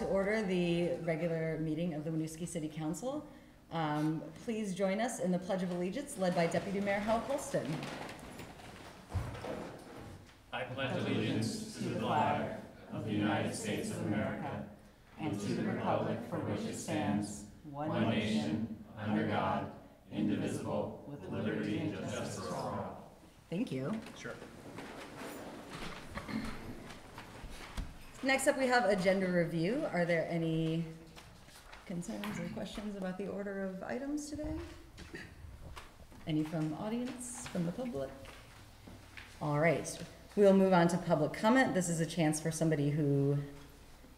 to order the regular meeting of the Winooski City Council. Um, Please join us in the Pledge of Allegiance led by Deputy Mayor Hal Colston. I pledge allegiance to the flag of the United States of America and to the republic for which it stands, one nation, under God, indivisible, with liberty and justice for all. Thank you. Sure. Next up, we have agenda review. Are there any concerns or questions about the order of items today? Any from audience, from the public? All right, we'll move on to public comment. This is a chance for somebody who,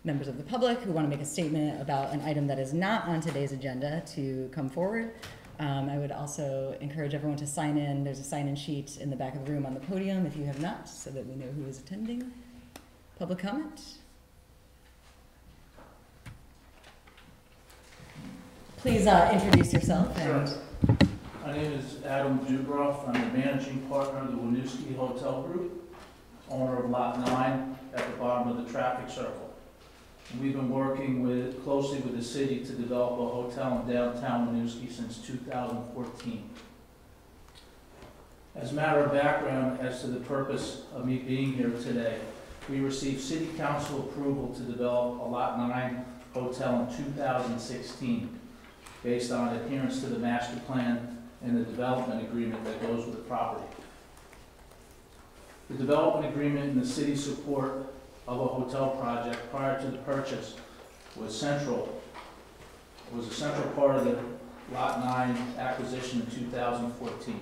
members of the public who want to make a statement about an item that is not on today's agenda to come forward. Um, I would also encourage everyone to sign in. There's a sign-in sheet in the back of the room on the podium if you have not, so that we know who is attending. Public comment? Please uh, introduce yourself and, My name is Adam Dubroff. I'm the managing partner of the Winooski Hotel Group, owner of Lot 9 at the bottom of the traffic circle. We've been working with, closely with the city to develop a hotel in downtown Winooski since 2014. As a matter of background as to the purpose of me being here today, we received city council approval to develop a Lot 9 hotel in 2016 based on adherence to the master plan and the development agreement that goes with the property. The development agreement and the city's support of a hotel project prior to the purchase was central, was a central part of the Lot 9 acquisition in 2014.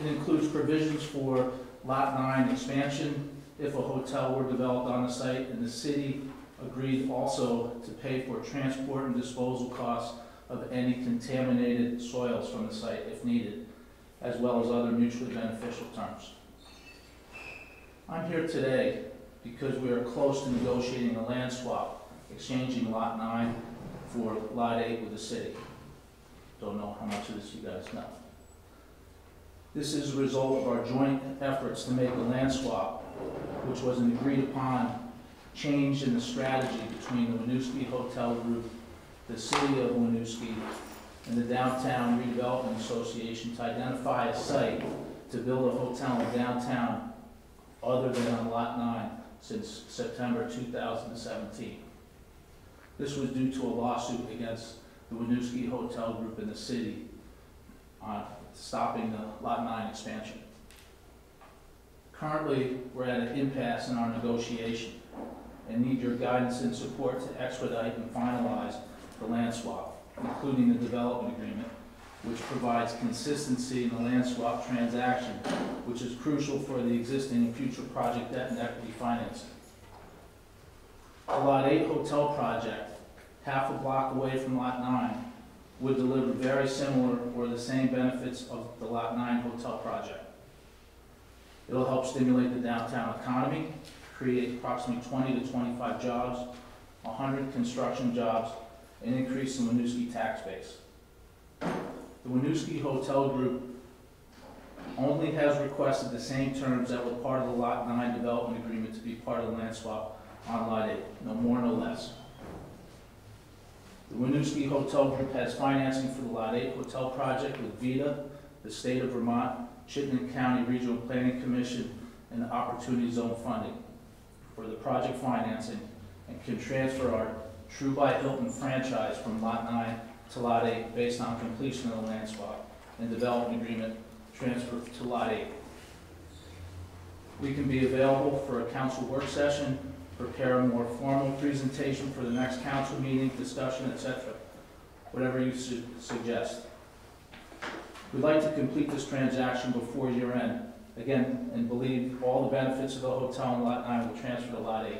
It includes provisions for Lot 9 expansion if a hotel were developed on the site, and the city agreed also to pay for transport and disposal costs of any contaminated soils from the site if needed, as well as other mutually beneficial terms. I'm here today because we are close to negotiating a land swap, exchanging Lot 9 for Lot 8 with the city. Don't know how much of this you guys know. This is a result of our joint efforts to make a land swap, which was an agreed-upon change in the strategy between the Winooski Hotel Group, the city of Winooski, and the Downtown Redevelopment Association to identify a site to build a hotel in downtown other than on Lot 9 since September 2017. This was due to a lawsuit against the Winooski Hotel Group and the city on stopping the Lot 9 expansion. Currently, we're at an impasse in our negotiation and need your guidance and support to expedite and finalize the land swap, including the development agreement, which provides consistency in the land swap transaction, which is crucial for the existing and future project debt and equity financing. The Lot 8 hotel project, half a block away from Lot 9, would deliver very similar or the same benefits of the Lot 9 hotel project. It'll help stimulate the downtown economy, create approximately 20 to 25 jobs, 100 construction jobs, and increase the Winooski tax base. The Winooski Hotel Group only has requested the same terms that were part of the Lot 9 development agreement to be part of the land swap on Lot 8, no more, no less. The Winooski Hotel Group has financing for the Lot 8 hotel project with VEDA, the State of Vermont, Chittenden County Regional Planning Commission, and the Opportunity Zone funding for the project financing and can transfer our Tru by Hilton franchise from Lot 9 to Lot 8 based on completion of the land swap and development agreement transfer to Lot 8. We can be available for a council work session, prepare a more formal presentation for the next council meeting, discussion, etc. Whatever you su- suggest. We'd like to complete this transaction before year end, again, and believe all the benefits of the hotel in Lot 9 will transfer to Lot 8.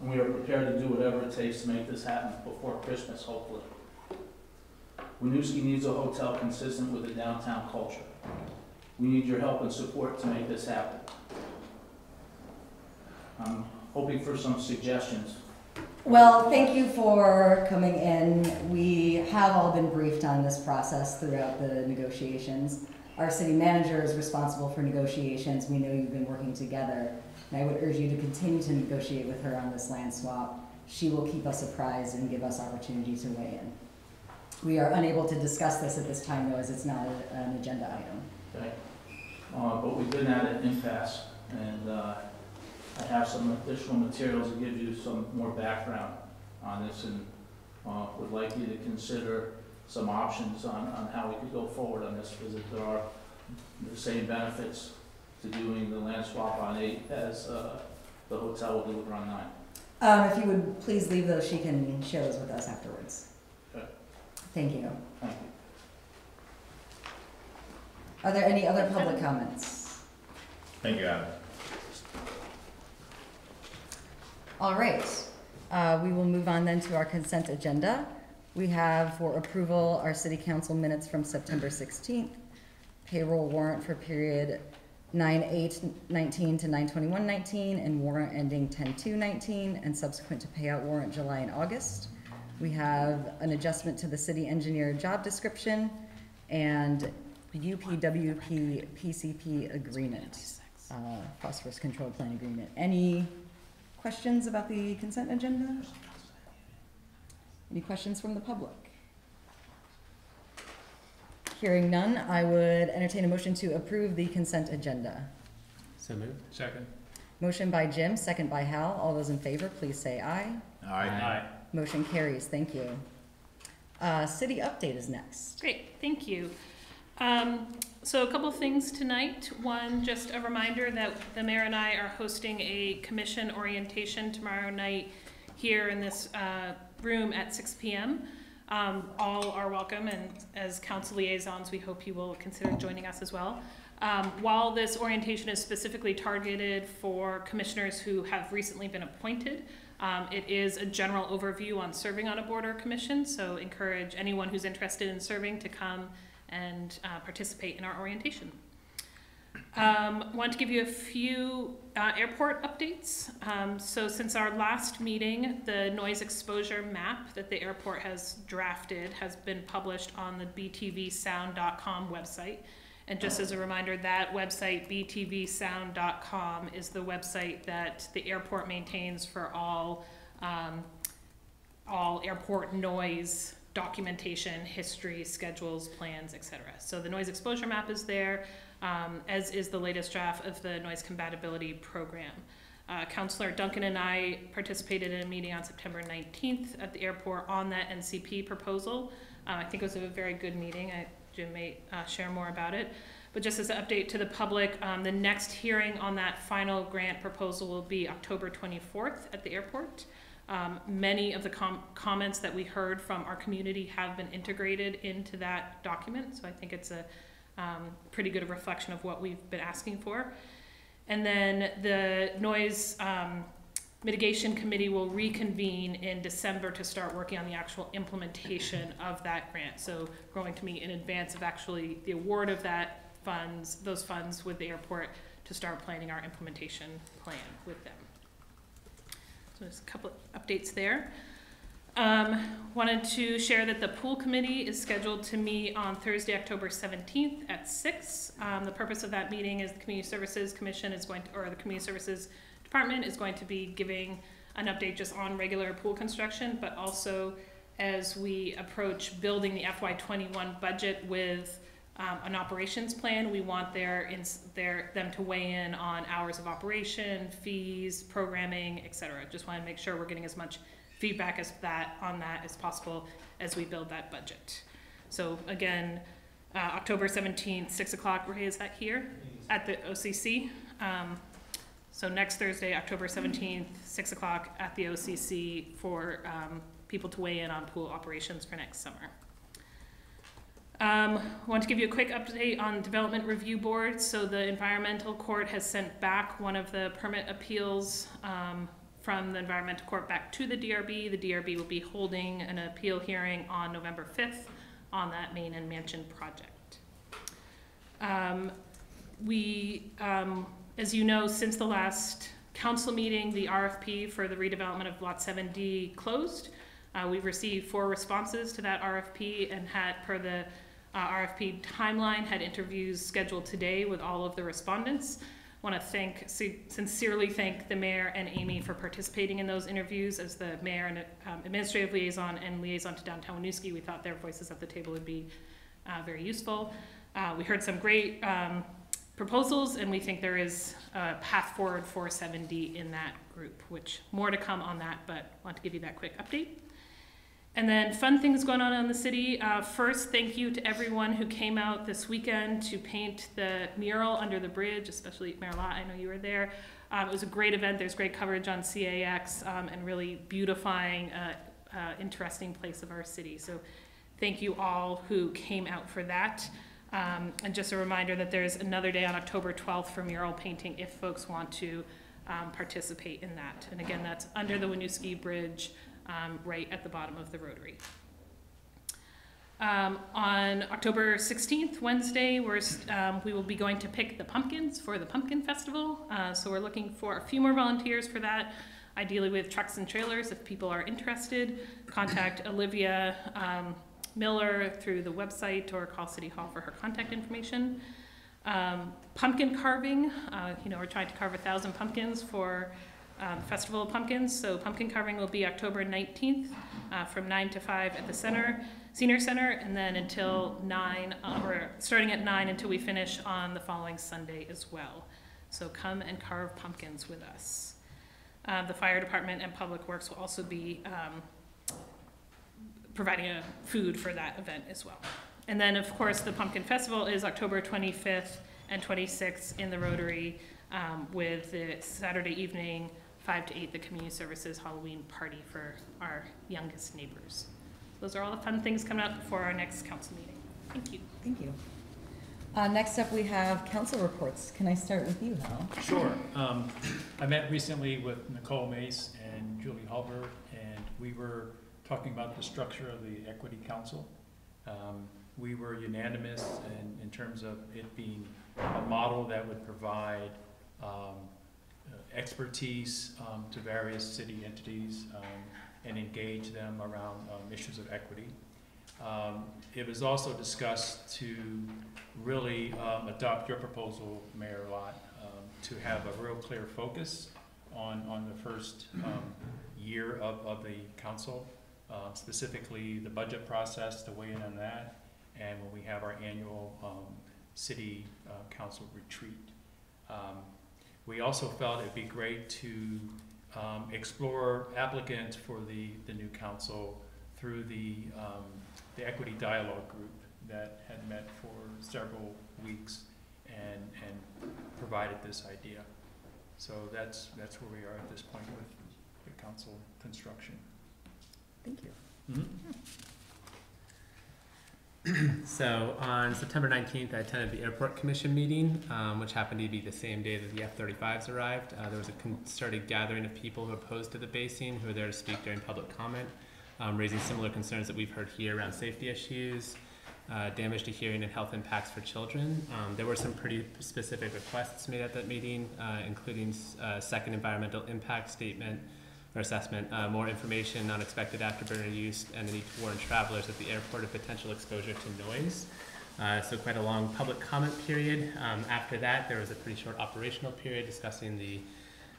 And we are prepared to do whatever it takes to make this happen before Christmas, hopefully. Winooski needs a hotel consistent with the downtown culture. We need your help and support to make this happen. I'm hoping for some suggestions. Well, thank you for coming in. We have all been briefed on this process throughout the negotiations. Our city manager is responsible for negotiations. We know you've been working together. And I would urge you to continue to negotiate with her on this land swap. She will keep us apprised and give us opportunity to weigh in. We are unable to discuss this at this time, though, as it's not a- an agenda item. Okay. Uh, but we've been at an impasse, and, uh, I have some additional materials to give you some more background on this, and, uh, would like you to consider some options on, on how we could go forward on this, because there are the same benefits to doing the land swap on eight as, uh, the hotel will deliver on nine. Um, if you would please leave those, she can share those with us afterwards. Okay. Thank you. Thank you. Are there any other public comments? Thank you, Adam. All right, uh, we will move on then to our consent agenda. We have for approval our city council minutes from September sixteenth, payroll warrant for period nine eight nineteen to nine twenty-one nineteen, and warrant ending ten two nineteen, and subsequent to payout warrant July and August. We have an adjustment to the city engineer job description and UPWP PCP agreement, uh, phosphorus control plan agreement. Any questions about the consent agenda? Any questions from the public? Hearing none, I would entertain a motion to approve the consent agenda. So moved. Second. Motion by Jim, second by Hal. All those in favor, please say aye. Aye. Aye. Motion carries. Thank you. Uh, city update is next. Great, thank you. Um, so a couple things tonight. One, just a reminder that the mayor and I are hosting a commission orientation tomorrow night here in this, uh, room at six P M. Um, all are welcome and as council liaisons, we hope you will consider joining us as well. Um, while this orientation is specifically targeted for commissioners who have recently been appointed, um, it is a general overview on serving on a board or commission, so encourage anyone who's interested in serving to come and uh, participate in our orientation. Um, want to give you a few uh, airport updates. Um, so since our last meeting, the noise exposure map that the airport has drafted has been published on the btvsound.com website. And just as a reminder, that website, btvsound.com, is the website that the airport maintains for all, um, all airport noise documentation, history, schedules, plans, etc. So the noise exposure map is there, um, as is the latest draft of the noise compatibility program. Uh, Councillor Duncan and I participated in a meeting on September 19th at the airport on that NCP proposal. Uh, I think it was a very good meeting. I, Jim may uh, share more about it. But just as an update to the public, um, the next hearing on that final grant proposal will be October 24th at the airport. Um, many of the com- comments that we heard from our community have been integrated into that document, so I think it's a um, pretty good reflection of what we've been asking for. And then the noise um, mitigation committee will reconvene in December to start working on the actual implementation of that grant. So going to meet in advance of actually the award of that funds, those funds with the airport to start planning our implementation plan with them. There's a couple of updates there. Um, wanted to share that the pool committee is scheduled to meet on Thursday, October seventeenth at six. Um, the purpose of that meeting is the Community Services Commission is going to, or the Community Services Department is going to be giving an update just on regular pool construction, but also as we approach building the FY twenty-one budget with um, an operations plan, we want their, ins- their, them to weigh in on hours of operation, fees, programming, et cetera. Just want to make sure we're getting as much feedback as that, on that as possible as we build that budget. So again, uh, October seventeenth, six o'clock, Ray, is that here? At the OCC. Um, so next Thursday, October seventeenth, six o'clock at the OCC for, um, people to weigh in on pool operations for next summer. Um, want to give you a quick update on development review boards. So the environmental court has sent back one of the permit appeals um, from the environmental court back to the DRB. The DRB will be holding an appeal hearing on November 5th on that main and mansion project. Um, we, um, as you know, since the last council meeting, the RFP for the redevelopment of Lot 7D closed. Uh, we've received four responses to that RFP and had, per the uh, RFP timeline, had interviews scheduled today with all of the respondents. want to thank, sincerely thank the mayor and Amy for participating in those interviews as the mayor and um, administrative liaison and liaison to downtown Winooski. We thought their voices at the table would be uh, very useful. Uh, we heard some great um, proposals, and we think there is a path forward for 7D in that group, which more to come on that, but want to give you that quick update. And then fun things going on in the city. Uh, first, thank you to everyone who came out this weekend to paint the mural under the bridge, especially Lott, I know you were there. Um, it was a great event. There's great coverage on CAX um, and really beautifying uh, uh, interesting place of our city. So thank you all who came out for that. Um, and just a reminder that there's another day on October 12th for mural painting if folks want to um, participate in that. And again, that's under the Winooski Bridge um, right at the bottom of the rotary. Um, on October 16th, Wednesday, we're, um, we will be going to pick the pumpkins for the Pumpkin Festival. Uh, so we're looking for a few more volunteers for that, ideally with trucks and trailers if people are interested. Contact Olivia um, Miller through the website or call City Hall for her contact information. Um, pumpkin carving, uh, you know, we're trying to carve a thousand pumpkins for um, Festival of Pumpkins. So pumpkin carving will be October 19th uh, from 9 to 5 at the center, senior center, and then until 9, uh, or starting at 9 until we finish on the following Sunday as well. So come and carve pumpkins with us. Uh, the fire department and public works will also be um, providing a food for that event as well. And then, of course, the pumpkin festival is October 25th and 26th in the Rotary um, with the Saturday evening five to eight, the community services Halloween party for our youngest neighbors. Those are all the fun things coming up before our next council meeting. Thank you. Thank you. Uh, next up, we have council reports. Can I start with you, Hal? Sure. Um, I met recently with Nicole Mace and Julie Hulber, and we were talking about the structure of the Equity Council. Um, we were unanimous in, in terms of it being a model that would provide um, expertise um, to various city entities um, and engage them around um, issues of equity. Um, it was also discussed to really um, adopt your proposal, Mayor Lott, to have a real clear focus on, on the first year of, of the council, uh, specifically the budget process, to weigh in on that, and when we have our annual city uh, council retreat. Um, we also felt it'd be great to um, explore applicants for the, the new council through the, um, the equity dialogue group that had met for several weeks and, and provided this idea. So that's, that's where we are at this point with the council construction. Thank you. Mm -hmm. so on September 19th, I attended the Airport Commission meeting, um, which happened to be the same day that the F-35s arrived. Uh, there was a concerted gathering of people who opposed to the basing who were there to speak during public comment, um, raising similar concerns that we've heard here around safety issues, uh, damage to hearing and health impacts for children. Um, there were some pretty specific requests made at that meeting, uh, including a uh, second environmental impact statement, or assessment, uh, more information on expected afterburner use and the need to warn travelers at the airport of potential exposure to noise. Uh, so quite a long public comment period. Um, after that, there was a pretty short operational period discussing the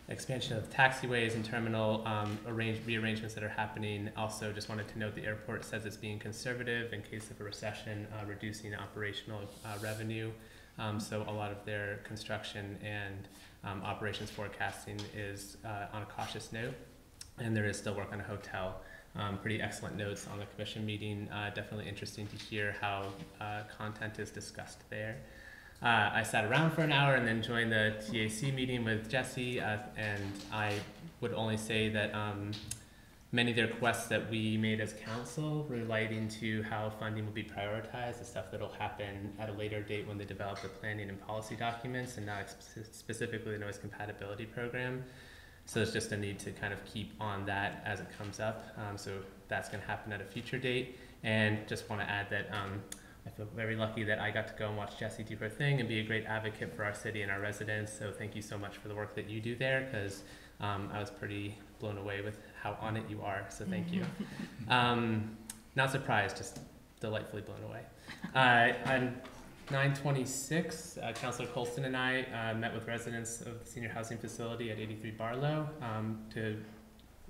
expansion of taxiways and terminal um, arrange- rearrangements that are happening. Also, just wanted to note the airport says it's being conservative in case of a recession, uh, reducing operational uh, revenue. Um, so a lot of their construction and um, operations forecasting is uh, on a cautious note and there is still work on a hotel. Um, pretty excellent notes on the commission meeting. Uh, definitely interesting to hear how uh, content is discussed there. Uh, I sat around for an hour and then joined the TAC meeting with Jessie, uh, and I would only say that um, many of the requests that we made as council relating to how funding will be prioritized, the stuff that will happen at a later date when they develop the planning and policy documents, and not specifically the noise compatibility program. So it's just a need to kind of keep on that as it comes up. Um, so that's going to happen at a future date. And just want to add that um, I feel very lucky that I got to go and watch Jessie do her thing and be a great advocate for our city and our residents. So thank you so much for the work that you do there because um, I was pretty blown away with how on it you are. So thank you. Um, not surprised, just delightfully blown away. Uh, and Nine twenty-six, uh, Councilor Colston and I, uh, met with residents of the senior housing facility at eighty-three Barlow, um, to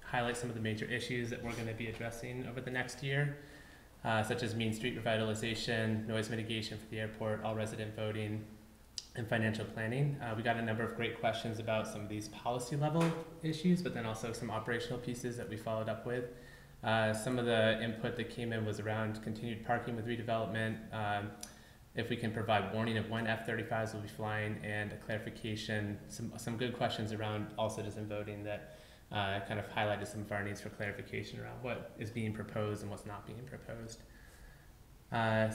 highlight some of the major issues that we're gonna be addressing over the next year, uh, such as Main Street revitalization, noise mitigation for the airport, all resident voting, and financial planning. Uh, we got a number of great questions about some of these policy level issues, but then also some operational pieces that we followed up with. Uh, some of the input that came in was around continued parking with redevelopment, um, if we can provide warning of when F-35s will be flying, and a clarification, some, some good questions around all citizen voting that uh, kind of highlighted some of our needs for clarification around what is being proposed and what's not being proposed. Uh,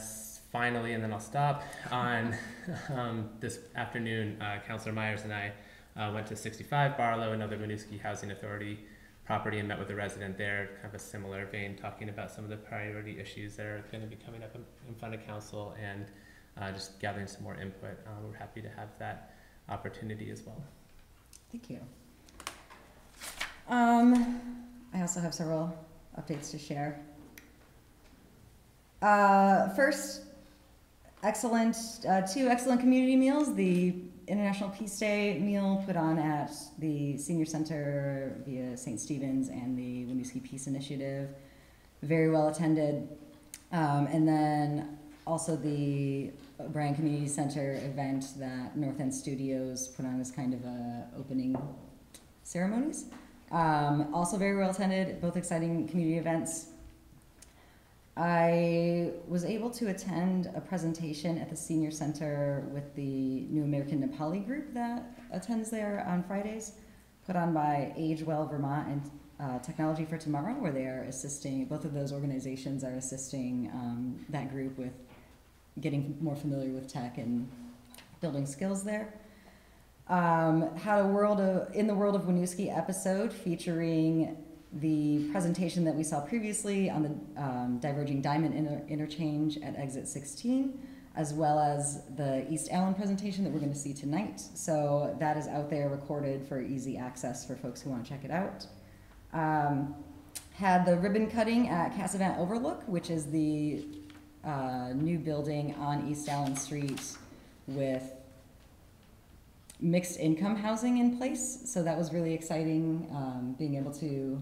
finally, and then I'll stop, on um, this afternoon, uh, Councilor Myers and I uh, went to 65 Barlow, another Winooski Housing Authority property, and met with a resident there, kind of a similar vein, talking about some of the priority issues that are going to be coming up in, in front of council and uh, just gathering some more input. Uh, we're happy to have that opportunity as well. Thank you. Um, I also have several updates to share. Uh, first, excellent, uh, two excellent community meals. The International Peace Day meal put on at the Senior Center via St. Stephen's and the Winooski Peace Initiative. Very well attended. Um, and then also the O'Brien Community Center event that North End Studios put on as kind of a opening ceremonies. Um, also very well attended, both exciting community events. I was able to attend a presentation at the Senior Center with the New American Nepali group that attends there on Fridays, put on by Age Well Vermont and uh, Technology for Tomorrow, where they are assisting, both of those organizations are assisting um, that group with getting more familiar with tech and building skills there. Um, had a world of in the world of Winooski episode featuring the presentation that we saw previously on the um, diverging diamond inter- interchange at exit 16, as well as the East Allen presentation that we're going to see tonight. So that is out there recorded for easy access for folks who want to check it out. Um, had the ribbon cutting at Cassavant Overlook, which is the uh, new building on East Allen Street with mixed income housing in place. So that was really exciting, um, being able to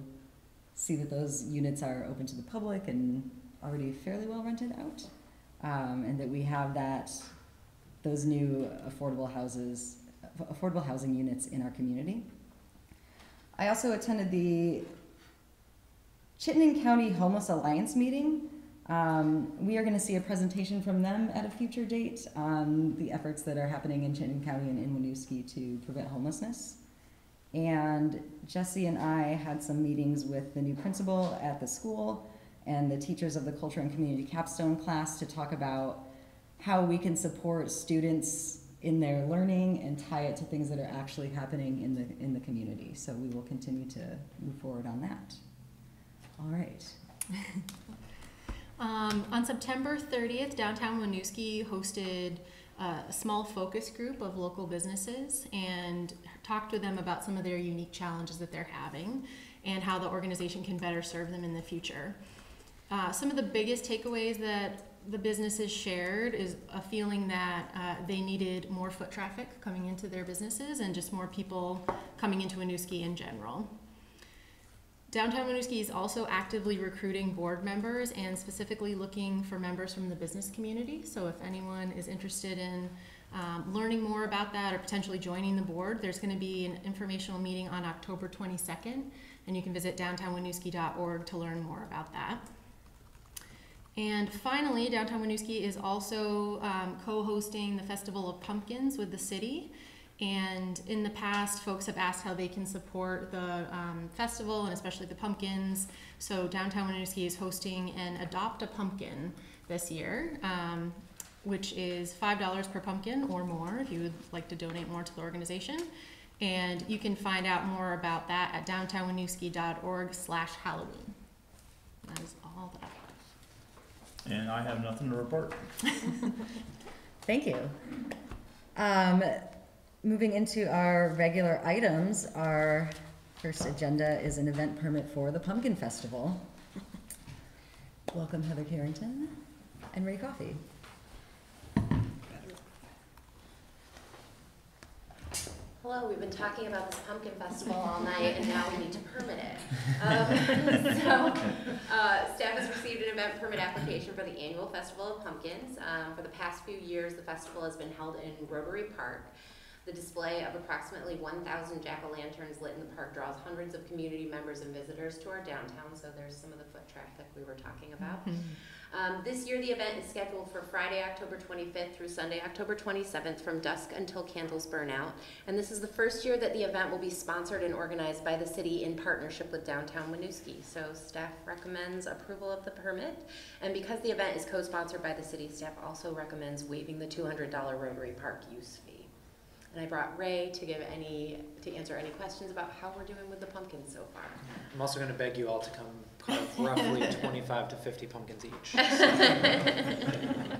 see that those units are open to the public and already fairly well rented out. Um, and that we have that, those new affordable houses, affordable housing units in our community. I also attended the Chittenden County Homeless Alliance meeting. Um, we are going to see a presentation from them at a future date on the efforts that are happening in Chittenden County and in Winooski to prevent homelessness. And Jessie and I had some meetings with the new principal at the school and the teachers of the Culture and Community Capstone class to talk about how we can support students in their learning and tie it to things that are actually happening in the in the community. So we will continue to move forward on that. All right. Um, on September 30th, downtown Winooski hosted uh, a small focus group of local businesses and talked with them about some of their unique challenges that they're having and how the organization can better serve them in the future. Uh, some of the biggest takeaways that the businesses shared is a feeling that uh, they needed more foot traffic coming into their businesses and just more people coming into Winooski in general. Downtown Winooski is also actively recruiting board members and specifically looking for members from the business community. So if anyone is interested in um, learning more about that or potentially joining the board, there's going to be an informational meeting on October 22nd, and you can visit downtownwinooski.org to learn more about that. And finally, Downtown Winooski is also um, co-hosting the Festival of Pumpkins with the city. And in the past, folks have asked how they can support the um, festival and especially the pumpkins. So downtown Winooski is hosting an Adopt a Pumpkin this year, um, which is five dollars per pumpkin or more if you would like to donate more to the organization. And you can find out more about that at downtownwinooski.org/halloween. That is all that I have. And I have nothing to report. Thank you. Um, Moving into our regular items, our first agenda is an event permit for the Pumpkin Festival. Welcome Heather Carrington and Ray Coffey. Hello, we've been talking about this pumpkin festival all night and now we need to permit it. Um, so, uh, staff has received an event permit application for the annual Festival of Pumpkins. Um, for the past few years, the festival has been held in Rotary Park. The display of approximately 1,000 jack-o'-lanterns lit in the park draws hundreds of community members and visitors to our downtown, so there's some of the foot traffic we were talking about. Um, this year, the event is scheduled for Friday, October 25th through Sunday, October 27th, from dusk until candles burn out. And this is the first year that the event will be sponsored and organized by the city in partnership with Downtown Winooski. So staff recommends approval of the permit. And because the event is co-sponsored by the city, staff also recommends waiving the $200 Rotary Park use fee. And I brought Ray to give any, to answer any questions about how we're doing with the pumpkins so far. I'm also gonna beg you all to come carve roughly twenty-five to fifty pumpkins each.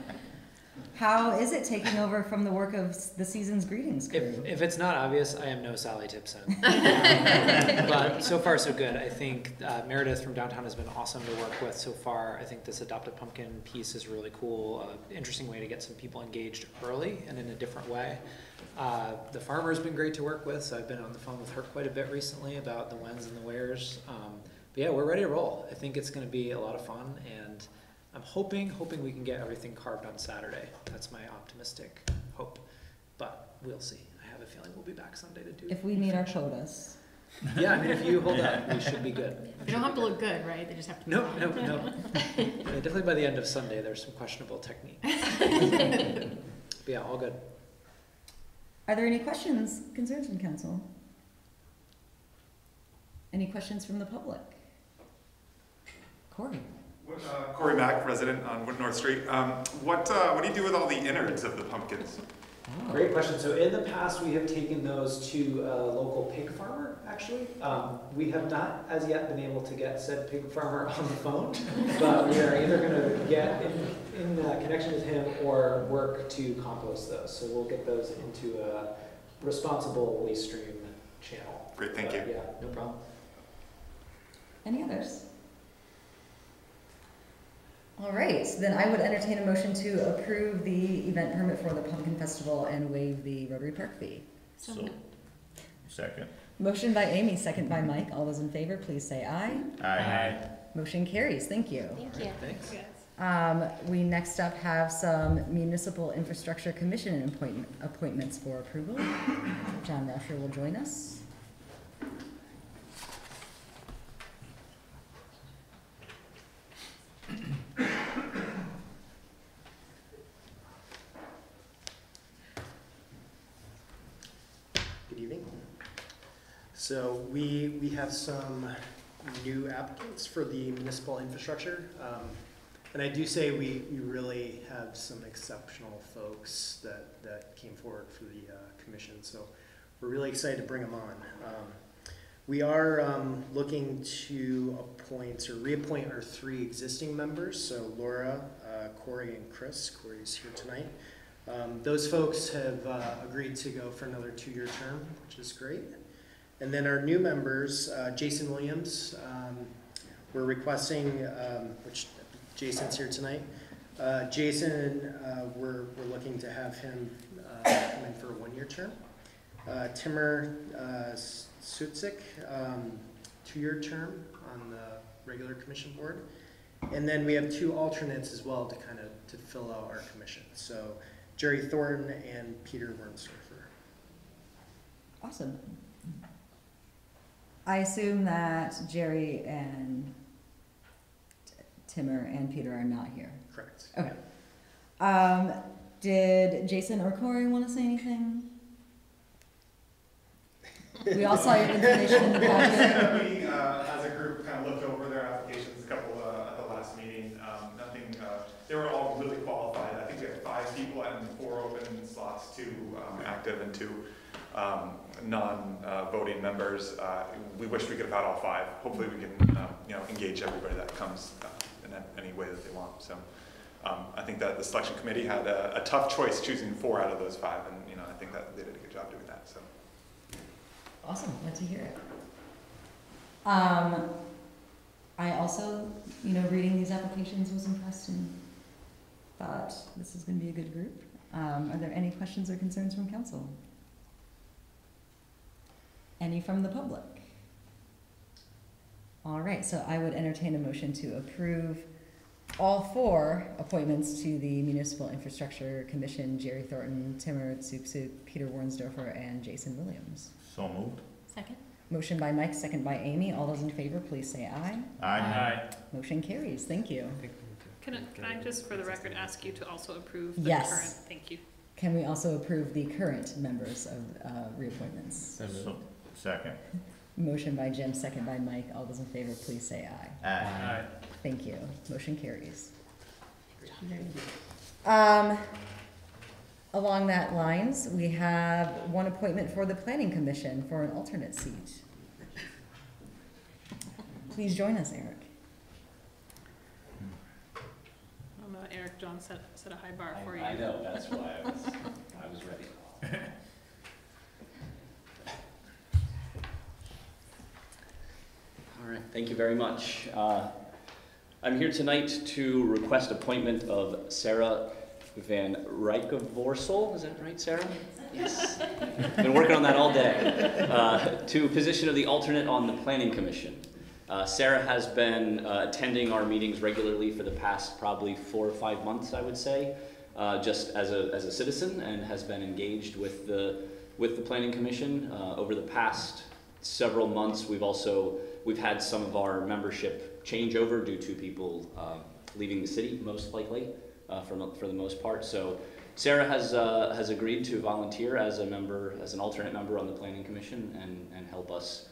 How is it taking over from the work of the season's greetings crew? If, if it's not obvious, I am no Sally Tipson. But so far, so good. I think uh, Meredith from downtown has been awesome to work with so far. I think this adopted pumpkin piece is really cool, uh, interesting way to get some people engaged early and in a different way. Uh, the farmer's been great to work with, so I've been on the phone with her quite a bit recently about the whens and the wheres. Um, but yeah, we're ready to roll. I think it's gonna be a lot of fun and I'm hoping, hoping we can get everything carved on Saturday. That's my optimistic hope, but we'll see. I have a feeling we'll be back Sunday to do. If we meet our quotas. Yeah, I mean, if you hold up, we should be good. They don't have to look good, right? They just have to. No, no, no. Yeah, Definitely by the end of Sunday, there's some questionable technique. But yeah, all good. Are there any questions, concerns from council? Any questions from the public? Corey? What, uh, Corey Mack, resident on Wood North Street. Um, What, uh, what do you do with all the innards of the pumpkins? Great question. So in the past, we have taken those to a local pig farmer, actually. Um, we have not as yet been able to get said pig farmer on the phone, but we are either gonna get in, in uh, connection with him or work to compost those. So we'll get those into a responsible waste stream channel. Great, thank you. Yeah, no problem. Any others? All right, then I would entertain a motion to approve the event permit for the Pumpkin Festival and waive the Rotary Park fee. So So, second. Motion by Amy, second by Mike. All those in favor, please say aye. Aye. Motion carries. Thank you. Thank you. Thanks. Um, we next up have some Municipal Infrastructure Commission appointment, appointments for approval. John Rauscher will join us. Good evening. So we, we have some new applicants for the municipal infrastructure. Um, And I do say we, we really have some exceptional folks that, that came forward for the uh, commission. So we're really excited to bring them on. Um, We are um, looking to appoint or reappoint our three existing members. So Laura, uh, Corey, and Chris. Corey's here tonight. Um, those folks have uh, agreed to go for another two-year term, which is great. And then our new members, uh, Jason Williams, um, we're requesting, um, which Jason's here tonight. Uh, Jason, uh, we're, we're looking to have him uh, come in for a one-year term. Uh, uh, Sutzik, um, two-year term on the regular commission board. And then we have two alternates as well to kind of, to fill out our commission. So Jerry Thornton and Peter Wernsdorfer. Awesome. I assume that Jerry and Timmer and Peter are not here. Correct. Okay. Um, did Jason or Corey want to say anything? We all saw your information in the packet. We, uh, as a group, kind of looked over their applications, a couple uh, at the last meeting. Um, Nothing, uh, they were all really qualified. I think we had five people and four open slots, two um, active and two um, non-voting members. Uh, We wish we could have had all five. Hopefully, we can, uh, you know, engage everybody that comes uh, in any way that they want. So um, I think that the selection committee had a a tough choice choosing four out of those five, and, you know, I think that they did a good job doing. Awesome, glad to hear it. Um, I also, you know, reading these applications was impressed and thought this is gonna be a good group. Um, are there any questions or concerns from council? Any from the public? All right, so I would entertain a motion to approve all four appointments to the Municipal Infrastructure Commission, Jerry Thornton, Timur Tsuksu, Peter Warnsdorfer, and Jason Williams. So moved. Second? Motion by Mike, second by Amy. All those in favor, please say aye. Aye. Motion carries. Thank you. Can I, can I just, for the record, ask you to also approve the Yes. current? Thank you. Can we also approve the current members of uh, reappointments? So, second. Motion by Jim, second by Mike. All those in favor, please say aye. Aye. Thank you. Motion carries. Um, along that lines, we have one appointment for the Planning Commission for an alternate seat. Please join us, Eric. I know Eric John set, set a high bar for you. I know, that's why I was, I was ready. All right, thank you very much. Uh, I'm here tonight to request appointment of Sarah Van Rijkenvorsel, is that right, Sarah? Yes. Been working on that all day. Uh, To position of the alternate on the Planning Commission. Uh, Sarah has been uh, attending our meetings regularly for the past probably four or five months, I would say, uh, just as a, as a citizen, and has been engaged with the, with the Planning Commission. Uh, Over the past several months, we've also, we've had some of our membership change over due to people uh, leaving the city, most likely, uh, for, for the most part. So Sarah has, uh, has agreed to volunteer as a member, as an alternate member on the Planning Commission and, and help us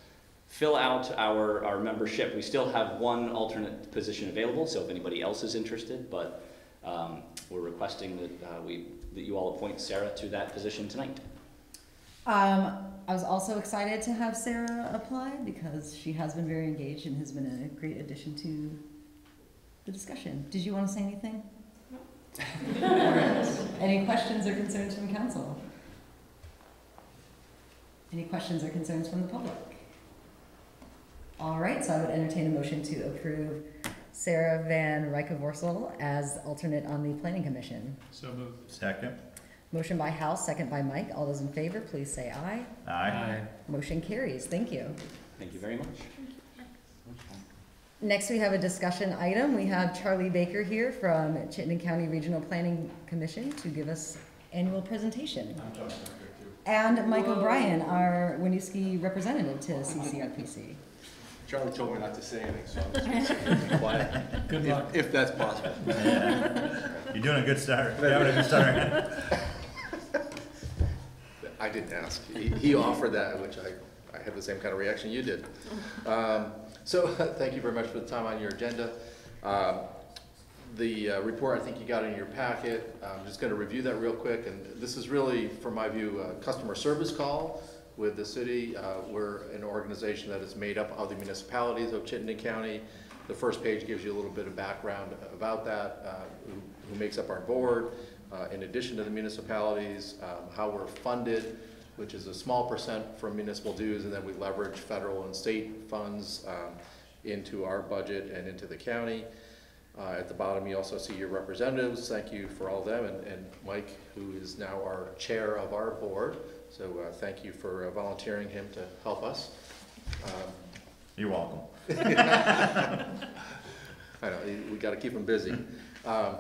fill out our, our membership. We still have one alternate position available, so if anybody else is interested, but um, we're requesting that uh, we, that you all appoint Sarah to that position tonight. Um, I was also excited to have Sarah apply because she has been very engaged and has been a great addition to the discussion. Did you want to say anything? All right. Any questions or concerns from council? Any questions or concerns from the public? All right, so I would entertain a motion to approve Sarah Van Rijkenvorsel as alternate on the planning commission. So moved. Second. Motion by Hal, second by Mike. All those in favor, please say aye. Aye. Motion carries. Thank you. Thank you very much. Next, we have a discussion item. We have Charlie Baker here from Chittenden County Regional Planning Commission to give us annual presentation. And Mike O'Brien, our Winooski representative to CCRPC. Charlie told me not to say anything, so I'm just gonna be quiet, Good if, luck. if that's possible. You're doing a good start. You're having a good start. I didn't ask. He, he offered that, which I, I had the same kind of reaction you did. Um, so, thank you very much for the time on your agenda. Um, the uh, report, I think you got in your packet. I'm just gonna review that real quick, and this is really, from my view, a customer service call with the city. Uh, we're an organization that is made up of the municipalities of Chittenden County. The first page gives you a little bit of background about that, uh, who, who makes up our board, uh, in addition to the municipalities, um, how we're funded, which is a small percent from municipal dues, and then we leverage federal and state funds um, into our budget and into the county. Uh, At the bottom, you also see your representatives. Thank you for all of them, and and Mike, who is now our chair of our board. So uh, thank you for uh, volunteering him to help us. Um, You're welcome. I know, we got to keep them busy. Um,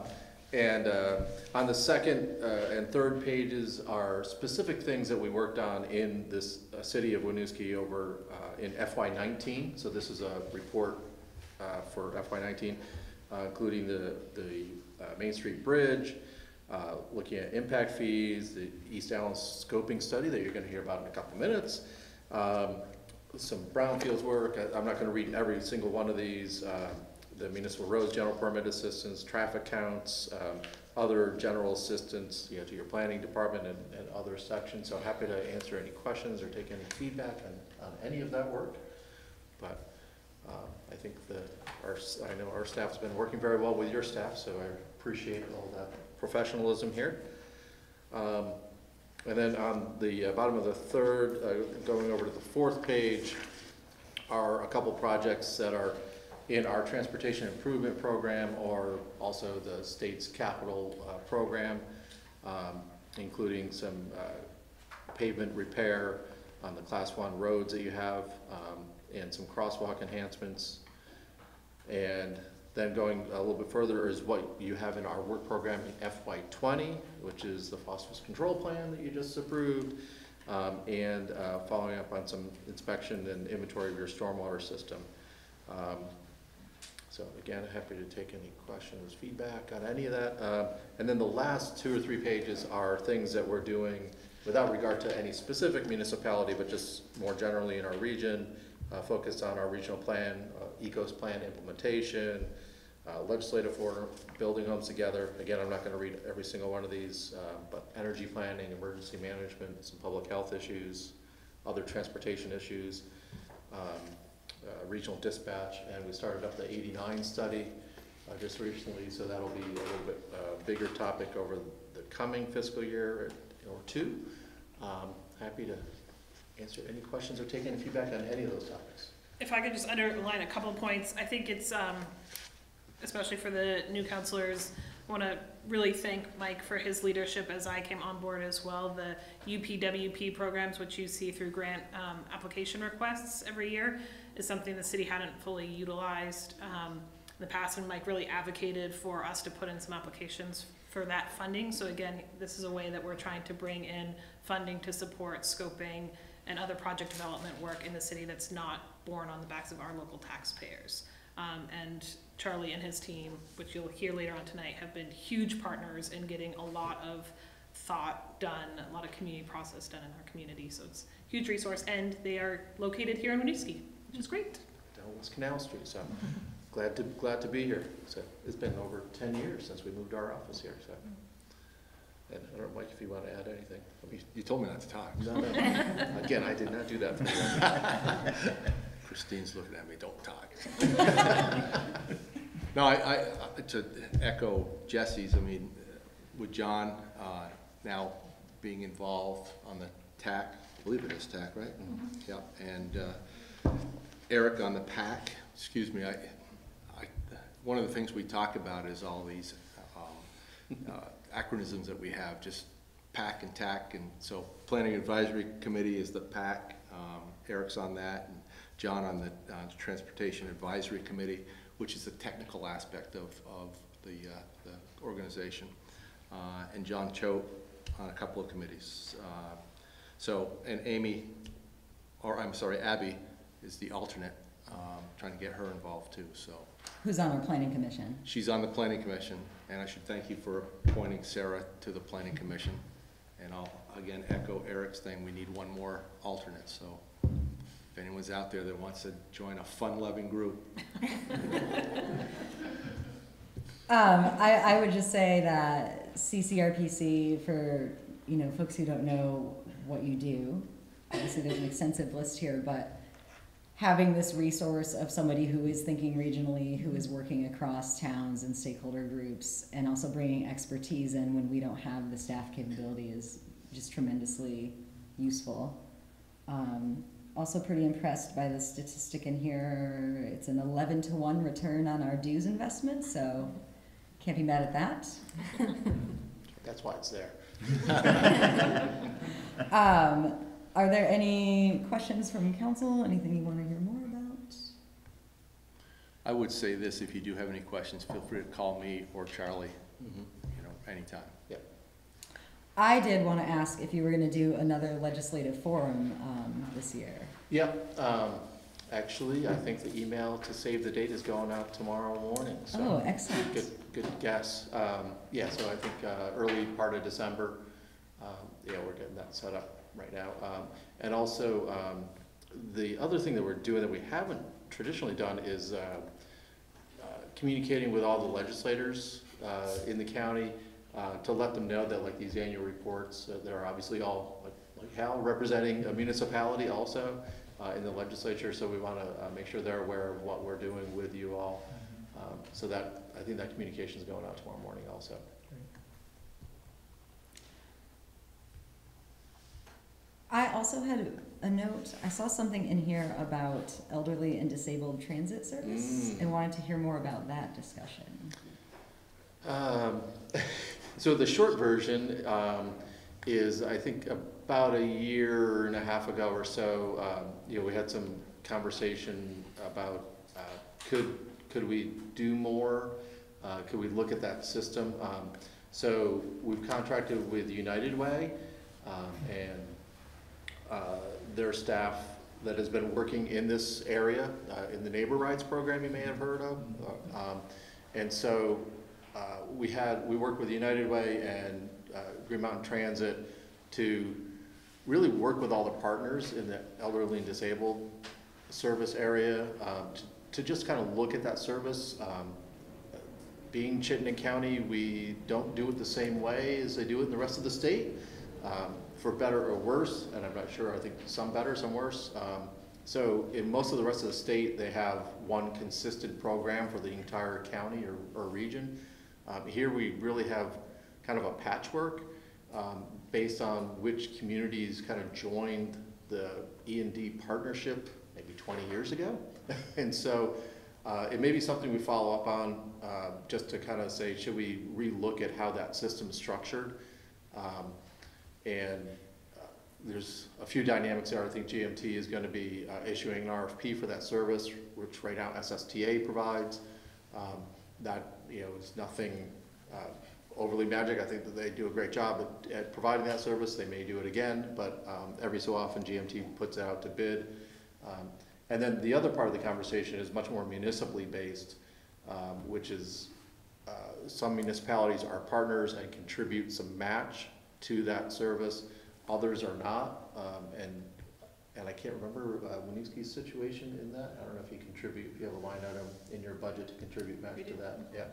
And uh, on the second uh, and third pages are specific things that we worked on in this uh, city of Winooski over uh, in FY nineteen. So this is a report uh, for FY nineteen, uh, including the, the Main Street Bridge, looking at impact fees, the East Allen scoping study that you're going to hear about in a couple minutes, um, some brownfields work. I- I'm not gonna read every single one of these. uh, The municipal roads, general permit assistance, traffic counts, um, other general assistance, you know, to your planning department and, and other sections. So happy to answer any questions or take any feedback on, on any of that work. But, um, I think that our, I know our staff's been working very well with your staff, so I appreciate all that professionalism here. Um, and then on the uh, bottom of the third, uh, going over to the fourth page, are a couple projects that are in our transportation improvement program or also the state's capital uh, program, um, including some uh, pavement repair on the class one roads that you have, um, and some crosswalk enhancements. And then going a little bit further is what you have in our work program in FY twenty, which is the phosphorus control plan that you just approved, um, and, uh, following up on some inspection and inventory of your stormwater system. Um, So again, happy to take any questions, feedback on any of that. Uh, And then the last two or three pages are things that we're doing without regard to any specific municipality, but just more generally in our region, uh, focused on our regional plan, uh, ECOS plan implementation, uh, legislative order, building homes together. Again, I'm not gonna read every single one of these, uh, but energy planning, emergency management, some public health issues, other transportation issues, um, regional dispatch, and we started up the eighty-nine study uh, just recently, so that'll be a little bit uh, bigger topic over the coming fiscal year or two. Um, Happy to answer any questions or take any feedback on any of those topics. If I could just underline a couple points, I think it's, um, especially for the new councilors, I want to really thank Mike for his leadership as I came on board as well. The UPWP programs, which you see through grant um, application requests every year, is something the city hadn't fully utilized um, in the past, and Mike really advocated for us to put in some applications for that funding. So again, this is a way that we're trying to bring in funding to support scoping and other project development work in the city that's not borne on the backs of our local taxpayers. Um, and Charlie and his team, which you'll hear later on tonight, have been huge partners in getting a lot of thought done, a lot of community process done in our community. So it's a huge resource, and they are located here in Winooski, which is great. Down West Canal Street, so glad to, glad to be here. So it's been over ten years since we moved our office here, so. And I don't know, Mike, if you want to add anything? You- You told me not to talk. No, no. Again, I did not do that for. Christine's looking at me, don't talk. No, I, I, I- to echo Jessie's, I mean, with John, uh, now being involved on the TAC, I believe it is TAC, right? Yeah, and, uh, Eric on the PAC, excuse me, I, I, one of the things we talk about is all these, um, uh, acronyms that we have, just PAC and TAC, and so Planning Advisory Committee is the PAC, um, Eric's on that, and John on the, uh, Transportation Advisory Committee, which is the technical aspect of, of the, uh, the organization, uh, and John Cho on a couple of committees. Uh, So, and Amy, or I'm sorry, Abby is the alternate, um, trying to get her involved too, so. Who's on our planning commission? She's on the planning commission, and I should thank you for appointing Sarah to the planning commission. And I'll, again, echo Eric's thing, we need one more alternate, so if anyone's out there that wants to join a fun-loving group, Um, I, I would just say that CCRPC, for, you know, folks who don't know what you do, obviously there's an extensive list here, but having this resource of somebody who is thinking regionally, who is working across towns and stakeholder groups, and also bringing expertise in when we don't have the staff capability is just tremendously useful. Um, also pretty impressed by the statistic in here. It's an eleven to one return on our dues investment, so can't be mad at that. That's why it's there. Um, are there any questions from council? Anything you want to hear more about? I would say this, if you do have any questions, feel free to call me or Charlie, Mhm. you know, anytime. I did want to ask if you were going to do another legislative forum um, this year. Yep, um, actually, I think the email to save the date is going out tomorrow morning, so. Oh, excellent. Good, good guess. Um, yeah, so I think, uh, early part of December, um, yeah, we're getting that set up right now. Um, and also, um, the other thing that we're doing that we haven't traditionally done is, uh, uh, communicating with all the legislators, uh, in the county, uh, to let them know that like these annual reports, uh, they're obviously all, like, like Hal, representing a municipality also, uh, in the legislature, so we wanna, uh, make sure they're aware of what we're doing with you all. Um, So that, I think that communication is going out tomorrow morning also. I also had a note, I saw something in here about elderly and disabled transit service Mm. and wanted to hear more about that discussion. Um, So the short version um, is, I think, about a year and a half ago or so, um, you know, we had some conversation about, uh, could, could we do more? Uh, Could we look at that system? Um, So we've contracted with United Way, um, and uh, their staff that has been working in this area, uh, in the Neighbor Rides Program you may have heard of. Uh, um, And so uh, we had, we worked with United Way and Green Mountain Transit to really work with all the partners in the elderly and disabled service area um, to- to just kind of look at that service. Um, Being Chittenden County, we don't do it the same way as they do it in the rest of the state, um, for better or worse, and I'm not sure, I think some better, some worse. Um, So in most of the rest of the state, they have one consistent program for the entire county or, or region. Um, Here, we really have kind of a patchwork um, based on which communities kind of joined the E and D partnership maybe 20 years ago. And so uh, it may be something we follow up on, uh, just to kind of say, should we relook at how that system is structured? Um, And uh, there's a few dynamics there. I think GMT is going to be uh, issuing an RFP for that service, which right now SSTA provides. Um, That, you know, is nothing uh, overly magic. I think that they do a great job at, at providing that service. They may do it again, but um, every so often GMT puts it out to bid. Um, And then the other part of the conversation is much more municipally based, um, which is uh, some municipalities are partners and contribute some match to that service. Others are not, um, and, and I can't remember uh, Winooski's situation in that. I don't know if you contribute, if you have a line item in your budget to contribute match to that, yeah.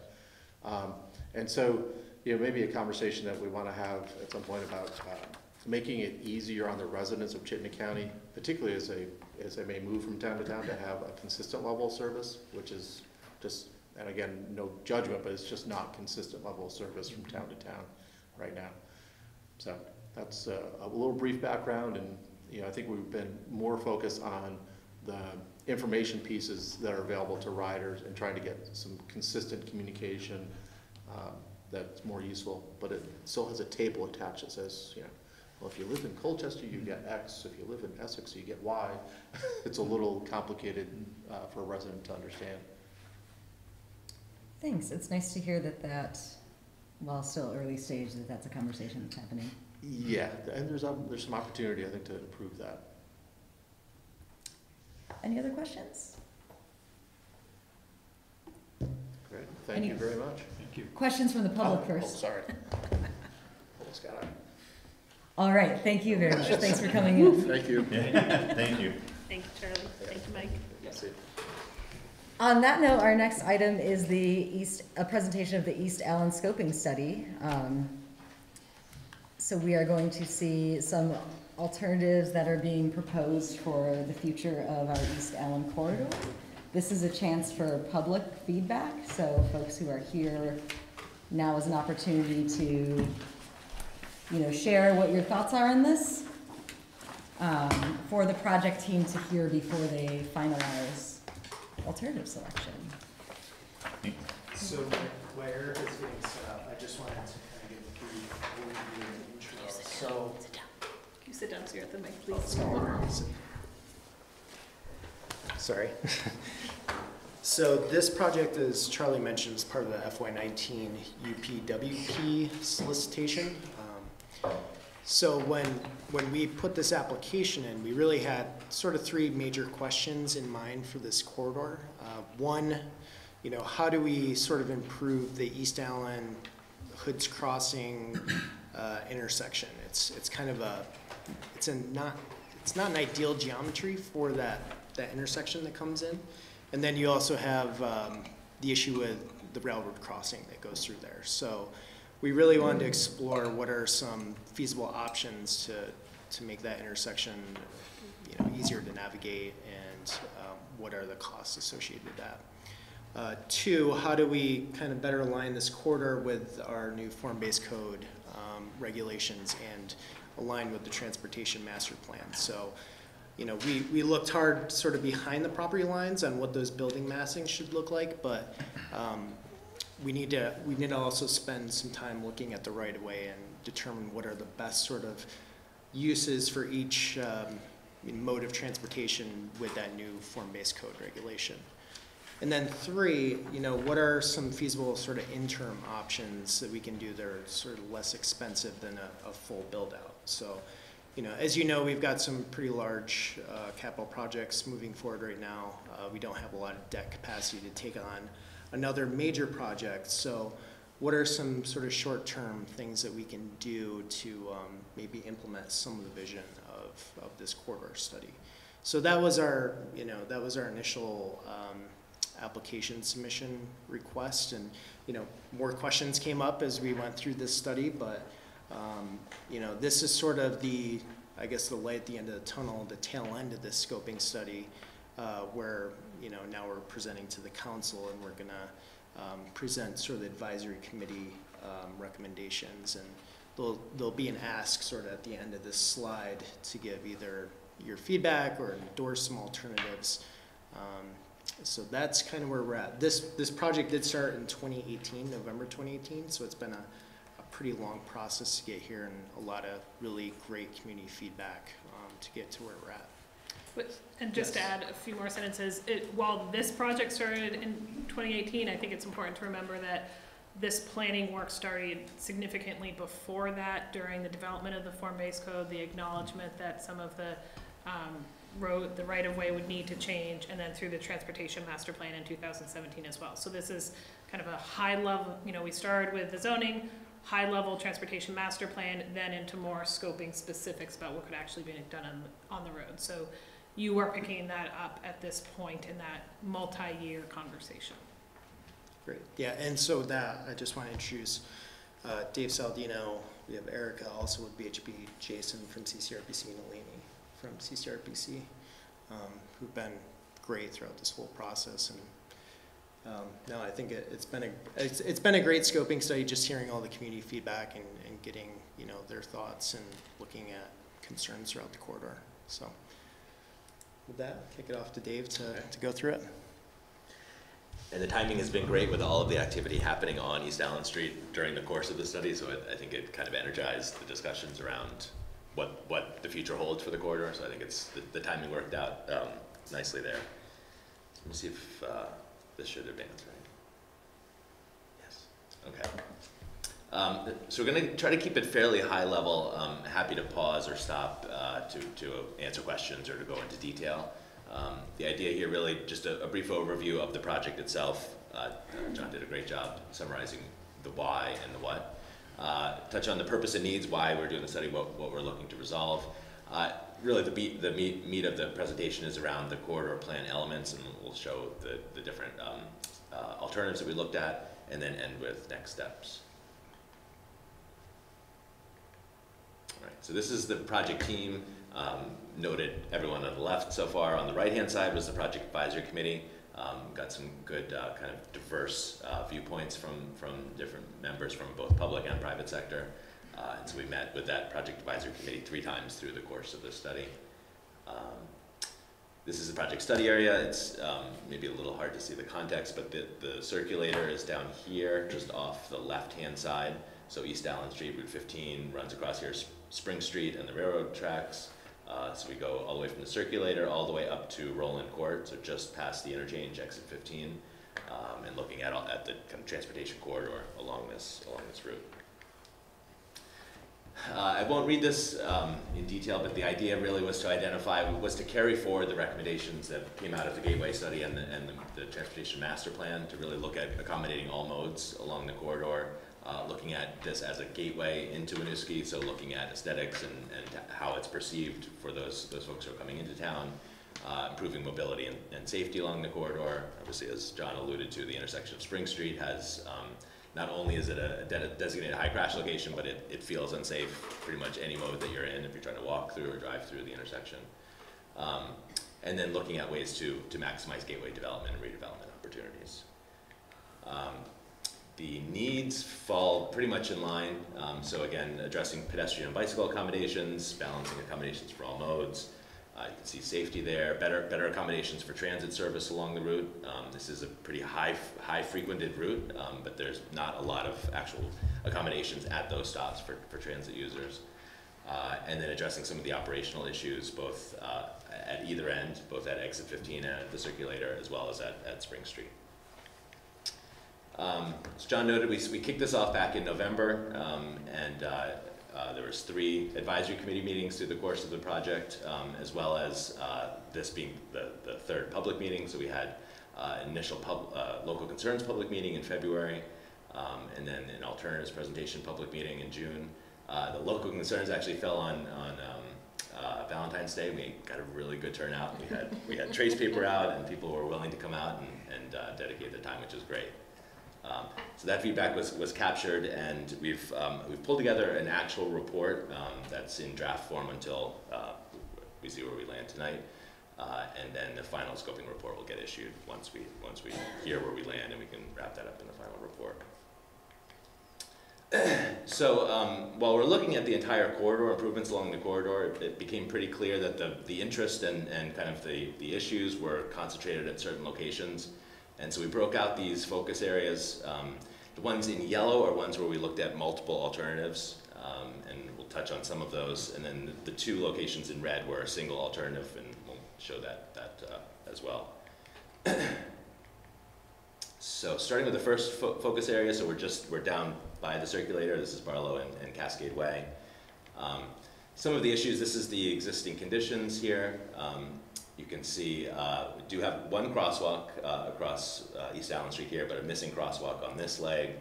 Um, And so, you know, maybe a conversation that we want to have at some point about uh, making it easier on the residents of Chittenden County, particularly as they, as they may move from town to town, to have a consistent level of service, which is just, and again, no judgment, but it's just not consistent level of service from town to town right now. So that's a, a little brief background, and, you know, I think we've been more focused on the information pieces that are available to riders and trying to get some consistent communication um, that's more useful, but it still has a table attached that says, you know, well, if you live in Colchester, you get X, if you live in Essex, you get Y. It's a little complicated uh, for a resident to understand. Thanks, it's nice to hear that that, while still early stage, that that's a conversation that's happening. Yeah, and there's, um, there's some opportunity, I think, to improve that. Any other questions? Great, thank you very much. Thank you. Questions from the public Oh, first? Oh, sorry. Almost got it. All right, thank you very much, thanks for coming in. Thank you. Thank you. Thank you, Charlie. Thank you, Mike. Yes, it- On that note, our next item is the East, a presentation of the East Allen Scoping Study. Um, So we are going to see some alternatives that are being proposed for the future of our East Allen corridor. This is a chance for public feedback, so folks who are here, now is an opportunity to, you know, share what your thoughts are on this. um, For the project team to hear before they finalize alternative selection. So while Eric is getting set up, I just wanted to kind of give a brief overview and intro. So, Sit down. Can you sit down so you're at the mic, oh, please? sorry. Sorry. So this project, as Charlie mentioned, is part of the FY19 UPWP solicitation. Um, So when, when we put this application in, we really had sort of three major questions in mind for this corridor. Uh, One, you know, how do we sort of improve the East Allen Hoods Crossing uh, intersection? It's, it's kind of a, it's a not, it's not an ideal geometry for that, that intersection that comes in. And then you also have um, the issue with the railroad crossing that goes through there. So we really wanted to explore what are some feasible options to, to make that intersection, you know, easier to navigate and um, what are the costs associated with that. Uh, Two, how do we kind of better align this corridor with our new form-based code um, regulations and align with the transportation master plan? So, you know, we, we looked hard sort of behind the property lines on what those building massings should look like, but um, we need to, we need to also spend some time looking at the right of way and determine what are the best sort of uses for each um, mode of transportation with that new form-based code regulation. And then three, you know, what are some feasible sort of interim options that we can do that are sort of less expensive than a, a full build-out? So, you know, as you know, we've got some pretty large uh, capital projects moving forward right now. Uh, we don't have a lot of debt capacity to take on another major project. So, what are some sort of short-term things that we can do to um, maybe implement some of the vision of, of this corridor study? So that was our, you know, that was our initial um, application submission request, and you know, more questions came up as we went through this study, but um, you know, this is sort of the, I guess, the light at the end of the tunnel, the tail end of this scoping study, uh, where you know now we're presenting to the council, and we're gonna um, present sort of the advisory committee um, recommendations, and there'll there'll be an ask sort of at the end of this slide to give either your feedback or endorse some alternatives. Um, so that's kind of where we're at. This this project did start in 2018, November 2018. So it's been a, a pretty long process to get here, and a lot of really great community feedback um, to get to where we're at. But- And just to Yes. add a few more sentences, it, while this project started in 2018, I think it's important to remember that this planning work started significantly before that, during the development of the form-based code, the acknowledgement that some of the um, road, the right-of-way would need to change, and then through the transportation master plan in 2017 as well. So this is kind of a high level, you know, we started with the zoning, high-level transportation master plan, then into more scoping specifics about what could actually be done on, on the road. So you are picking that up at this point in that multi-year conversation. Great. Yeah, and so that, I just want to introduce uh, Dave Saladino. We have Erica also with VHB, Jason from CCRPC, and Eleni from CCRPC, um, who've been great throughout this whole process. And um, no, I think it, it's been a it's, it's been a great scoping study. Just hearing all the community feedback and, and getting you know their thoughts and looking at concerns throughout the corridor. So with that, I'll kick it off to Dave to, to go through it. And the timing has been great with all of the activity happening on East Allen Street during the course of the study, so it, I think it kind of energized the discussions around what, what the future holds for the corridor, so I think it's, the, the timing worked out, um, nicely there. Let me see if, uh, this should advance, right? Yes, okay. Um, so we're gonna try to keep it fairly high level, um, happy to pause or stop, uh, to, to answer questions or to go into detail. Um, the idea here really just a, a brief overview of the project itself. Uh, John did a great job summarizing the why and the what. Uh, touch on the purpose and needs, why we're doing the study, what, what we're looking to resolve. Uh, really, the, the meat, meat of the presentation is around the corridor plan elements, and we'll show the, the different um, uh, alternatives that we looked at, and then end with next steps. Right, so this is the project team. Um, noted everyone on the left so far. On the right-hand side was the project advisory committee. Um, got some good uh, kind of diverse uh, viewpoints from, from different members from both public and private sector. Uh, and so we met with that project advisory committee three times through the course of this study. Um, this is the project study area. It's um, maybe a little hard to see the context, but the, the circulator is down here, just off the left-hand side. So East Allen Street, Route 15, runs across here, Spring Street and the railroad tracks. Uh, so we go all the way from the circulator all the way up to Roland Court, so just past the interchange, exit 15, um, and looking at all, at the kind of transportation corridor along this along this route. Uh, I won't read this um, in detail, but the idea really was to identify, was to carry forward the recommendations that came out of the Gateway study and the, and the, the Transportation Master Plan to really look at accommodating all modes along the corridor, uh, looking at this as a gateway into Winooski, so looking at aesthetics and, and how it's perceived for those, those folks who are coming into town, uh, improving mobility and, and safety along the corridor. Obviously, as John alluded to, the intersection of Spring Street has um, not only is it a de- designated high crash location, but it, it feels unsafe pretty much any mode that you're in if you're trying to walk through or drive through the intersection. Um, and then looking at ways to, to maximize gateway development and redevelopment opportunities. Um, the needs fall pretty much in line. Um, so again, addressing pedestrian and bicycle accommodations, balancing accommodations for all modes, Uh, you can see safety there, better, better accommodations for transit service along the route. Um, this is a pretty high, high frequented route, um, but there's not a lot of actual accommodations at those stops for, for transit users. Uh, and then addressing some of the operational issues, both uh, at either end, both at exit 15 and at the circulator, as well as at, at Spring Street. Um, as John noted, we, we kicked this off back in November, um, and uh, uh, there was three advisory committee meetings through the course of the project, um, as well as uh, this being the, the third public meeting. So we had uh, initial pub, uh, local concerns public meeting in February, um, and then an alternatives presentation public meeting in June. Uh, the local concerns actually fell on, on um, Valentine's Day. We got a really good turnout. We had, we had trace paper out, and people were willing to come out and, and dedicate their time, which was great. Um, so that feedback was, was captured, and we've, um, we've pulled together an actual report um, that's in draft form until uh, we see where we land tonight. Uh, and then the final scoping report will get issued once we, once we hear where we land, and we can wrap that up in the final report. so um, while we're looking at the entire corridor, improvements along the corridor, it, it became pretty clear that the, the interest and, and kind of the, the issues were concentrated at certain locations. And so we broke out these focus areas. Um, the ones in yellow are ones where we looked at multiple alternatives, um, and we'll touch on some of those. And then the, two locations in red were a single alternative, and we'll show that, that uh, as well. so starting with the first fo focus area, so we're just, we're down by the circulator. This is Barlow and, and Cascade Way. Um, some of the issues, this is the existing conditions here. Um, you can see uh, we do have one crosswalk uh, across uh, East Allen Street here, but a missing crosswalk on this leg.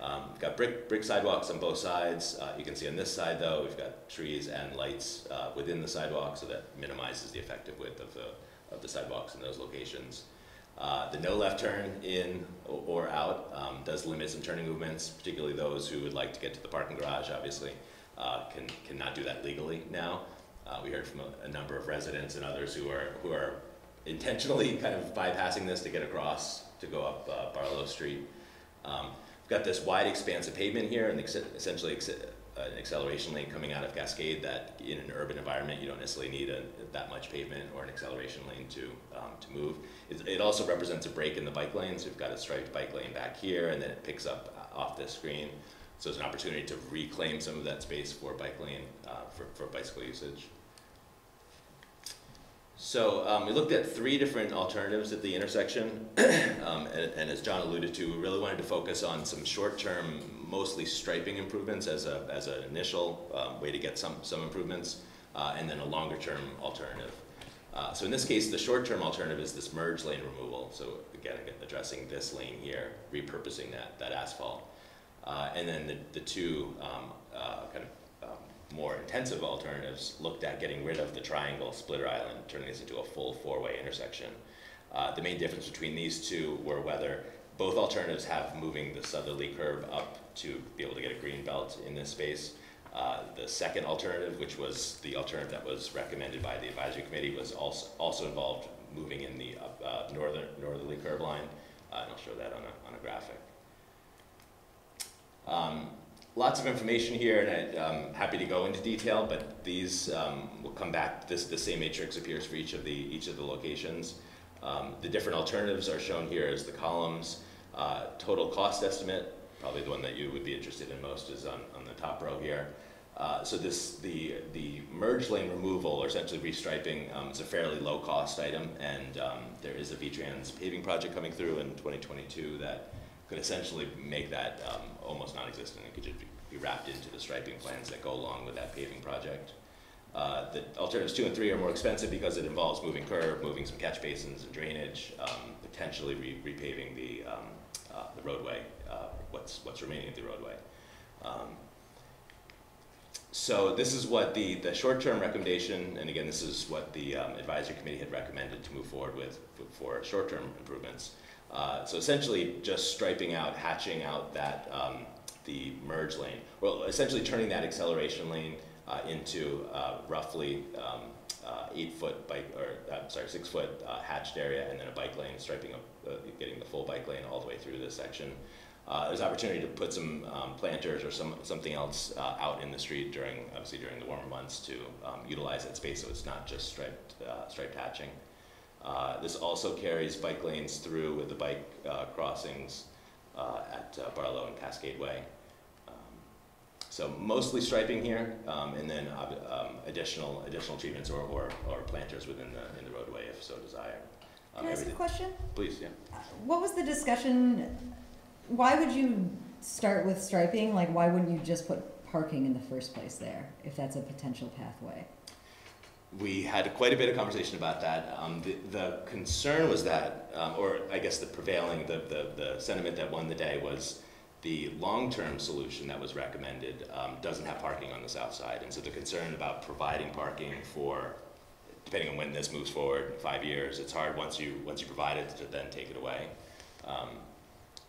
Um, we've got brick, brick sidewalks on both sides. Uh, you can see on this side, though, we've got trees and lights uh, within the sidewalk, so that minimizes the effective width of the, of the sidewalks in those locations. Uh, the no left turn in or out um, does limit some turning movements, particularly those who would like to get to the parking garage, obviously, can, cannot do that legally now. Uh, we heard from a, a, number of residents and others who are who are intentionally kind of bypassing this to get across to go up uh, Barlow Street. Um, we've got this wide expanse of pavement here and essentially an acceleration lane coming out of Cascade that in an urban environment you don't necessarily need a, that much pavement or an acceleration lane to, um, to move. It, it, also represents a break in the bike lane, so we've got a striped bike lane back here and then it picks up off this screen. So it's an opportunity to reclaim some of that space for bike lane, uh, for, for bicycle usage. So um, we looked at three different alternatives at the intersection, um, and, and, as John alluded to, we really wanted to focus on some short-term, mostly striping improvements as, a, as an initial um, way to get some, some improvements, uh, and then a longer-term alternative. Uh, so in this case, the short-term alternative is this merge lane removal. So again, addressing this lane here, repurposing that, that asphalt. Uh, and then the, the two um, uh, kind of more intensive alternatives looked at getting rid of the triangle splitter island, turning this into a full four-way intersection. Uh, the main difference between these two were whether both alternatives have moving the southerly curb up to be able to get a green belt in this space. Uh, the second alternative, which was the alternative that was recommended by the advisory committee, was also, also involved moving in the uh, northern, northerly curb line, uh, and I'll show that on a, on a graphic. Um, lots of information here, and I'm happy to go into detail, but these um, will come back, this, the same matrix appears for each of the, each of the locations. Um, the different alternatives are shown here as the columns. Uh, total cost estimate, probably the one that you would be interested in most is on, on the top row here. Uh, so this, the, the merge lane removal, or essentially restriping, um, is a fairly low cost item, and um, there is a VTrans paving project coming through in 2022 that could essentially make that um, almost non-existent. It could just be, wrapped into the striping plans that go along with that paving project. Uh, the alternatives two and three are more expensive because it involves moving curb, moving some catch basins and drainage, um, potentially re repaving the, um, uh, the roadway, uh, what's, what's remaining of the roadway. Um, so this is what the, the short-term recommendation, and again, this is what the um, advisory committee had recommended to move forward with for short-term improvements. Uh, so essentially just striping out, hatching out that, um, the merge lane. Well, essentially turning that acceleration lane uh, into uh, roughly um, uh, eight foot bike, or uh, sorry, six foot hatched area and then a bike lane, striping up, getting the full bike lane all the way through this section. There's opportunity to put some um, planters or some, something else out in the street during, obviously during the warmer months to um, utilize that space so it's not just striped, striped hatching. Uh, this also carries bike lanes through with the bike uh, crossings uh, at uh, Barlow and Cascade Way. Um, so mostly striping here, um, and then ob- um, additional additional treatments or, or, or planters within the in the roadway if so desired. Um, Can I ask a question? Please, yeah. What was the discussion, why would you start with striping? Like, why wouldn't you just put parking in the first place there, if that's a potential pathway? We had quite a bit of conversation about that. Um, the, the concern was that, um, or I guess the prevailing, the, the, the sentiment that won the day was the long-term solution that was recommended um, doesn't have parking on the south side. And so the concern about providing parking for, depending on when this moves forward, five years, it's hard once you, once you provide it to then take it away. Um,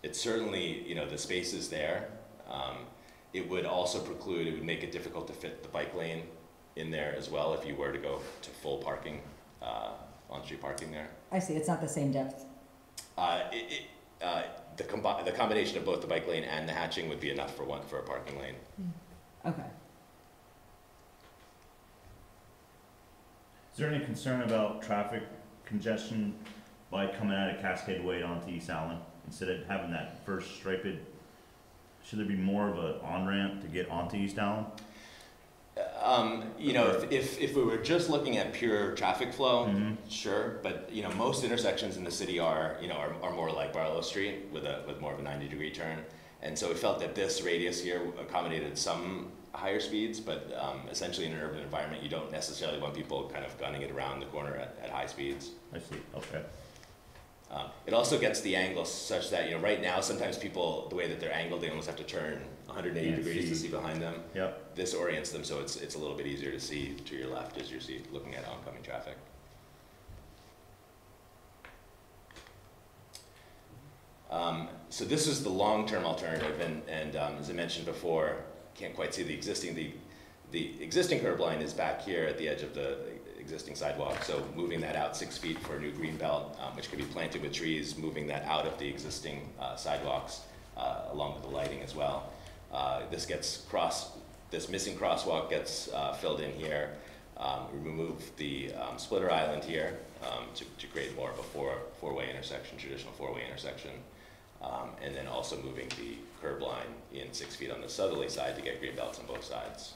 it's certainly, you know, the space is there. Um, it would also preclude, it would make it difficult to fit the bike lane in there as well if you were to go to full parking, uh, on-street parking there. I see, it's not the same depth. Uh, it, it, uh, the combi- the combination of both the bike lane and the hatching would be enough for one, for a parking lane. Okay. Is there any concern about traffic congestion by coming out of Cascade Way onto East Allen? Instead of having that first striped, should there be more of a on-ramp to get onto East Allen? Um, you know, if, if, if we were just looking at pure traffic flow, Mhm. sure, but, you know, most intersections in the city are, you know, are, are more like Barlow Street with a, with more of a ninety degree turn. And so we felt that this radius here accommodated some higher speeds, but, um, essentially in an urban environment, you don't necessarily want people kind of gunning it around the corner at, at high speeds. I see, okay. Um, it also gets the angle such that, you know, right now, sometimes people, the way that they're angled, they almost have to turn 180 Yeah, degrees to see. see behind them. Yep, This orients them so it's, it's a little bit easier to see to your left as you're see, looking at oncoming traffic. Um, so this is the long-term alternative, and, and um, as I mentioned before, can't quite see the existing, the, the existing curb line is back here at the edge of the existing sidewalk, so moving that out six feet for a new green belt, um, which could be planted with trees, moving that out of the existing uh, sidewalks, uh, along with the lighting as well. Uh, this gets cross, this missing crosswalk gets uh, filled in here. Um, we remove the um, splitter island here um, to, to create more of a four, four-way intersection, traditional four-way intersection. Um, and then also moving the curb line in six feet on the southerly side to get green belts on both sides.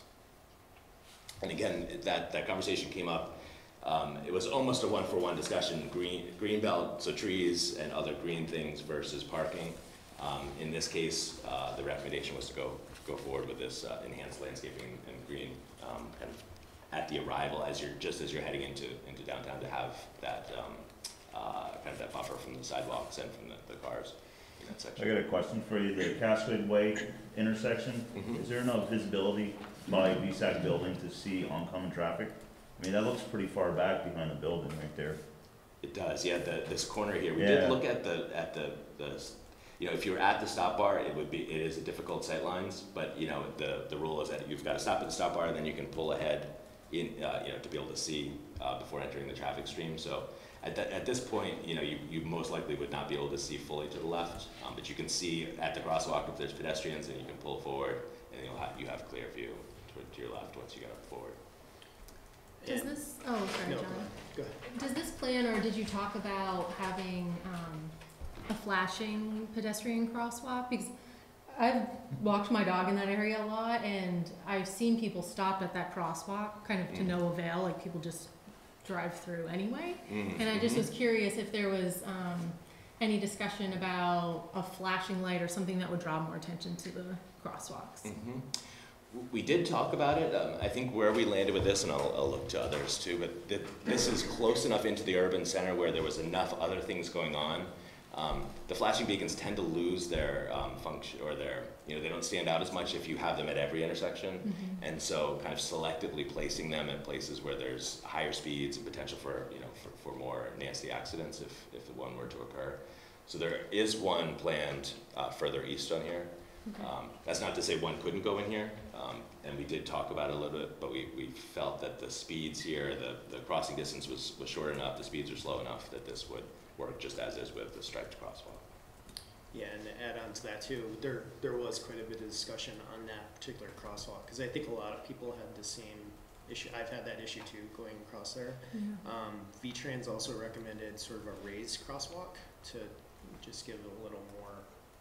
And again, that, that conversation came up. Um, it was almost a one-for-one discussion, green, green belt, so trees and other green things versus parking. Um, in this case, uh, the recommendation was to go, go forward with this uh, enhanced landscaping and green, um, kind of at the arrival as you're, just as you're heading into, into downtown to have that, um, uh, kind of that buffer from the sidewalks and from the, the cars I got a question for you, the Cascade Way intersection, Mhm. is there enough visibility by VSAC building to see oncoming traffic? I mean, that looks pretty far back behind the building right there. It does, yeah, the, this corner here, we Yeah. did look at the, at the, the, you know, if you were at the stop bar, it would be, it is a difficult sight lines, but, you know, the, the rule is that you've gotta stop at the stop bar, and then you can pull ahead in, uh, you know, to be able to see, uh, before entering the traffic stream, so at that, at this point, you know, you, you most likely would not be able to see fully to the left, um, but you can see at the crosswalk if there's pedestrians, and you can pull forward, and you'll have, you have clear view to, to your left once you get up forward. Does this, oh, sorry, No, John. go ahead. Does this plan, or did you talk about having, um, a flashing pedestrian crosswalk? Because I've walked my dog in that area a lot, and I've seen people stop at that crosswalk, kind of to Mm. no avail, like people just drive through anyway. Mhm, And I just mhm. was curious if there was, um, any discussion about a flashing light or something that would draw more attention to the crosswalks. Mhm. We did talk about it. Um, I think where we landed with this, and I'll, I'll look to others too, but th- this is close enough into the urban center where there was enough other things going on. Um, the flashing beacons tend to lose their um, function or their, you know, they don't stand out as much if you have them at every intersection. Mhm. And so kind of selectively placing them at places where there's higher speeds and potential for, you know, for, for more nasty accidents if, if one were to occur. So there is one planned uh, further east on here. Okay. Um, that's not to say one couldn't go in here, um, and we did talk about it a little bit, but we, we felt that the speeds here, the, the crossing distance was, was short enough, the speeds are slow enough that this would work just as is with the striped crosswalk. Yeah, and to add on to that too, there, there was quite a bit of discussion on that particular crosswalk, because I think a lot of people had the same issue, I've had that issue too, going across there. Um, V-Trans also recommended sort of a raised crosswalk to just give a little more,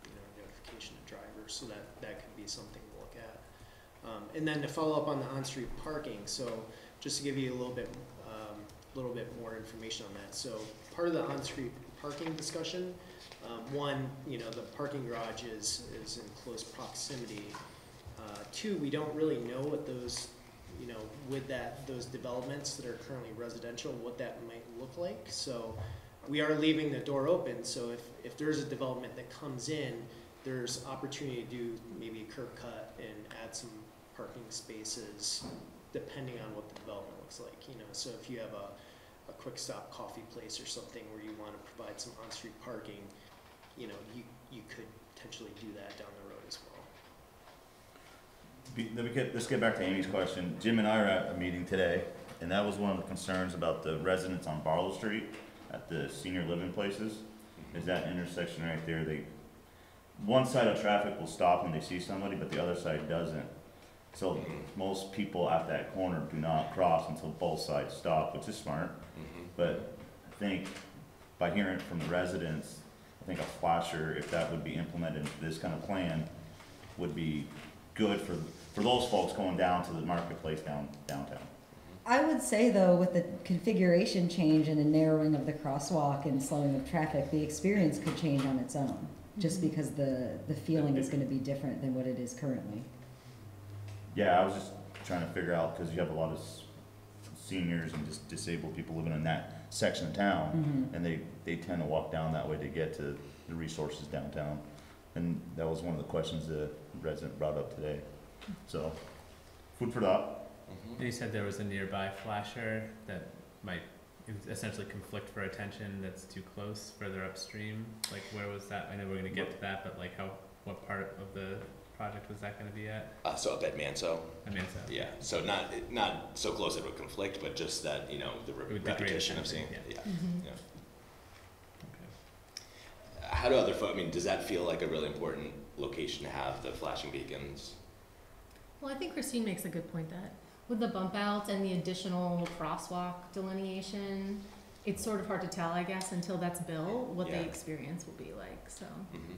you know, notification to drivers, so that, that could be something to look at. Um, and then to follow up on the on-street parking, so just to give you a little bit, um, little bit more information on that. So part of the on-street parking discussion, um, one, you know, the parking garage is, is in close proximity. Uh, two, we don't really know what those, you know, with that, those developments that are currently residential, what that might look like. So we are leaving the door open, so if, if there's a development that comes in, there's opportunity to do maybe a curb cut and add some parking spaces depending on what the development looks like, you know, so if you have a, a quick stop coffee place or something where you wanna provide some on-street parking, you know, you, you could potentially do that down the road as well. Be- Let me get, let's get back to Amy's question. Jim and I were at a meeting today, and that was one of the concerns about the residents on Barlow Street at the senior living places, is that intersection right there, they, one side of traffic will stop when they see somebody, but the other side doesn't. So most people at that corner do not cross until both sides stop, which is smart. Mhm. But I think by hearing from the residents, I think a flasher, if that would be implemented into this kind of plan, would be good for, for those folks going down to the marketplace down, downtown. I would say though, with the configuration change and the narrowing of the crosswalk and slowing of traffic, the experience could change on its own. Just because the, the feeling is gonna be different than what it is currently. Yeah, I was just trying to figure out, cause you have a lot of s- seniors and just disabled people living in that section of town. Mhm. And they, they tend to walk down that way to get to the resources downtown. And that was one of the questions the resident brought up today. So, food for thought. Mhm. You said there was a nearby flasher that might essentially conflict for attention that's too close further upstream. Like where was that? I know we're gonna get to that, but like how, what part of the project was that gonna be at? Uh, so up at Manso, I mean, so. yeah, so not, not so close it would conflict, but just that, you know, the re- would be great repetition of seeing, attention, yeah. How do other, fo- I mean, does that feel like a really important location to have the flashing beacons? Well, I think Christine makes a good point that with the bump outs and the additional crosswalk delineation, it's sort of hard to tell, I guess, until that's built, what the experience will be like, so. Mhm.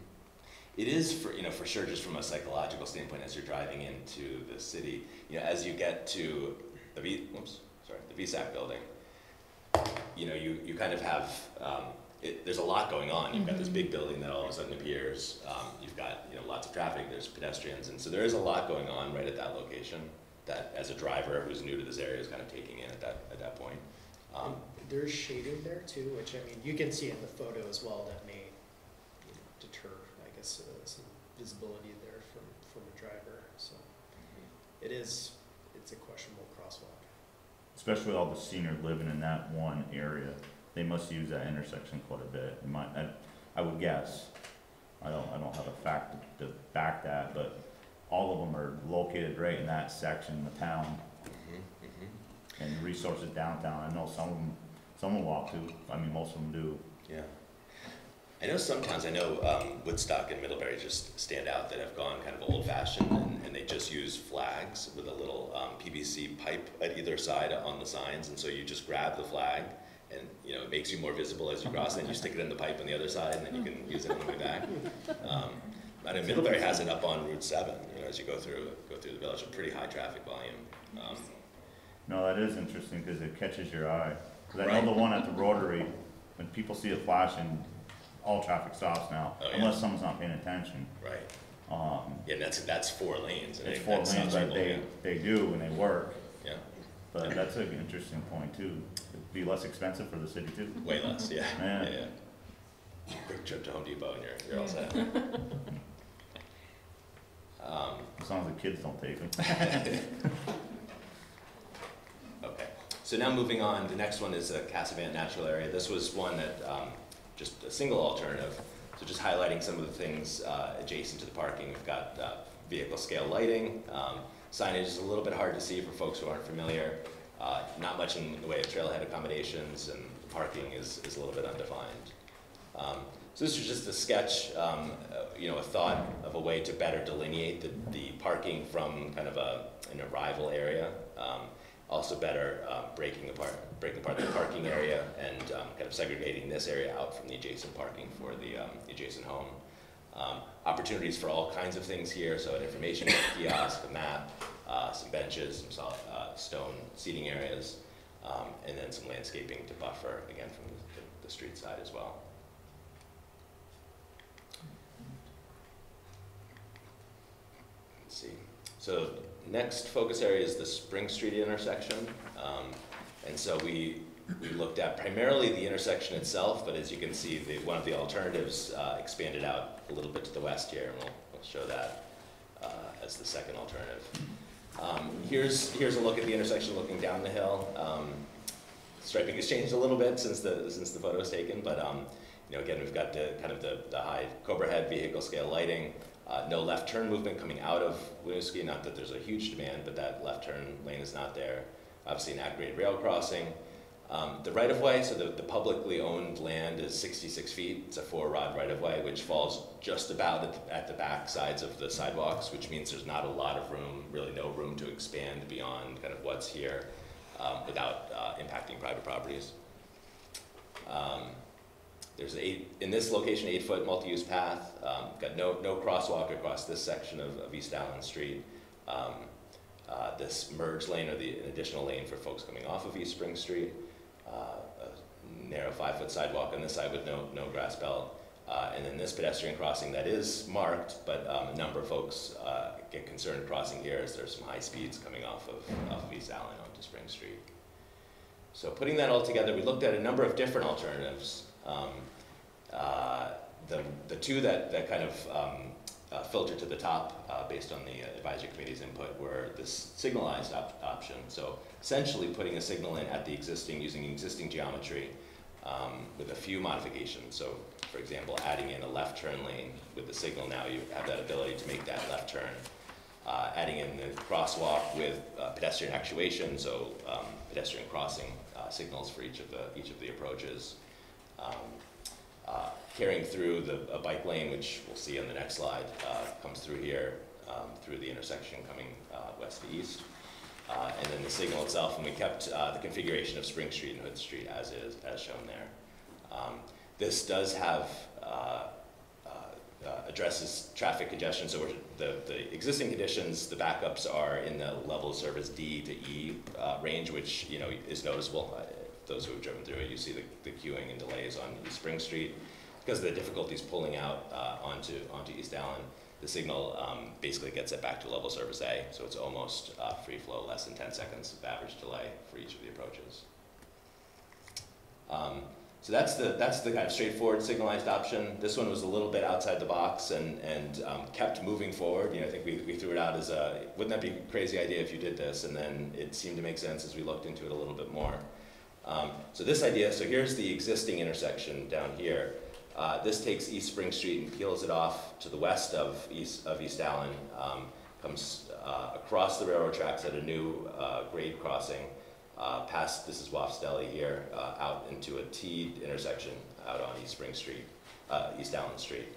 It is for, you know, for sure, just from a psychological standpoint, as you're driving into the city, you know, as you get to the V, whoops, sorry, the VSAC building, you know, you, you kind of have, um, it, there's a lot going on. You've got this Mhm. big building that all of a sudden appears, um, you've got, you know, lots of traffic, there's pedestrians, and so there is a lot going on right at that location that, as a driver who's new to this area, is kind of taking in at that, at that point. Um, There's shading there too, which I mean, you can see in the photo as well, that may you know, deter, I guess, uh, some visibility there from, from a driver, so. It is, it's a questionable crosswalk. especially with all the senior living in that one area, they must use that intersection quite a bit. In my, I, I would guess. I don't, I don't have a fact to, to back that, but all of them are located right in that section of the town mhm, mhm. and resources downtown. I know some of them, some will walk to, I mean, most of them do. Yeah. I know sometimes, I know um, Woodstock and Middlebury just stand out that have gone kind of old fashioned and, and they just use flags with a little um, PVC pipe at either side on the signs. And so you just grab the flag and, you know, it makes you more visible as you cross and you stick it in the pipe on the other side and then you can use it on the way back. Um, I know Middlebury has it up on Route seven, you know, as you go through, go through the village, a pretty high traffic volume. Um, No, that is interesting, cause it catches your eye. Cause I Right. know the one at the Rotary, when people see it flashing, all traffic stops now, Oh, yeah. unless someone's not paying attention. right. Um, Yeah, and that's, that's four lanes. and it's four lanes that they, yeah. they do when they work. Yeah, But that's an interesting point too. It'd be less expensive for the city too. way less, yeah, Yeah. yeah, yeah. Quick trip to Home Depot and you're, you're all set. Um, As long as the kids don't take them. okay, so now moving on, the next one is the Casavant Natural Area. This was one that, um, just a single alternative. So just highlighting some of the things, uh, adjacent to the parking. We've got, uh, vehicle scale lighting. Um, signage is a little bit hard to see for folks who aren't familiar. Uh, not much in the way of trailhead accommodations and the parking is, is a little bit undefined. Um, So this was just a sketch, um, uh, you know, a thought of a way to better delineate the, the parking from kind of a, an arrival area. Um, also better uh, breaking apart, breaking apart the parking area and um, kind of segregating this area out from the adjacent parking for the, um, the adjacent home. Um, opportunities for all kinds of things here, so an information kiosk, a map, uh, some benches, some solid, uh, stone seating areas, um, and then some landscaping to buffer, again, from the, the street side as well. Let's see. So next focus area is the Spring Street intersection. Um, and so we, we looked at primarily the intersection itself, but as you can see, the, one of the alternatives uh, expanded out a little bit to the west here, and we'll, we'll show that uh, as the second alternative. Um, here's, here's a look at the intersection looking down the hill. Um, striping has changed a little bit since the, since the photo was taken, but um, you know, again, we've got the kind of the, the high Cobra head vehicle scale lighting, uh, no left turn movement coming out of Winooski, not that there's a huge demand, but that left turn lane is not there. Obviously an at-grade rail crossing. Um, the right-of-way, so the, the publicly owned land is 66 feet. It's a four-rod right-of-way, which falls just about at the, at the back sides of the sidewalks, which means there's not a lot of room, really no room to expand beyond kind of what's here um, without uh, impacting private properties. Um, there's an eight, in this location, eight foot multi-use path. Um, got no, no crosswalk across this section of, of East Allen Street. Um, uh, this merge lane or the an additional lane for folks coming off of East Spring Street. Uh, a narrow five foot sidewalk on this side with no, no grass belt. Uh, and then this pedestrian crossing that is marked, but um, a number of folks uh, get concerned crossing here as there's some high speeds coming off of, off of East Allen onto Spring Street. So putting that all together, we looked at a number of different alternatives. Um, uh, the, the two that, that kind of um, uh, filtered to the top uh, based on the advisory committee's input were this signalized op option. So essentially putting a signal in at the existing, using existing geometry um, with a few modifications. So for example, adding in a left turn lane with the signal now, you have that ability to make that left turn. Uh, adding in the crosswalk with uh, pedestrian actuation, so um, pedestrian crossing uh, signals for each of the, each of the approaches. Um, uh, carrying through the, a bike lane, which we'll see on the next slide, uh, comes through here, um, through the intersection coming uh, west to east. Uh, and then the signal itself, and we kept uh, the configuration of Spring Street and Hood Street as is, as shown there. Um, this does have, uh, addresses traffic congestion, so the, the existing conditions, the backups are in the level of service D to E range, which you know is noticeable those who have driven through it, you see the, the queuing and delays on East Spring Street. Because of the difficulties pulling out uh, onto, onto East Allen, the signal um, basically gets it back to level service A, so it's almost uh, free flow, less than 10 seconds of average delay for each of the approaches. Um, so that's the, that's the kind of straightforward signalized option. This one was a little bit outside the box and, and um, kept moving forward. You know, I think we, we threw it out as a, wouldn't that be a crazy idea if you did this? And then it seemed to make sense as we looked into it a little bit more. Um, so this idea, so here's the existing intersection down here. Uh, this takes East Spring Street and peels it off to the west of East, of East Allen, um, comes uh, across the railroad tracks at a new uh, grade crossing, uh, past, this is Waff's Deli here, uh, out into a T intersection out on East Spring Street, uh, East Allen Street.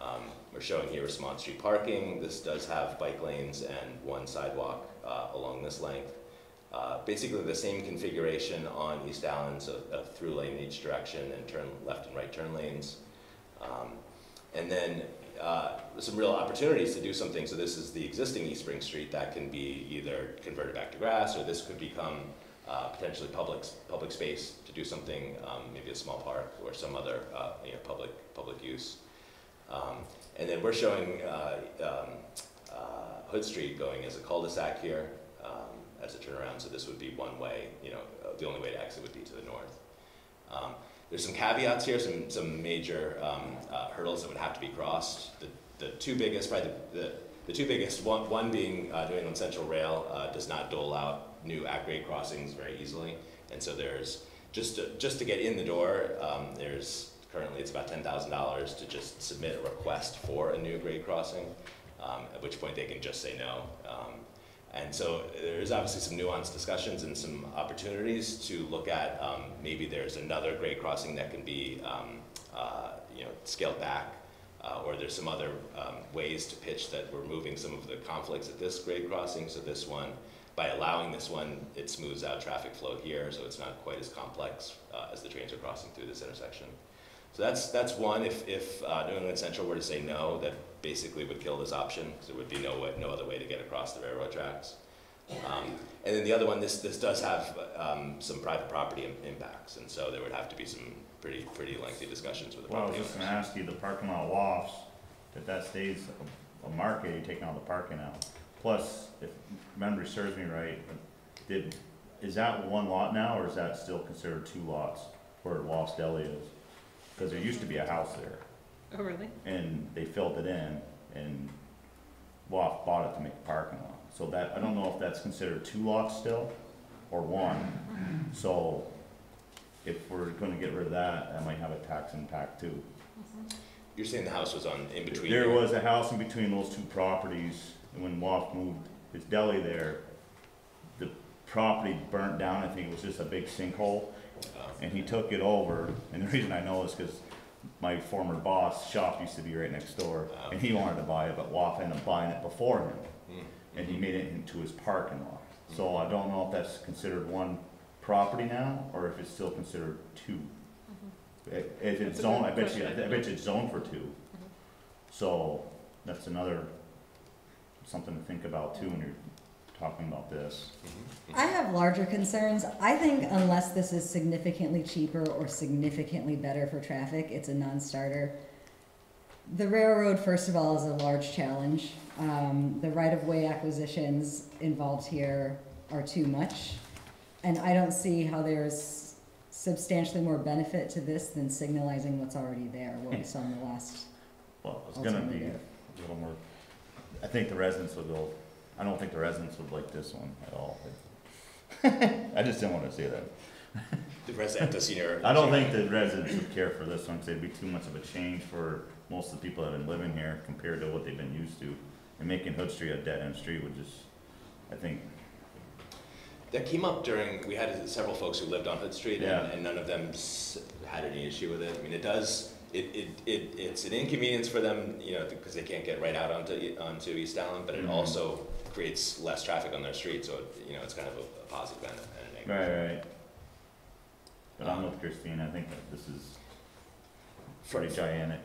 Um, we're showing here Smont Street parking. This does have bike lanes and one sidewalk along this length. Uh, basically the same configuration on East Allen, so a through lane in each direction and turn left and right turn lanes. Um, and then uh, some real opportunities to do something. So this is the existing East Spring Street that can be either converted back to grass or this could become uh, potentially public public space to do something, um, maybe a small park or some other uh, you know, public public use. Um, and then we're showing uh, um, Hood Street going as a cul-de-sac here as a turnaround, so this would be one way, you know, uh, the only way to exit would be to the north. Um, there's some caveats here, some, some major um, uh, hurdles that would have to be crossed. The, the two biggest, probably the, the, the two biggest, one, one being uh, New England Central Rail uh, does not dole out new at-grade crossings very easily, and so there's, just to, just to get in the door, um, there's currently it's about $10,000 to just submit a request for a new grade crossing, um, at which point they can just say no. Um, and so there's obviously some nuanced discussions and some opportunities to look at um, maybe there's another grade crossing that can be um, uh, you know, scaled back. Uh, or there's some other um, ways to pitch that we're moving some of the conflicts at this grade crossing, so this one, by allowing this one, it smooths out traffic flow here, so it's not quite as complex uh, as the trains are crossing through this intersection. So that's, that's one, if, if uh, New England Central were to say no, that basically would kill this option, because there would be no way, no other way to get across the railroad tracks. Um, and then the other one, this, this does have um, some private property im- impacts, and so there would have to be some pretty, pretty lengthy discussions with the Well, I was just gonna ask you, the parking lot lofts, if that stays a, a market, you're taking all the parking out. Plus, if memory serves me right, did, is that one lot now, or is that still considered two lots where Lost Deli is? Cause there used to be a house there, Oh, really? and they filled it in, and Loft bought it to make a parking lot. So that, I don't know if that's considered two lots still, or one. So, if we're gonna get rid of that, that might have a tax impact too. You're saying the house was on, in between? There was a house in between those two properties, and when Loft moved his deli there, the property burnt down, I think it was just a big sinkhole, Uh, and he took it over, and the reason I know is because my former boss shop used to be right next door, and he wanted to buy it, but Loft ended up buying it before him, mm. and he made it into his parking lot. So I don't know if that's considered one property now, or if it's still considered two. I- If it's zoned, I bet you, I bet you it's zoned for two. So, that's another, something to think about too when you're talking about this. I have larger concerns. I think unless this is significantly cheaper or significantly better for traffic, it's a non-starter. The railroad, first of all, is a large challenge. Um, the right-of-way acquisitions involved here are too much. And I don't see how there's substantially more benefit to this than signalizing what's already there, what we saw in the last. Well, it's gonna be a little more, I think the residents would go, I don't think the residents would like this one at all. I just didn't wanna say that. The resident, the senior. I don't think the residents would care for this one, 'cause it'd be too much of a change for most of the people that have been living here compared to what they've been used to. And making Hood Street a dead-end street would just, I think, That came up during, we had several folks who lived on Hood Street Yeah. and, and none of them s- had any issue with it. I mean, it does, it, it, it, it's an inconvenience for them, you know, because they can't get right out onto, onto East Allen, but it Mhm. also creates less traffic on their street, so, it- you know, it's kind of a positive and and negative. right, right. But I'm with Christine, I think that this is pretty gigantic.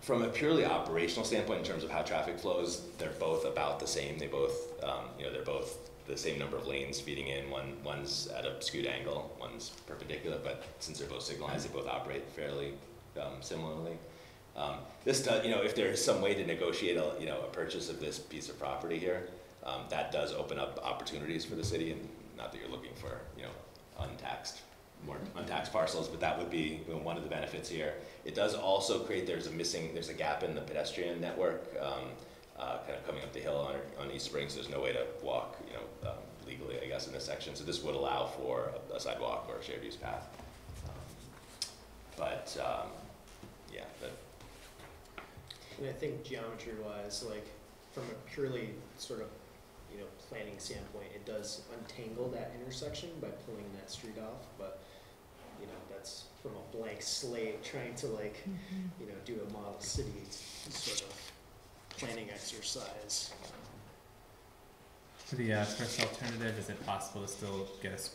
From a purely operational standpoint, in terms of how traffic flows, they're both about the same. They both, um, you know, they're both the same number of lanes feeding in. One, one's at a skewed angle, one's perpendicular, but since they're both signalized, they both operate fairly, um, similarly. Um, this does, you know, if there's some way to negotiate a, you know, a purchase of this piece of property here, um, that does open up opportunities for the city, and not that you're looking for, you know, untaxed, more untaxed parcels, but that would be one of the benefits here. It does also create, there's a missing, there's a gap in the pedestrian network, um, uh, kind of coming up the hill on, on East Springs, there's no way to walk, you know, um, legally, I guess, in this section, so this would allow for a- a sidewalk or a shared use path. Um, But, yeah, but, I think geometry wise, like from a purely sort of, planning standpoint, it does untangle that intersection by pulling that street off, but you know, that's from a blank slate, trying to like, you know, do a model city sort of planning exercise. For the uh, first alternative, is it possible to still get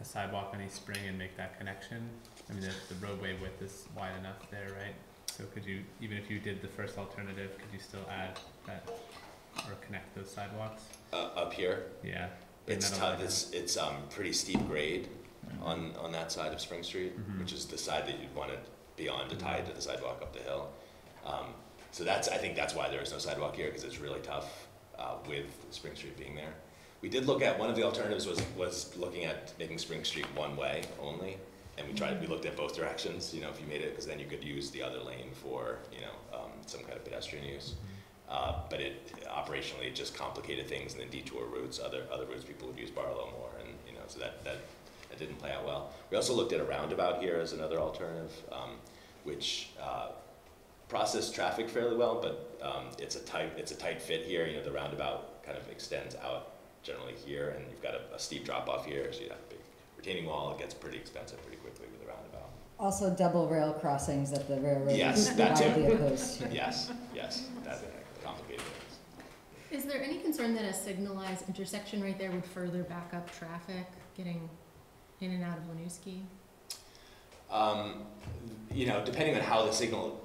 a sidewalk on East Spring and make that connection? I mean, the, the roadway width is wide enough there, right? So could you, even if you did the first alternative, could you still add that or connect those sidewalks? Uh, up here, Yeah. it's tough, it's, it's, um, pretty steep grade on, on that side of Spring Street. Mhm. which is the side that you'd want to be on to tie to the sidewalk up the hill. Um, so that's, I think that's why there is no sidewalk here, because it's really tough, uh, with Spring Street being there. We did look at, one of the alternatives was, was looking at making Spring Street one-way only, and we tried, we looked at both directions, you know, if you made it, because then you could use the other lane for, you know, um, some kind of pedestrian use. Uh, but it, operationally, it just complicated things, and then detour routes, other, other routes people would use Barlow more, and, you know, so that, that, that didn't play out well. We also looked at a roundabout here as another alternative, um, which, uh, processed traffic fairly well, but, um, it's a tight, it's a tight fit here, you know, the roundabout kind of extends out generally here, and you've got a, a steep drop off here, so you have a big retaining wall, it gets pretty expensive pretty quickly with a roundabout. Also, double rail crossings that the railroad Yes, that too. Yes, yes, that's. Is there any concern that a signalized intersection right there would further back up traffic getting in and out of Winooski? Um, you know, depending on how the signal,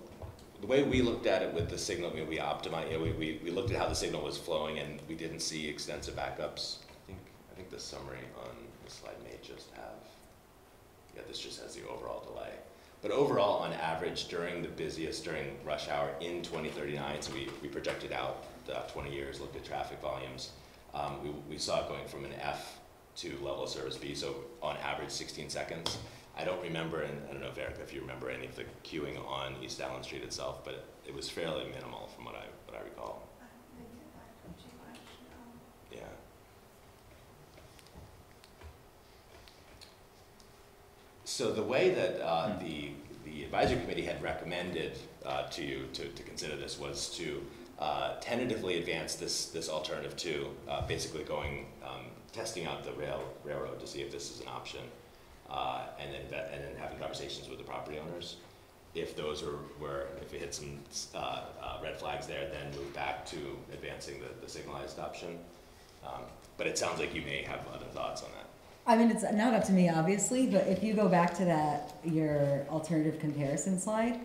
the way we looked at it with the signal, mean, we optimized, you know, we, we, we looked at how the signal was flowing and we didn't see extensive backups. I think, I think the summary on the slide may just have, yeah, this just has the overall delay. But overall, on average, during the busiest, during rush hour in twenty thirty-nine, so we, we projected out uh, twenty years, looked at traffic volumes. Um, we, we saw it going from an F to level of service B, so on average sixteen seconds. I don't remember, and I don't know, Erica, if you remember any of the queuing on East Allen Street itself, but it was fairly minimal from what I, what I recall. Yeah. So the way that uh, the, the advisory committee had recommended uh, to you to, to consider this was to uh, tentatively advance this, this alternative two, uh, basically going, um, testing out the rail, railroad to see if this is an option, uh, and then, and then having conversations with the property owners. If those are, were, if we hit some uh, uh, red flags there, then move back to advancing the, the signalized option. Um, But it sounds like you may have other thoughts on that. I mean, it's not up to me, obviously, but if you go back to that, your alternative comparison slide,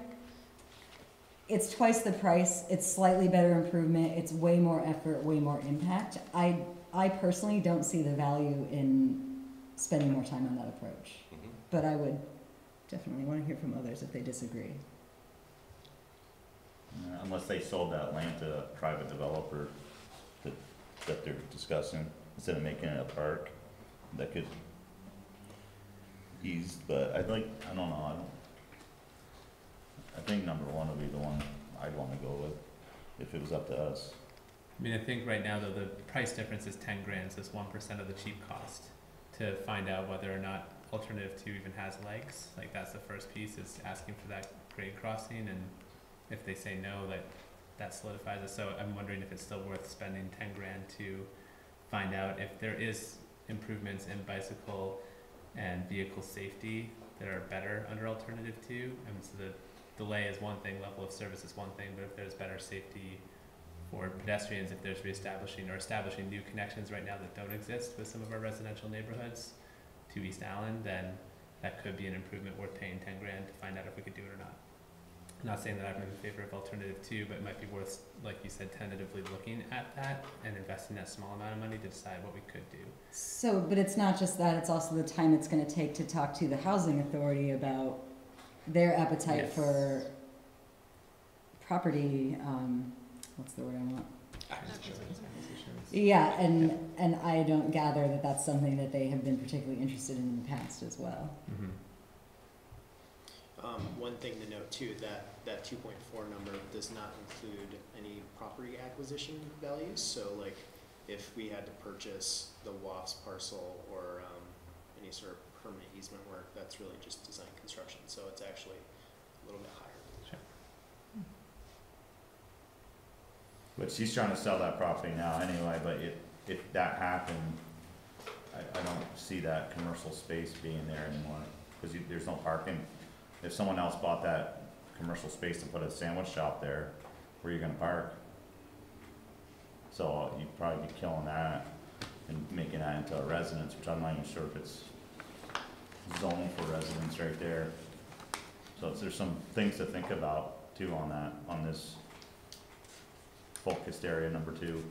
it's twice the price, it's slightly better improvement, it's way more effort, way more impact. I, I personally don't see the value in spending more time on that approach. Mhm. But I would definitely wanna hear from others if they disagree. Uh, Unless they sold that land to a private developer that, that they're discussing, instead of making it a park, that could ease, but I'd like, I don't know, I don't. I think number one would be the one I'd wanna go with, if it was up to us. I mean, I think right now though, the price difference is ten grand, so it's one percent of the cheap cost. To find out whether or not alternative two even has legs, like that's the first piece, is asking for that grade crossing, and if they say no, like, that solidifies it, so I'm wondering if it's still worth spending ten grand to find out if there is improvements in bicycle and vehicle safety that are better under alternative two, and so the delay is one thing, level of service is one thing, but if there's better safety for pedestrians, if there's reestablishing or establishing new connections right now that don't exist with some of our residential neighborhoods to East Allen, then that could be an improvement worth paying ten grand to find out if we could do it or not. I'm not saying that I'm in favor of alternative two, but it might be worth, like you said, tentatively looking at that and investing that small amount of money to decide what we could do. So, but it's not just that, it's also the time it's gonna take to talk to the housing authority about their appetite Yes. for property, um, what's the word I want? Yeah, and, and I don't gather that that's something that they have been particularly interested in in the past as well. Mm-hmm. Um, one thing to note too, that, that two point four number does not include any property acquisition values, so like, if we had to purchase the WAF's parcel or, um, any sort of permanent easement work, that's really just design construction, so it's actually a little bit higher. But she's trying to sell that property now anyway, but if, if that happened, I, I don't see that commercial space being there anymore, cause there's no parking. If someone else bought that commercial space to put a sandwich shop there, where are you gonna park? So uh, you'd probably be killing that and making that into a residence, which I'm not even sure if it's zoned for residents right there. So there's some things to think about too on that, on this focused area number two.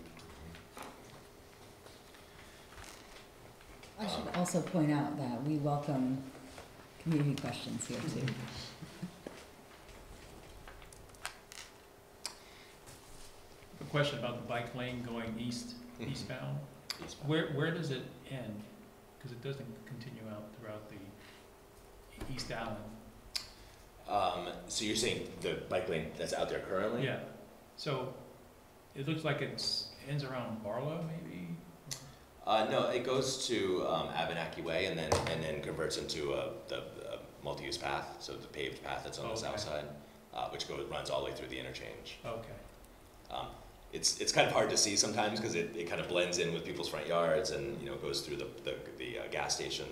I should also point out that we welcome community questions here too. A question about the bike lane going east, Mhm. eastbound. Eastbound. Where, where does it end? Because it doesn't continue out throughout the East Allen. Um, so you're saying the bike lane that's out there currently? Yeah, so it looks like it ends around Barlow maybe? Uh, no, it goes to um, Abenaki Way and then and then converts into a, the, the multi-use path, so the paved path that's on the south side, uh, which goes runs all the way through the interchange. Okay, Um, it's it's kind of hard to see sometimes because it, it kind of blends in with people's front yards and you know goes through the the, the uh, gas station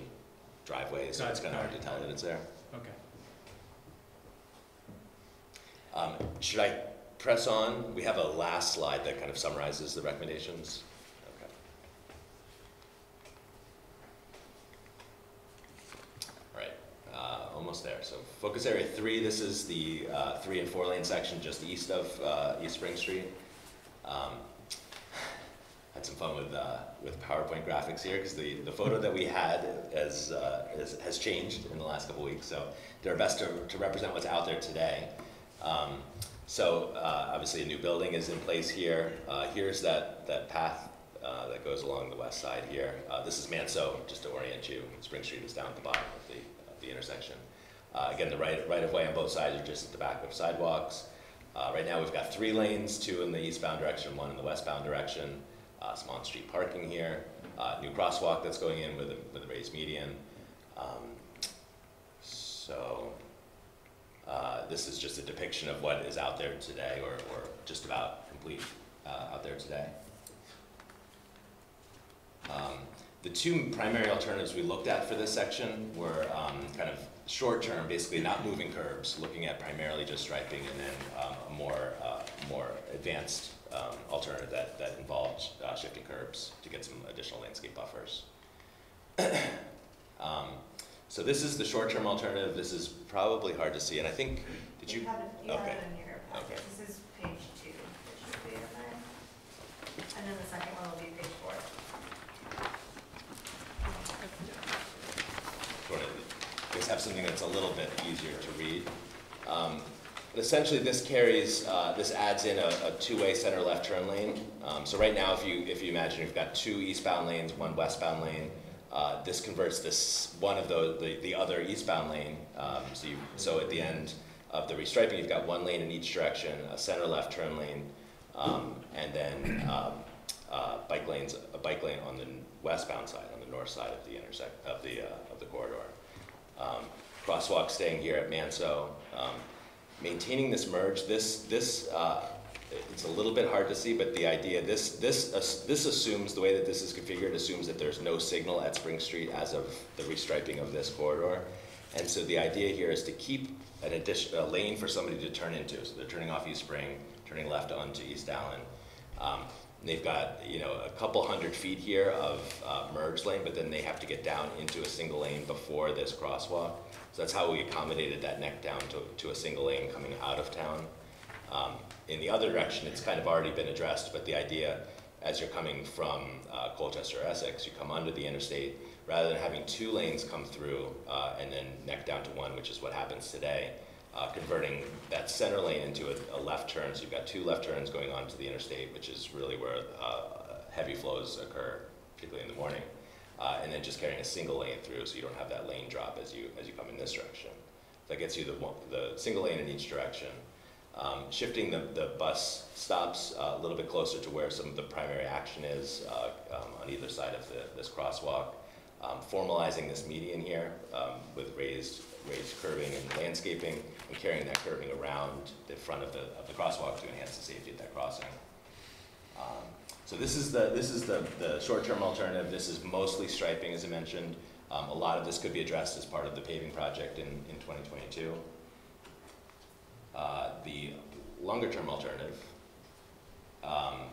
driveway, so it's kind of hard to tell that it's there. Okay. Um, Should I press on? We have a last slide that kind of summarizes the recommendations. Okay. All right, uh, almost there. So focus area three, this is the uh, three and four lane section just east of uh, East Spring Street. Um, had some fun with uh, with PowerPoint graphics here because the, the photo that we had has, uh, has changed in the last couple weeks. So did our best to, to represent what's out there today. Um, so uh, obviously a new building is in place here. Uh, here's that that path uh, that goes along the west side here. Uh, this is Manso, just to orient you. Spring Street is down at the bottom of the of the intersection. Again, the right right of way on both sides are just at the back of sidewalks. Right now we've got three lanes, two in the eastbound direction, one in the westbound direction. Uh, some on-street parking here. Uh, new crosswalk that's going in with a, with a raised median. Um, so uh, this is just a depiction of what is out there today, or, or just about complete out there today. Um, the two primary alternatives we looked at for this section were um, kind of short-term, basically not moving curbs, looking at primarily just striping, and then um, a more uh, more advanced um, alternative that that involved uh, shifting curbs to get some additional landscape buffers. um, so this is the short-term alternative. This is probably hard to see, and I think did you? you have okay. it in your packet. Okay. This is page two, it should be in there. And then the second one will be page four. sort of, just have something that's a little bit easier to read. Um, essentially, this carries, uh, this adds in a, a two-way center-left turn lane. Um, so right now, if you if you imagine you've got two eastbound lanes, one westbound lane, uh, this converts this one of those the, the other eastbound lane. Um, so you so at the end of the restriping, you've got one lane in each direction, a center-left turn lane, um, and then um, uh, bike lanes, a bike lane on the westbound side, on the north side of the intersect of the uh, of the corridor. Um, crosswalk staying here at Manso. Maintaining this merge, this this uh, it's a little bit hard to see, but the idea this this uh, this assumes the way that this is configured assumes that there's no signal at Spring Street as of the restriping of this corridor, and so the idea here is to keep an addition a lane for somebody to turn into. So they're turning off East Spring, turning left onto East Allen. Um, They've got, you know, a couple hundred feet here of uh, merge lane, but then they have to get down into a single lane before this crosswalk. So that's how we accommodated that neck down to, to a single lane coming out of town. Um, in the other direction, it's kind of already been addressed, but the idea, as you're coming from uh, Colchester, Essex, you come under the interstate, rather than having two lanes come through uh, and then neck down to one, which is what happens today, uh, converting that center lane into a, a, left turn. So you've got two left turns going onto the interstate, which is really where uh, heavy flows occur, particularly in the morning. Uh, and then just carrying a single lane through, so you don't have that lane drop as you as you come in this direction. That gets you the the single lane in each direction. Um, shifting the, the bus stops uh, a little bit closer to where some of the primary action is uh, um, on either side of the, this crosswalk. Um, formalizing this median here um, with raised raised curving and landscaping, and carrying that curving around the front of the, of the crosswalk to enhance the safety of that crossing. So this is the this is the, the short-term alternative. This is mostly striping, as I mentioned. Um, a lot of this could be addressed as part of the paving project in, in 2022. Uh, the longer-term alternative, um,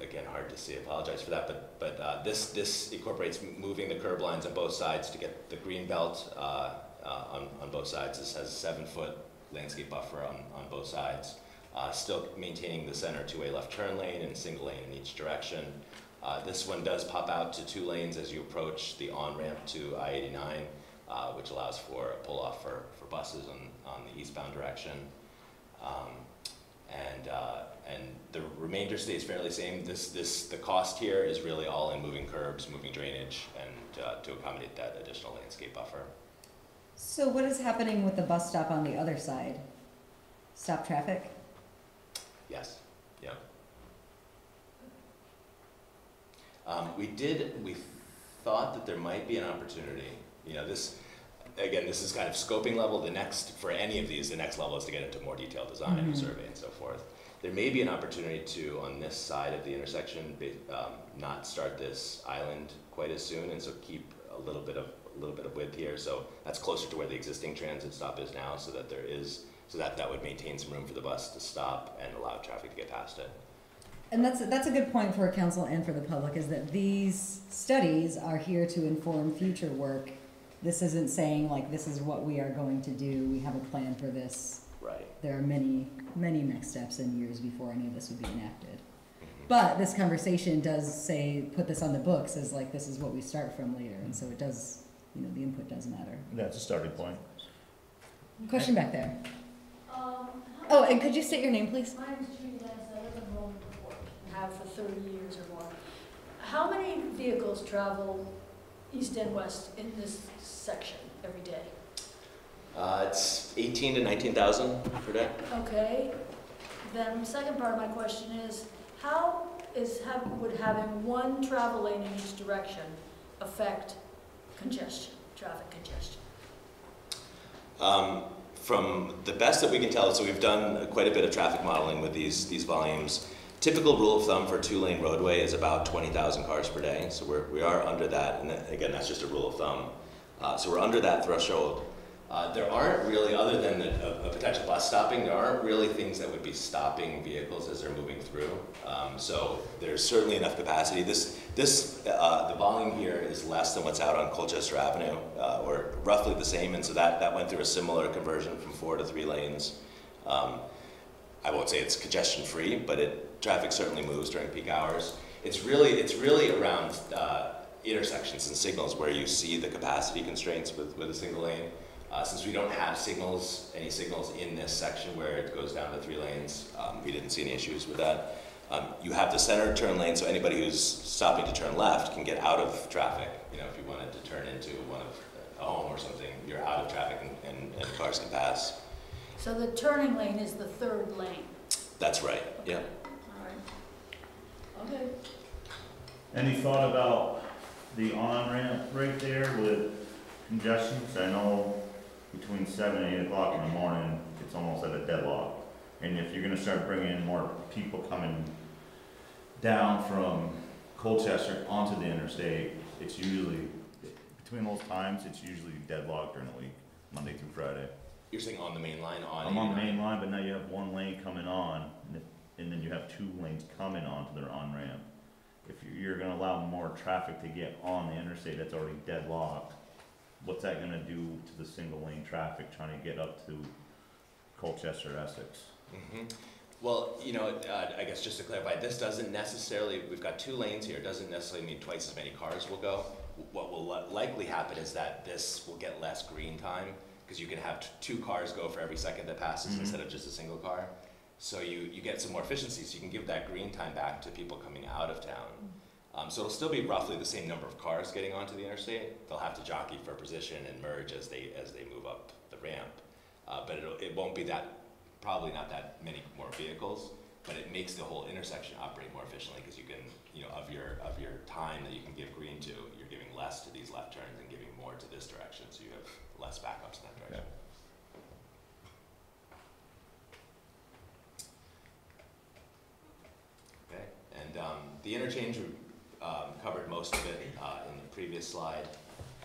again, hard to see, apologize for that, but, but uh, this, this incorporates moving the curb lines on both sides to get the green belt uh, uh, on, on both sides. This has a seven-foot landscape buffer on, on both sides. Uh, still maintaining the center two-way left turn lane and single lane in each direction. Uh, this one does pop out to two lanes as you approach the on-ramp to I-89, uh, which allows for a pull-off for, for buses on, on the eastbound direction. Um, and, uh, and the remainder stays fairly same. This, this, the cost here is really all in moving curbs, moving drainage, and uh, to accommodate that additional landscape buffer. So what is happening with the bus stop on the other side? Stop traffic? Yes, yeah. Um, we did, we thought that there might be an opportunity, you know, this, again, this is kind of scoping level, the next, for any of these, the next level is to get into more detailed design and Mhm. survey and so forth. There may be an opportunity to, on this side of the intersection, um, not start this island quite as soon, and so keep a little bit of, a little bit of width here, so that's closer to where the existing transit stop is now, so that there is So that, that would maintain some room for the bus to stop and allow traffic to get past it. And that's, that's a good point for council and for the public, is that these studies are here to inform future work. This isn't saying like, this is what we are going to do, we have a plan for this. Right. There are many, many next steps and years before any of this would be enacted. Mhm. But this conversation does say, put this on the books as like, this is what we start from later, and so it does, you know, the input does matter. That's a starting point. Question back there. Um, Oh, and could you state your name, please? My name is Judy Lenz, I live in Rolling Court, and have for thirty years or more. How many vehicles travel east and west in this section every day? Uh, it's eighteen to nineteen thousand per day. Okay, then second part of my question is, how is, have, would having one travel lane in each direction affect congestion, traffic congestion? Um, from the best that we can tell, so we've done quite a bit of traffic modeling with these, these volumes. Typical rule of thumb for two-lane roadway is about 20,000 cars per day, so we're, we are under that, and then, again, that's just a rule of thumb. Uh, so we're under that threshold. Uh, there aren't really, other than the, a, a potential bus stopping, there aren't really things that would be stopping vehicles as they're moving through. Um, so there's certainly enough capacity. This, this, uh, the volume here is less than what's out on Colchester Avenue, uh, or roughly the same, and so that, that went through a similar conversion from four to three lanes. Um, I won't say it's congestion-free, but it, traffic certainly moves during peak hours. It's really, it's really around uh, intersections and signals where you see the capacity constraints with, with a single lane. Uh, since we don't have signals, any signals in this section where it goes down to three lanes, um, we didn't see any issues with that. Um, you have the center turn lane, so anybody who's stopping to turn left can get out of traffic. You know, if you wanted to turn into one of a home or something, you're out of traffic and, and, and cars can pass. So the turning lane is the third lane, That's right. Yeah. all right? Okay. Any thought about the on-ramp right there with congestion? I know between seven and eight o'clock in the morning, it's almost at a deadlock. And if you're gonna start bringing in more people coming down from Colchester onto the interstate, it's usually, between those times, it's usually deadlocked during the week, Monday through Friday. You're saying on the main line, on I'm on the 89? main line, but now you have one lane coming on, and if- and then you have two lanes coming onto their on-ramp. If you- you're gonna allow more traffic to get on the interstate that's already deadlocked, what's that gonna do to the single lane traffic trying to get up to Colchester, Essex? Mhm. Well, you know, uh, I guess just to clarify, this doesn't necessarily, we've got two lanes here, it doesn't necessarily mean twice as many cars will go. What will li- likely happen is that this will get less green time, because you can have t- two cars go for every second that passes Mhm. instead of just a single car. So you, you get some more efficiency, so you can give that green time back to people coming out of town. Um, so it'll still be roughly the same number of cars getting onto the interstate. They'll have to jockey for position and merge as they, as they move up the ramp. Uh, but it'll, it won't be that, probably not that many more vehicles, but it makes the whole intersection operate more efficiently because you can, you know, of your, of your time that you can give green to, you're giving less to these left turns and giving more to this direction, so you have less backups in that direction. Okay, and um, the interchange um, covered most of it uh, in the previous slide.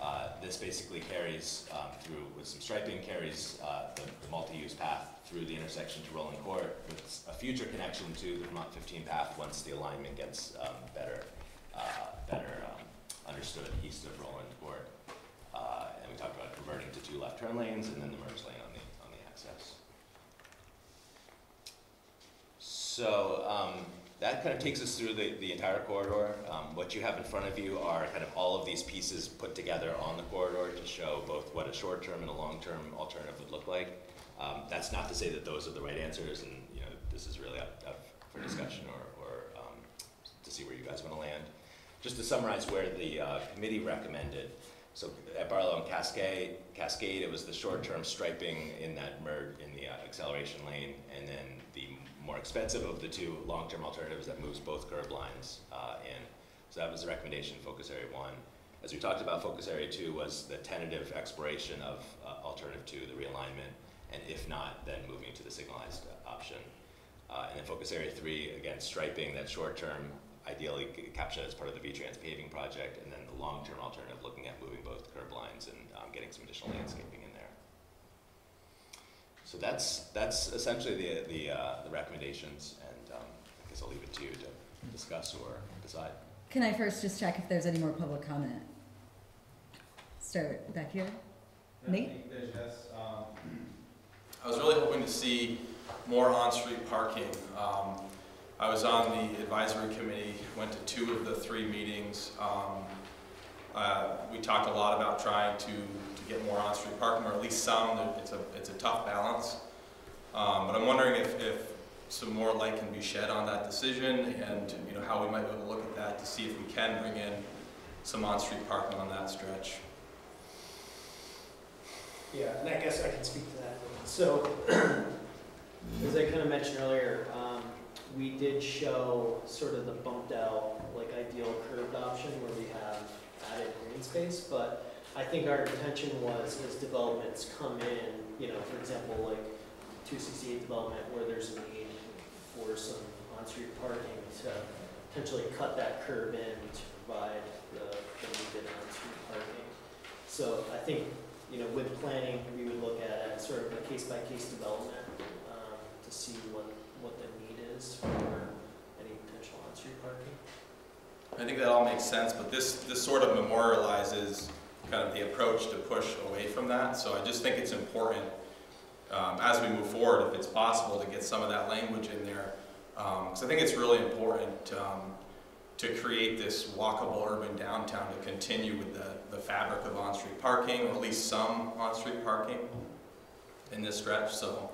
Uh, This basically carries um, through, with some striping, carries uh, the the multi-use path through the intersection to Rolling Court with a future connection to the Vermont 15 path once the alignment gets um, better, uh, better um, understood east of Rolling Court. Uh, And we talked about converting to two left turn lanes and then the merge lane on the, on the access. So um, that kind of takes us through the, the entire corridor. Um, what you have in front of you are kind of all of these pieces put together on the corridor to show both what a short-term and a long-term alternative would look like. Um, that's not to say that those are the right answers, and you know this is really up, up for discussion or, or um, to see where you guys want to land. Just to summarize where the uh, committee recommended. So at Barlow and Cascade, Cascade, it was the short-term striping in that merge in the uh, acceleration lane, and then the more expensive of the two long-term alternatives that moves both curb lines uh, in. So that was the recommendation, focus area one. As we talked about, focus area two was the tentative exploration of uh, alternative two, the realignment, and if not, then moving to the signalized uh, option. Uh, and then focus area three, again, striping that short-term, ideally captured as part of the V-Trans paving project, and then the long-term alternative, looking at moving both curb lines and um, getting some additional landscaping. So that's, that's essentially the, the, uh, the recommendations, and, um, I guess I'll leave it to you to discuss or decide. Can I first just check if there's any more public comment? Start back here. Nate? um, I was really hoping to see more on-street parking. Um, I was on the advisory committee, went to two of the three meetings. Um, uh, We talked a lot about trying to, to get more on-street parking, or at least some. It's a, it's a tough balance. Um, But I'm wondering if, if some more light can be shed on that decision and, you know, how we might be able to look at that to see if we can bring in some on-street parking on that stretch. Yeah, and I guess I can speak to that. So, as I kind of mentioned earlier, um, we did show sort of the bumped out, like ideal curved option where we have added green space, but I think our intention was as developments come in, you know, for example, like two sixty-eight development where there's a need for some on-street parking to potentially cut that curb in to provide the, the needed on-street parking. So I think you know, with planning, we would look at sort of a case-by-case development, um, to see what, what the need is for any potential on-street parking. I think that all makes sense, but this, this sort of memorializes kind of the approach to push away from that. So I just think it's important, um, as we move forward, if it's possible, to get some of that language in there. Because I think it's really important um, to create this walkable urban downtown to continue with the, the fabric of on-street parking, or at least some on-street parking in this stretch. So,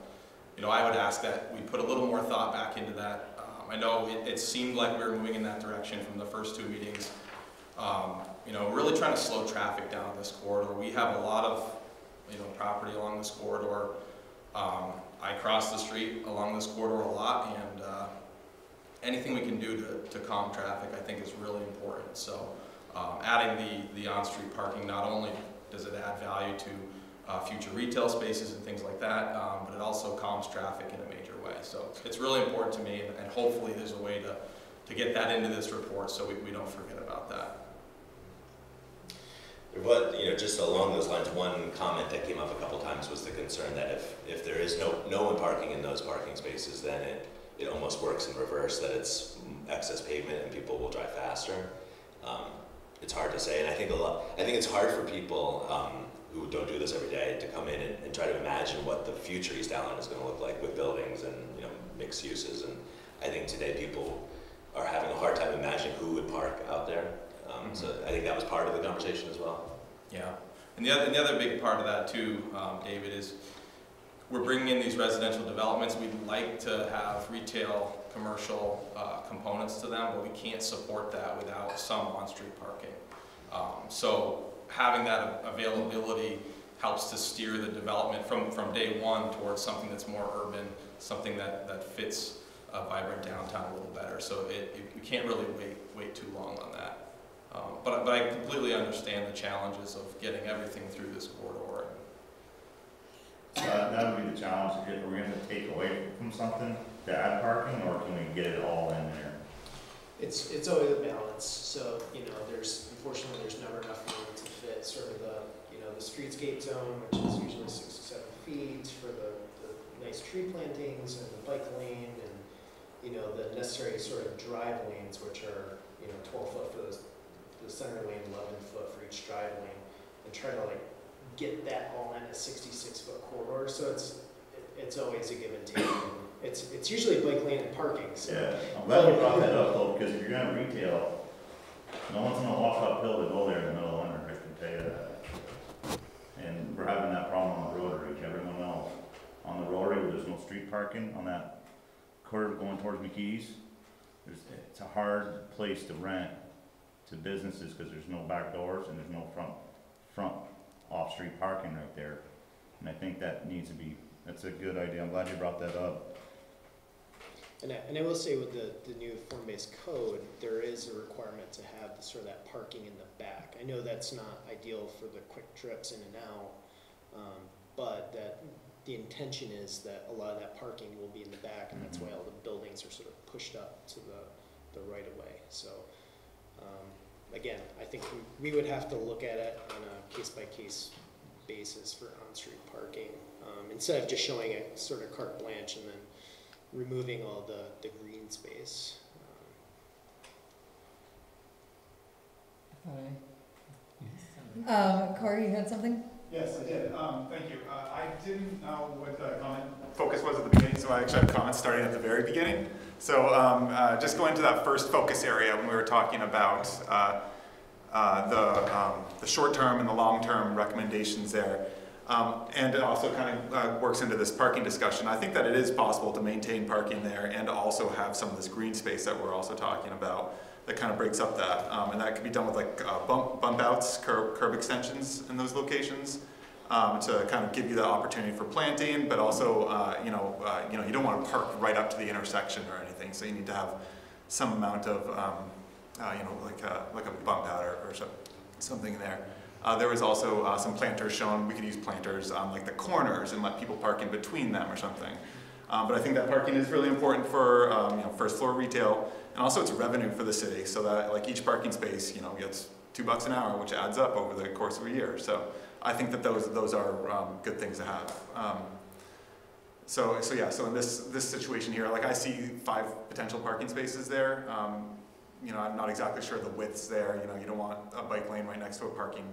you know, I would ask that we put a little more thought back into that. Um, I know it, it seemed like we were moving in that direction from the first two meetings. Um, you know, really trying to slow traffic down this corridor. We have a lot of, you know, property along this corridor. Um, I cross the street along this corridor a lot, and uh, anything we can do to, to calm traffic, I think, is really important. So, um, adding the, the on-street parking, not only does it add value to uh, future retail spaces and things like that, um, but it also calms traffic So it's really important to me, and, and hopefully there's a way to, to get that into this report so we, we don't forget about that. But, you know, just along those lines, one comment that came up a couple times was the concern that if, if there is no, no one parking in those parking spaces, then it, it almost works in reverse, that it's excess pavement and people will drive faster. Um, it's hard to say, and I think a lot, I think it's hard for people, um, who don't do this every day to come in and, and try to imagine what the future East Allen is gonna look like with buildings and, you know, mixed uses, and I think today people are having a hard time imagining who would park out there. Um, so I think that was part of the conversation as well. Yeah, and the other, and the other big part of that too, um, David, is we're bringing in these residential developments. We'd like to have retail, commercial uh, components to them, but we can't support that without some on-street parking. Um, so having that availability helps to steer the development from, from day one towards something that's more urban, something that, that fits a vibrant downtown a little better. So it, it, you can't really wait, wait too long on that. Um, but, but I completely understand the challenges of getting everything through this corridor. So that, that would be the challenge, if we're gonna take away from something to add parking, or can we get it all in there? It's, it's always a balance, so, you know, there's, unfortunately, there's never enough room to sort of the, you know, the streetscape zone, which is usually six to seven feet for the, the nice tree plantings and the bike lane and, you know, the necessary sort of drive lanes, which are, you know, twelve foot for the, the center lane, eleven foot for each drive lane, and try to like get that all in a sixty-six foot corridor, so it's, it's always a give and take. It's, it's usually bike lane and parking, so. Yeah, I'm glad you brought that up though, because if you're gonna retail, no one's gonna walk uphill to go there in the middle of winter, And we're having that problem on the rotary, everyone else, on the rotary there's no street parking, on that curve going towards McKees, there's, it's a hard place to rent to businesses, because there's no back doors and there's no front, front off-street parking right there. And I think that needs to be, that's a good idea, I'm glad you brought that up. And I, and I will say with the, the new form-based code, there is a requirement to have the, sort of that parking in the back. I know that's not ideal for the quick trips in and out, um, but that, the intention is that a lot of that parking will be in the back, and that's why all the buildings are sort of pushed up to the, the right of way, so. Um, again, I think we, we would have to look at it on a case-by-case basis for on-street parking, um, instead of just showing it sort of carte blanche and then removing all the, the green space. Um, Corey, you had something? Yes, I did. Um, thank you. Uh, I didn't know what the comment focus was at the beginning, so I actually have comments starting at the very beginning. So um, uh, just going to that first focus area when we were talking about uh, uh, the, um, the short-term and the long-term recommendations there. Um, and it also kind of uh, works into this parking discussion. I think that it is possible to maintain parking there and also have some of this green space that we're also talking about that kind of breaks up that. Um, and that can be done with like uh, bump, bump outs, curb, curb extensions in those locations um, to kind of give you the opportunity for planting, but also, uh, you know, uh, you know, you don't want to park right up to the intersection or anything, so you need to have some amount of, um, uh, you know, like a, like a bump out or, or so, something there. Uh, there was also uh, some planters shown. We could use planters on like the corners and let people park in between them or something. Um, but I think that parking is really important for um, you know, first floor retail, and also it's revenue for the city, so that like each parking space, you know, gets two bucks an hour, which adds up over the course of a year. So I think that those those are um, good things to have. Um, so so yeah, so in this this situation here, like I see five potential parking spaces there. Um, you know, I'm not exactly sure the widths there. You know, you don't want a bike lane right next to a parking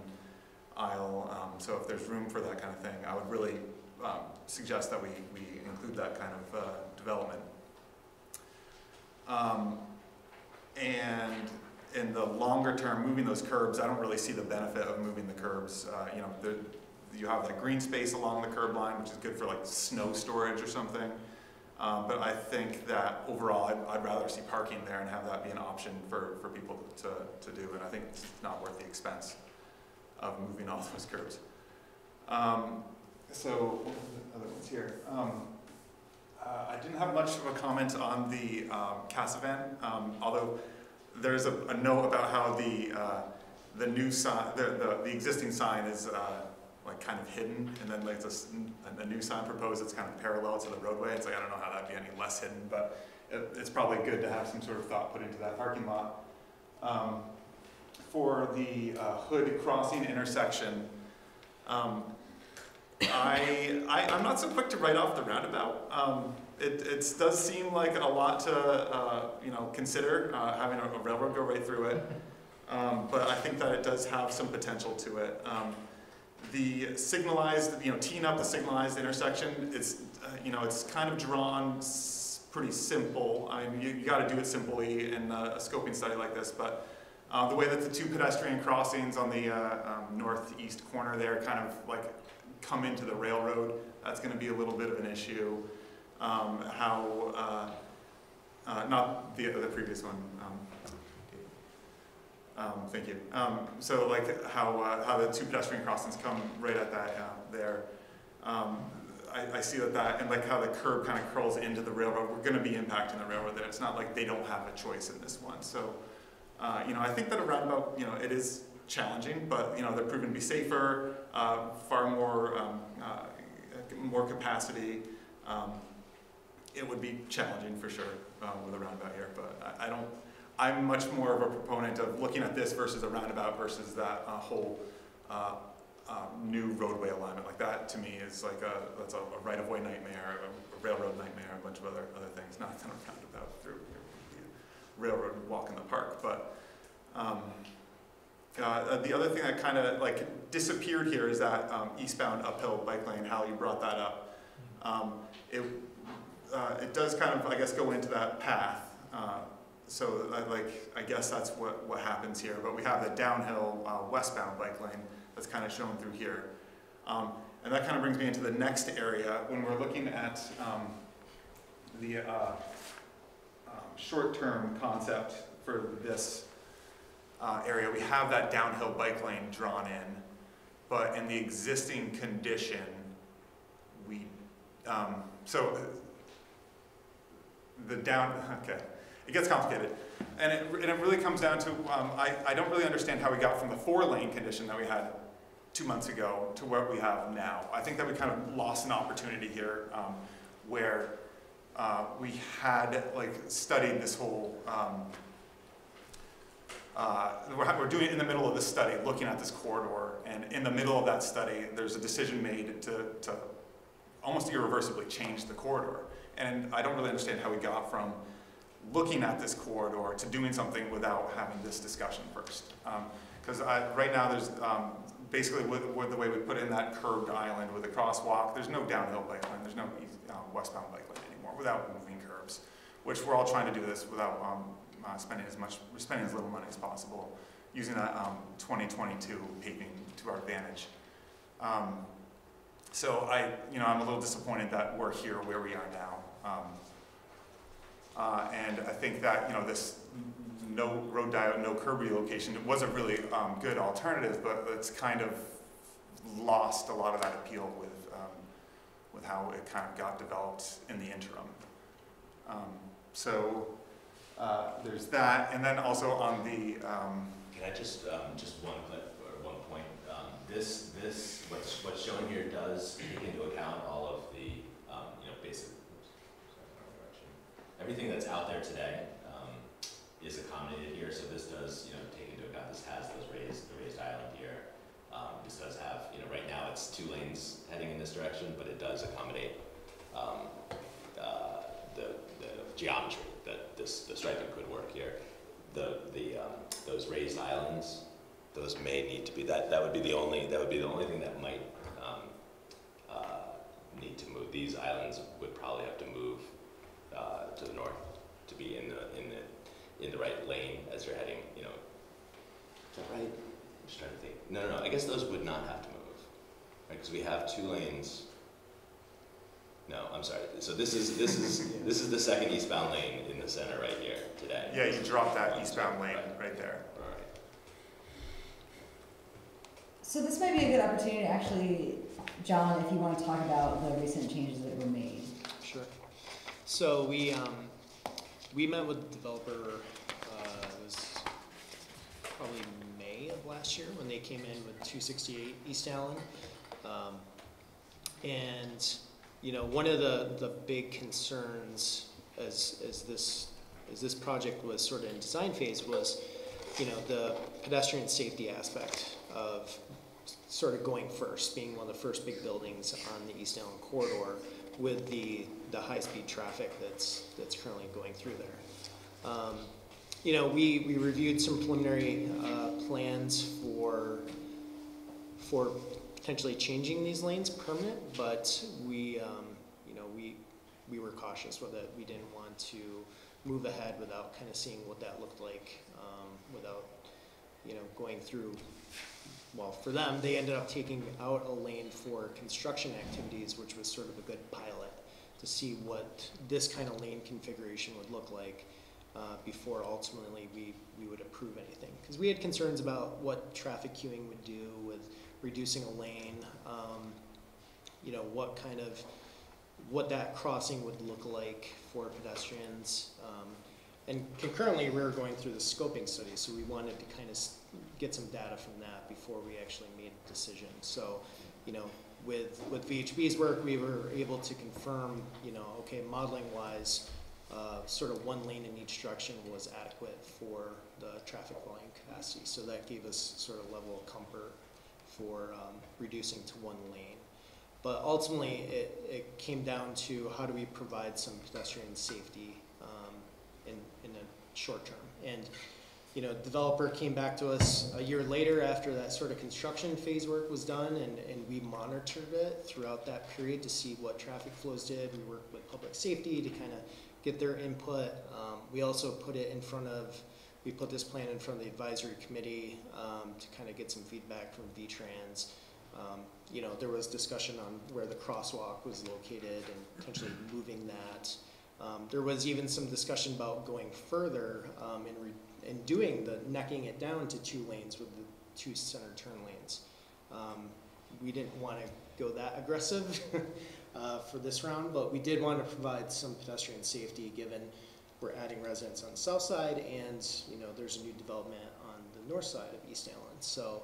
aisle. Um, so if there's room for that kind of thing, I would really um, suggest that we, we include that kind of uh, development. Um, and in the longer term, moving those curbs, I don't really see the benefit of moving the curbs. Uh, you know, you have that green space along the curb line, which is good for like snow storage or something. Um, but I think that overall, I'd, I'd, rather see parking there and have that be an option for, for people to, to do. And I think it's not worth the expense of moving all those curbs. Um, so, other ones here? Um, uh, I didn't have much of a comment on the um, Casavant, um, although there's a, a, note about how the uh, the new sign, the, the, the, existing sign is uh, like kind of hidden, and then like a, new sign proposed that's kind of parallel to the roadway. It's like I don't know how that'd be any less hidden, but it, it's probably good to have some sort of thought put into that parking lot. Um, for the uh, Hood Crossing intersection, um, I, I, am not so quick to write off the roundabout. Um, it, it does seem like a lot to uh, you know consider uh, having a, a, railroad go right through it, um, but I think that it does have some potential to it. Um, the signalized, you know, teeing up the signalized intersection, it's uh, you know it's kind of drawn pretty simple. I mean, you, you got to do it simply in a, a scoping study like this, but. Uh, the way that the two pedestrian crossings on the uh, um, northeast corner there kind of like come into the railroad, that's going to be a little bit of an issue. Um, how, uh, uh, not the, the previous one, um, um, thank you. Um, so like how, uh, how the two pedestrian crossings come right at that uh, there. Um, I, I, see that that, and like how the curb kind of curls into the railroad, we're going to be impacting the railroad there. It's not like they don't have a choice in this one. So, uh, you know, I think that a roundabout, you know, it is challenging, but you know they're proven to be safer, uh, far more um, uh, more capacity. Um, it would be challenging for sure um, with a roundabout here, but I, I, don't. I'm much more of a proponent of looking at this versus a roundabout versus that uh, whole uh, new roadway alignment. Like that to me is like a that's a right-of-way nightmare, a, railroad nightmare, a bunch of other other things. Not kind of roundabout through railroad walk in the park, but. Um, uh, the other thing that kind of like disappeared here is that um, eastbound uphill bike lane. How you brought that up. Um, it uh, it does kind of I guess go into that path. Uh, so I, like I guess that's what what happens here. But we have the downhill uh, westbound bike lane that's kind of shown through here. Um, and that kind of brings me into the next area when we're looking at um, the uh, short-term concept for this uh, area, we have that downhill bike lane drawn in, but in the existing condition, we, um, so the down, okay, it gets complicated. And it, and it really comes down to, um, I, I don't really understand how we got from the four lane condition that we had two months ago to what we have now. I think that we kind of lost an opportunity here um, where uh, we had like studied this whole um, uh, we're, we're doing it in the middle of this study, looking at this corridor, and in the middle of that study, there's a decision made to, to almost irreversibly change the corridor. And I don't really understand how we got from looking at this corridor to doing something without having this discussion first. Because right now, there's, um, basically with, with the way we put in that curved island with a crosswalk, there's no downhill bike lane, there's no eas- um, westbound bike lane without moving curbs, which we're all trying to do this without um, uh, spending as much, spending as little money as possible, using that um, 2022 paving to our advantage. Um, so I, you know, I'm a little disappointed that we're here where we are now. Um, uh, and I think that, you know, this no road diet, no curb relocation, it was a really um, good alternative, but it's kind of lost a lot of that appeal with, um, with how it kind of got developed in the interim. Um, so uh, there's that, and then also on the, um, Can I just, um, just one clip, or one point, um, this, this, what's, what's shown here does take into account all of the, um, you know, basic. Everything that's out there today, is accommodated here, so this does, you know, take into account, this has those raised, the raised island here. Um, this does have, you know, right now it's two lanes heading in this direction, but it does accommodate, um, uh, the, the geometry that this, the striping could work here. The, the, um, those raised islands, those may need to be, that, that would be the only, that would be the only thing that might, um, uh, need to move. These islands would probably have to move, uh, to the north to be in the, in the, in the right lane as you're heading, you know. Right? I'm just trying to think. No, no, no, I guess those would not have to move, right, because we have two lanes. No, I'm sorry, so this is, this is, this is the second eastbound lane in the center right here today. yeah, you drop that eastbound lane right there. All right. So this might be a good opportunity to actually, John, if you want to talk about the recent changes that were made. Sure. So we, um, we met with the developer, uh, it was probably May of last year when they came in with two sixty-eight East Allen. Um, and, you know, one of the, the big concerns as, as this, as this project was sort of in design phase was, you know, the pedestrian safety aspect of sort of going first, being one of the first big buildings on the East Allen corridor with the, the high-speed traffic that's, that's currently going through there. Um, You know, we, we reviewed some preliminary, uh, plans for, for potentially changing these lanes permanent, but we, um, you know, we, we were cautious with it. We didn't want to move ahead without kind of seeing what that looked like, um, without, you know, going through well, for them, they ended up taking out a lane for construction activities, which was sort of a good pilot to see what this kind of lane configuration would look like uh, before ultimately we, we would approve anything. Because we had concerns about what traffic queuing would do with reducing a lane, um, you know, what kind of, what that crossing would look like for pedestrians. Um, and concurrently, we were going through the scoping study, so we wanted to kind of get some data from that before we actually made a decision. So, you know, with, with VHB's work, we were able to confirm, you know, okay, modeling wise, uh, sort of one lane in each direction was adequate for the traffic volume capacity. So that gave us sort of level of comfort for um, reducing to one lane. But ultimately, it, it came down to how do we provide some pedestrian safety um, in, in the short term. And you know, developer came back to us a year later after that sort of construction phase work was done, and, and we monitored it throughout that period to see what traffic flows did. We worked with public safety to kind of get their input. Um, we also put it in front of, we put this plan in front of the advisory committee um, to kind of get some feedback from VTrans. Um, you know, there was discussion on where the crosswalk was located and potentially moving that. Um, there was even some discussion about going further um, and and doing the necking it down to two lanes with the two center turn lanes. Um, we didn't want to go that aggressive uh, for this round, but we did want to provide some pedestrian safety given we're adding residents on the south side and you know there's a new development on the north side of East Allen. So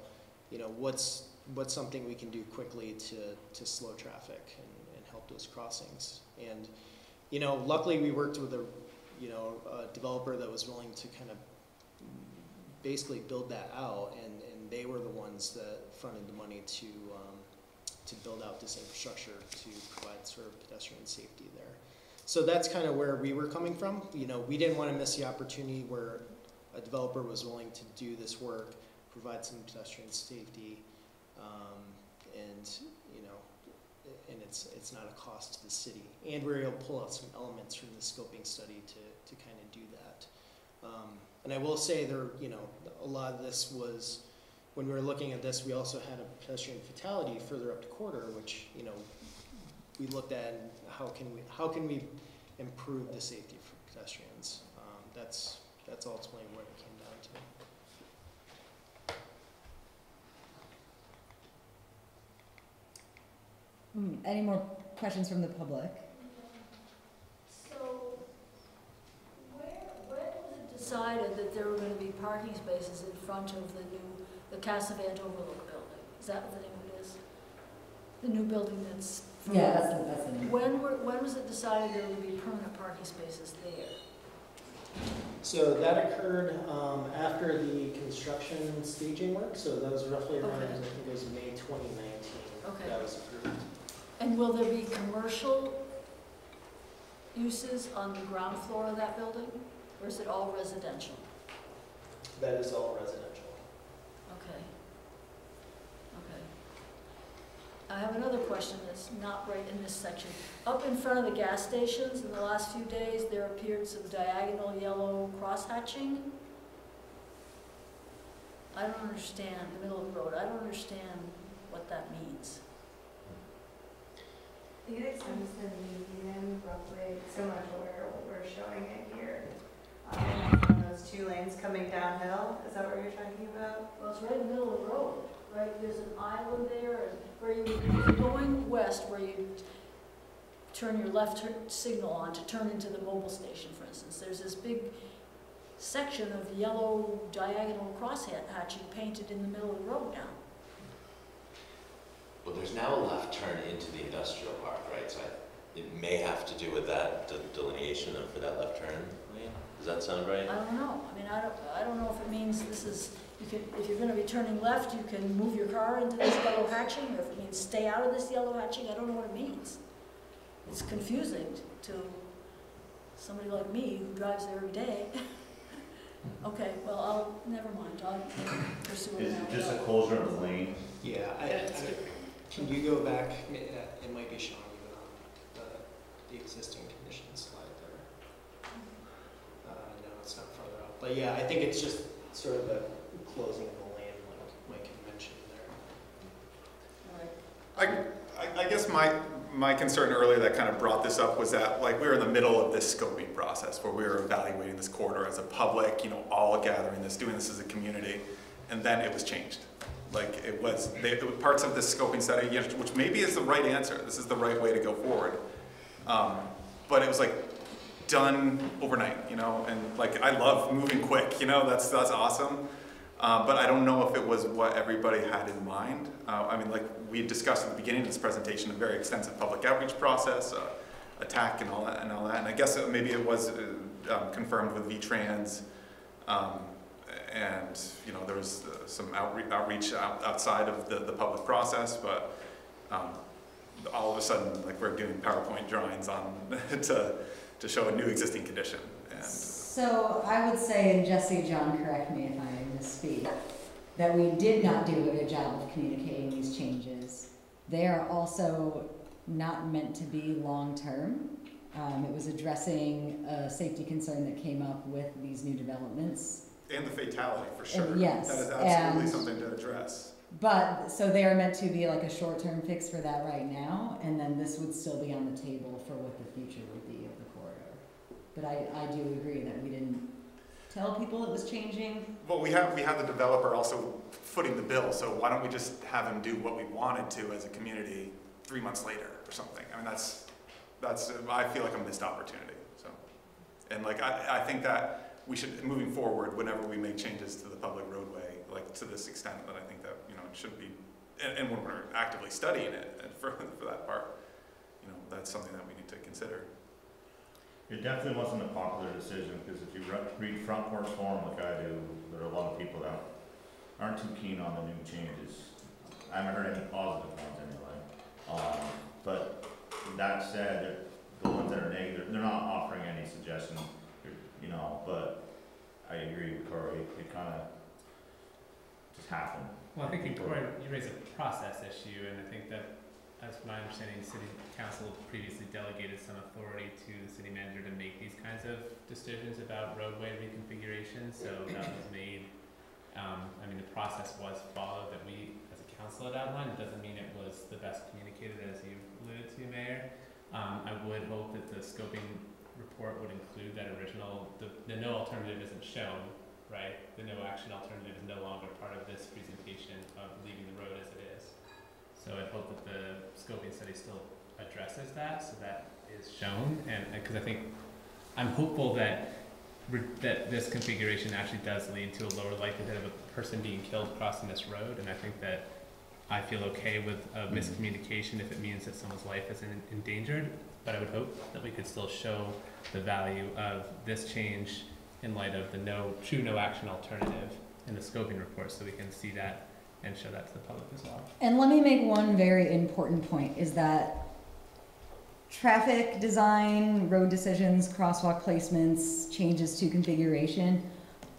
you know what's what's something we can do quickly to, to slow traffic and, and help those crossings. And you know luckily we worked with a you know a developer that was willing to kind of basically build that out, and, and they were the ones that fronted the money to, um, to build out this infrastructure to provide sort of pedestrian safety there. So that's kind of where we were coming from. You know, we didn't want to miss the opportunity where a developer was willing to do this work, provide some pedestrian safety, um, and, you know, and it's, it's not a cost to the city. And we were able to pull out some elements from the scoping study to, to kind of do that. Um, and I will say there, you know, a lot of this was, when we were looking at this, we also had a pedestrian fatality further up the corridor, which, you know, we looked at and how can we, how can we improve the safety for pedestrians? Um, that's, that's ultimately what it came down to. Hmm, Any more questions from the public? So, where, when was it decided that there were gonna be parking spaces in front of the new, the Casavant Overlook building? Is that what the name of it is? The new building that's. Yeah, that's the, that's the name. When were, when was it decided there would be permanent parking spaces there? So that occurred, um, after the construction staging work, so that was roughly around, I Okay. think it was May twenty nineteen. Okay. That was approved. And will there be commercial uses on the ground floor of that building? Or is it all residential? That is all residential. Okay. Okay. I have another question that's not right in this section. Up in front of the gas stations, in the last few days, there appeared some diagonal yellow crosshatching. I don't understand, the middle of the road, I don't understand what that means. I think it extends to the median roughly similar to where what we're showing it here. Um, those two lanes coming downhill, is that what you're talking about? Well, it's right in the middle of the road, right, there's an island there, and where you, you're going west, where you turn your left signal on to turn into the Mobil station, for instance, there's this big section of yellow diagonal cross hatching painted in the middle of the road now. Well, there's now a left turn into the industrial park, right? So I- it may have to do with that de- delineation of for that left turn oh, lane. Does that sound right? I don't know, I mean, I don't, I don't know if it means this is, you can, if you're gonna be turning left, you can move your car into this yellow hatching, or if it means stay out of this yellow hatching, I don't know what it means. It's confusing to somebody like me who drives there every day. Okay, well, I'll, never mind, I'll pursue it Is now. it just a closure of the lane? Yeah, I, I, it's- can you go back, it, might be showing even on the, the existing conditions slide there. Uh, no, it's not further up, but yeah, I think it's just sort of the closing the lane, like had mentioned there. I, I, I guess my, my concern earlier that kind of brought this up was that, like, we were in the middle of this scoping process where we were evaluating this corridor as a public, you know, all gathering this, doing this as a community, and then it was changed. Like, it was, they, it was parts of this scoping study, which maybe is the right answer, this is the right way to go forward. Um, but it was like, done overnight, you know, and like, I love moving quick, you know, that's, that's awesome. Uh, but I don't know if it was what everybody had in mind. Uh, I mean, like we discussed at the beginning of this presentation, a very extensive public outreach process, uh, attack and all that, and all that. And I guess it- maybe it was uh, um, confirmed with VTrans, um, and you know there was uh, some outreach, outreach out, outside of the, the public process, but um, all of a sudden, like we're doing PowerPoint drawings on to to show a new existing condition, and So I would say, and Jessie, John, correct me if I misspeak, that we did not do a good job of communicating these changes. They are also not meant to be long-term. Um, it was addressing a safety concern that came up with these new developments. and the fatality for sure. And yes, that is absolutely and- something to address. But, so they are meant to be like a short-term fix for that right now, and then this would still be on the table for what the future would be of the corridor. But I, I do agree that we didn't tell people it was changing. Well, we have, we have the developer also footing the bill, so why don't we just have him do what we wanted to as a community three months later or something? I mean, that's, that's, I feel like a missed opportunity, so. And like, I, I think that we should, moving forward, whenever we make changes to the public roadway, like to this extent, that I think that, you know, it should be, and, when we're actively studying it, and for, for that part, you know, that's something that we need to consider. It definitely wasn't a popular decision, because if you re- read Front Porch Forum like I do, there are a lot of people that aren't too keen on the new changes. I haven't heard any positive ones anyway. Um, but that said, the ones that are negative, they're not offering any suggestions, you know, but I agree with Corey, it kinda just happened. Well, I think in Corey, you raise a process issue, and I think that, as my understanding, city council previously delegated some authority to the city manager to make these kinds of decisions about roadway reconfiguration, so that was made. Um, I mean, the process was followed that we, as a council, had outlined, it doesn't mean it was the best communicated, as you alluded to, Mayor. Um, I would hope that the scoping report would include that original, the, the no alternative isn't shown, right? The no action alternative is no longer part of this presentation of leaving the road as it. So I'd hope that the scoping study still addresses that, so that is shown, and, because I think, I'm hopeful that, that this configuration actually does lead to a lower likelihood of a person being killed crossing this road, and I think that I feel okay with a mm-hmm. miscommunication if it means that someone's life is in- endangered, but I would hope that we could still show the value of this change in light of the no, true no action alternative in the scoping report, so we can see that and show that to the public as well. And let me make one very important point, is that traffic design, road decisions, crosswalk placements, changes to configuration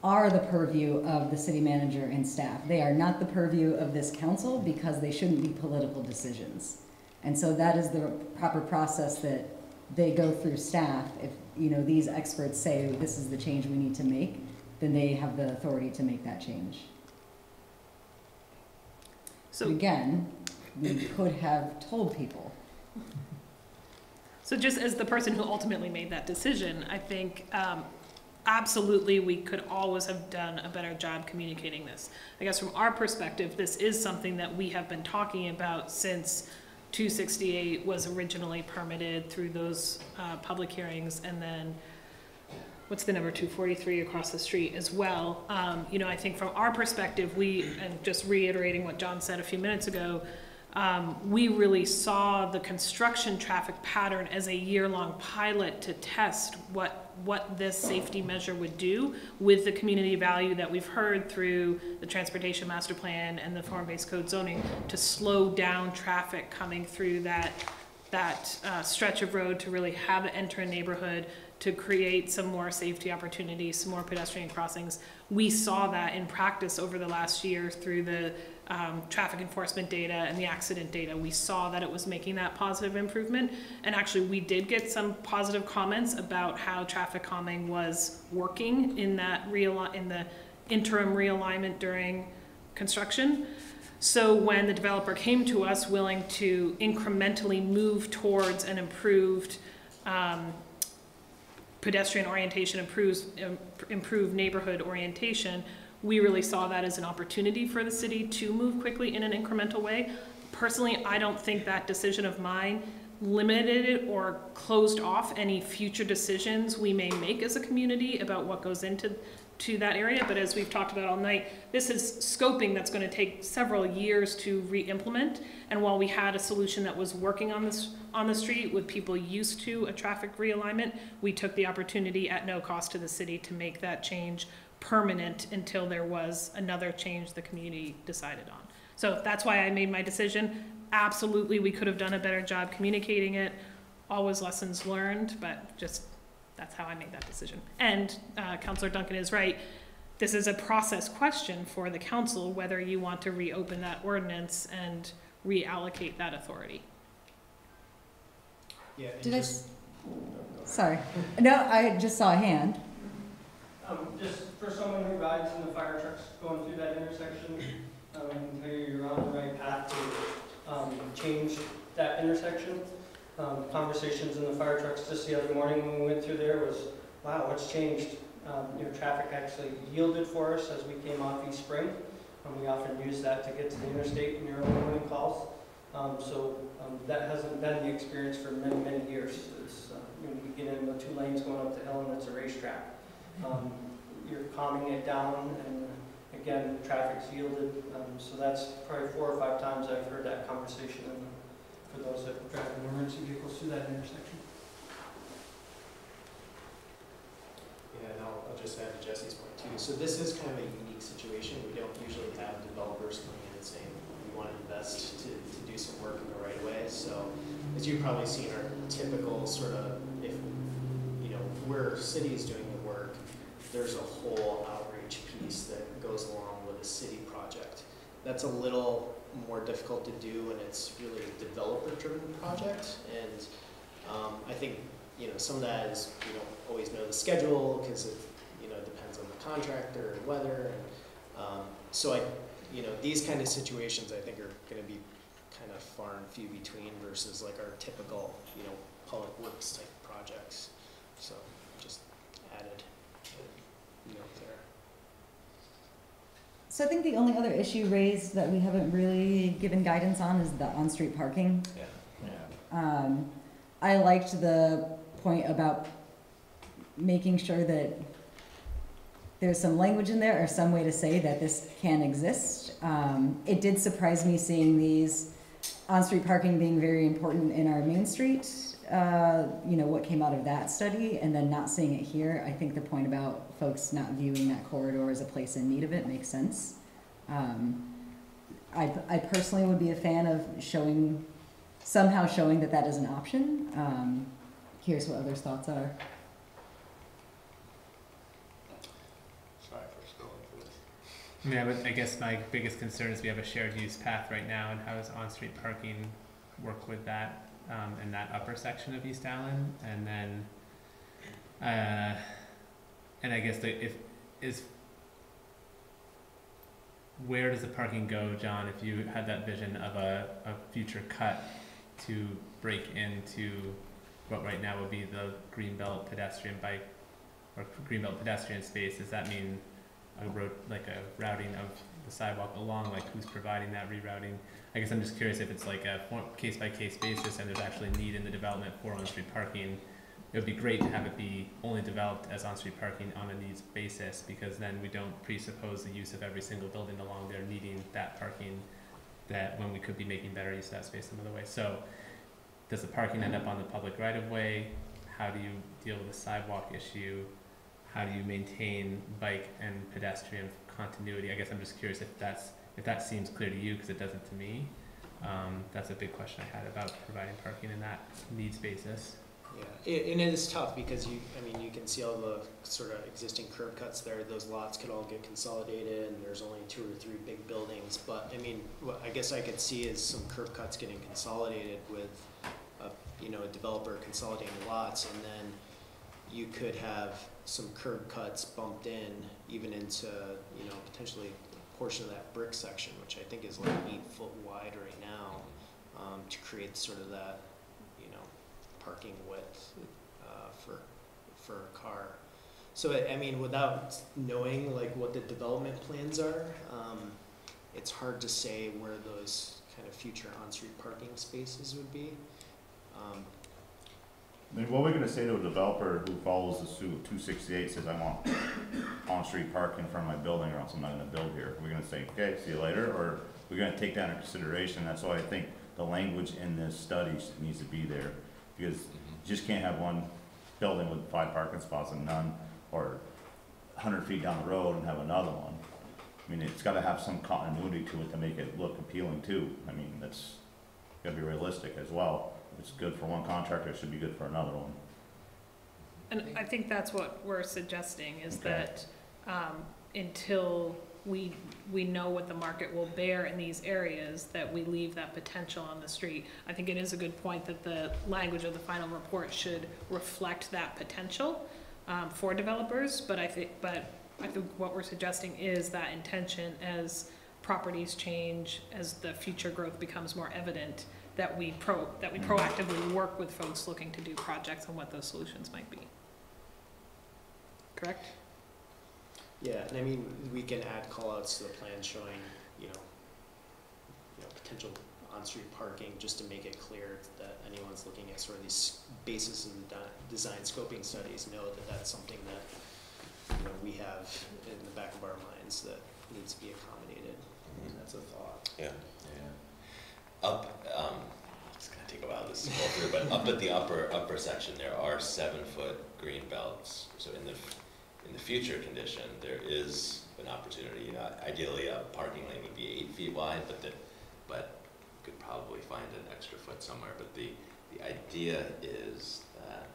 are the purview of the city manager and staff. They are not the purview of this council because they shouldn't be political decisions. And so that is the proper process that they go through staff. If, you know, these experts say this is the change we need to make, then they have the authority to make that change. So, again, we could have told people. so just as the person who ultimately made that decision, I think, um, absolutely, we could always have done a better job communicating this. I guess from our perspective, this is something that we have been talking about since two sixty-eight was originally permitted through those, uh, public hearings, and then what's the number, two forty-three across the street as well. Um, you know, I think from our perspective, we, and just reiterating what John said a few minutes ago, um, we really saw the construction traffic pattern as a year-long pilot to test what, what this safety measure would do with the community value that we've heard through the transportation master plan and the form-based code zoning to slow down traffic coming through that, that, uh, stretch of road to really have it enter a neighborhood, to create some more safety opportunities, some more pedestrian crossings. We saw that in practice over the last year through the um, traffic enforcement data and the accident data. We saw that it was making that positive improvement. And actually, we did get some positive comments about how traffic calming was working in that real, in the interim realignment during construction. So when the developer came to us willing to incrementally move towards an improved um, pedestrian orientation, improves, im- improved neighborhood orientation, we really saw that as an opportunity for the city to move quickly in an incremental way. Personally, I don't think that decision of mine limited or closed off any future decisions we may make as a community about what goes into to that area, but as we've talked about all night, this is scoping that's gonna take several years to re-implement. And while we had a solution that was working on this, on the street with people used to a traffic realignment, we took the opportunity at no cost to the city to make that change permanent until there was another change the community decided on. So that's why I made my decision. Absolutely, we could have done a better job communicating it. Always lessons learned, but just, that's how I made that decision. And uh, Councilor Duncan is right. This is a process question for the council, whether you want to reopen that ordinance and reallocate that authority. Yeah, Did I, just- s- sorry. No, I just saw a hand. Um, just for someone who rides in the fire trucks going through that intersection, um, I can tell you you're on the right path to, um, change that intersection. Um, conversations in the fire trucks just the other morning when we went through there was, wow, what's changed? Um, you know, traffic actually yielded for us as we came off East Spring. And we often use that to get to the interstate in early morning calls. Um, so, um, that hasn't been the experience for many, many years. It's, uh, you know, you get in the two lanes going up the hill and it's a racetrack. Um, You're calming it down, and again, traffic's yielded, um, so that's probably four or five times I've heard that conversation for those that drive emergency vehicles through that intersection. Yeah, and I'll just add to Jessie's point too. So this is kind of a unique situation. We don't usually have developers coming in and saying, we want to invest to, to do some work in the right way. So as you've probably seen, our typical sort of, if, you know, where city is doing the work, there's a whole outreach piece that goes along with a city project. That's a little more difficult to do and it's really a developer-driven project. And um, I think, you know, some of that is, we don't always know the schedule because it, you know, depends on the contractor and weather. And, um, so I, you know, these kind of situations I think are gonna be kind of far and few between versus like our typical, you know, public works type projects. So just added a note there. So I think the only other issue raised that we haven't really given guidance on is the on-street parking. Yeah. Um, I liked the point about making sure that there's some language in there or some way to say that this can exist. Um, it did surprise me seeing these on-street parking being very important in our main street. Uh, you know, what came out of that study and then not seeing it here. I think the point about folks not viewing that corridor as a place in need of it makes sense. Um, I, I personally would be a fan of showing, somehow showing that that is an option. Um, here's what others' thoughts are. Sorry for scrolling through this. Yeah, but I guess my biggest concern is we have a shared use path right now, and how does on-street parking work with that, um, in that upper section of East Allen? And then, uh, and I guess the, if, is, where does the parking go, John, if you had that vision of a, a future cut to break into what right now would be the greenbelt pedestrian bike, or greenbelt pedestrian space, does that mean a road, like a routing of the sidewalk along, like who's providing that rerouting? I guess I'm just curious if it's like a case by case basis and there's actually need in the development for on-street parking. It would be great to have it be only developed as on-street parking on a needs basis, because then we don't presuppose the use of every single building along there needing that parking, that when we could be making better use of that space some other way. So, does the parking end up on the public right of way? How do you deal with the sidewalk issue? how do you maintain bike and pedestrian continuity? I guess I'm just curious if that's, if that seems clear to you, because it doesn't to me. Um, that's a big question I had about providing parking in that needs basis. Yeah, it, and it is tough because you, I mean, you can see all the sort of existing curb cuts there. Those lots could all get consolidated, and there's only two or three big buildings. But I mean, what I guess I could see is some curb cuts getting consolidated with, a, you know, a developer consolidating lots, and then you could have some curb cuts bumped in, even into, you know, potentially portion of that brick section, which I think is like eight foot wide right now, um, to create sort of that, you know, parking width, uh, for, for a car. So, I, I mean, without knowing like what the development plans are, um, it's hard to say where those kind of future on-street parking spaces would be. Um, I mean, what are we gonna say to a developer who follows the suit, two sixty-eight says, I want on-street parking in front of my building or else I'm not gonna build here? We're gonna say, okay, see you later, or we're gonna take that into consideration? That's why I think the language in this study needs to be there. Because mm-hmm. you just can't have one building with five parking spots and none, or hundred feet down the road and have another one. I mean, it's gotta have some continuity to it to make it look appealing too. I mean, that's, gotta be realistic as well. It's good for one contractor, it should be good for another one. And I think that's what we're suggesting, is Okay. that, um, until we, we know what the market will bear in these areas, that we leave that potential on the street. I think it is a good point that the language of the final report should reflect that potential, um, for developers, but I think, but I think what we're suggesting is that intention as properties change, as the future growth becomes more evident, that we pro, that we mm-hmm. proactively work with folks looking to do projects and what those solutions might be. Correct? Yeah, and I mean, we can add callouts to the plan showing, you know, you know, potential on-street parking, just to make it clear that anyone's looking at sort of these basis and de- design scoping studies know that that's something that, you know, we have in the back of our minds that needs to be accommodated. And that's a thought. Yeah, yeah. Up, um, it's gonna take a while to scroll through, but up at the upper, upper section, there are seven foot green belts. So in the, in the future condition, there is an opportunity, you know, ideally a parking lane would be eight feet wide, but the, but could probably find an extra foot somewhere, but the, the idea is that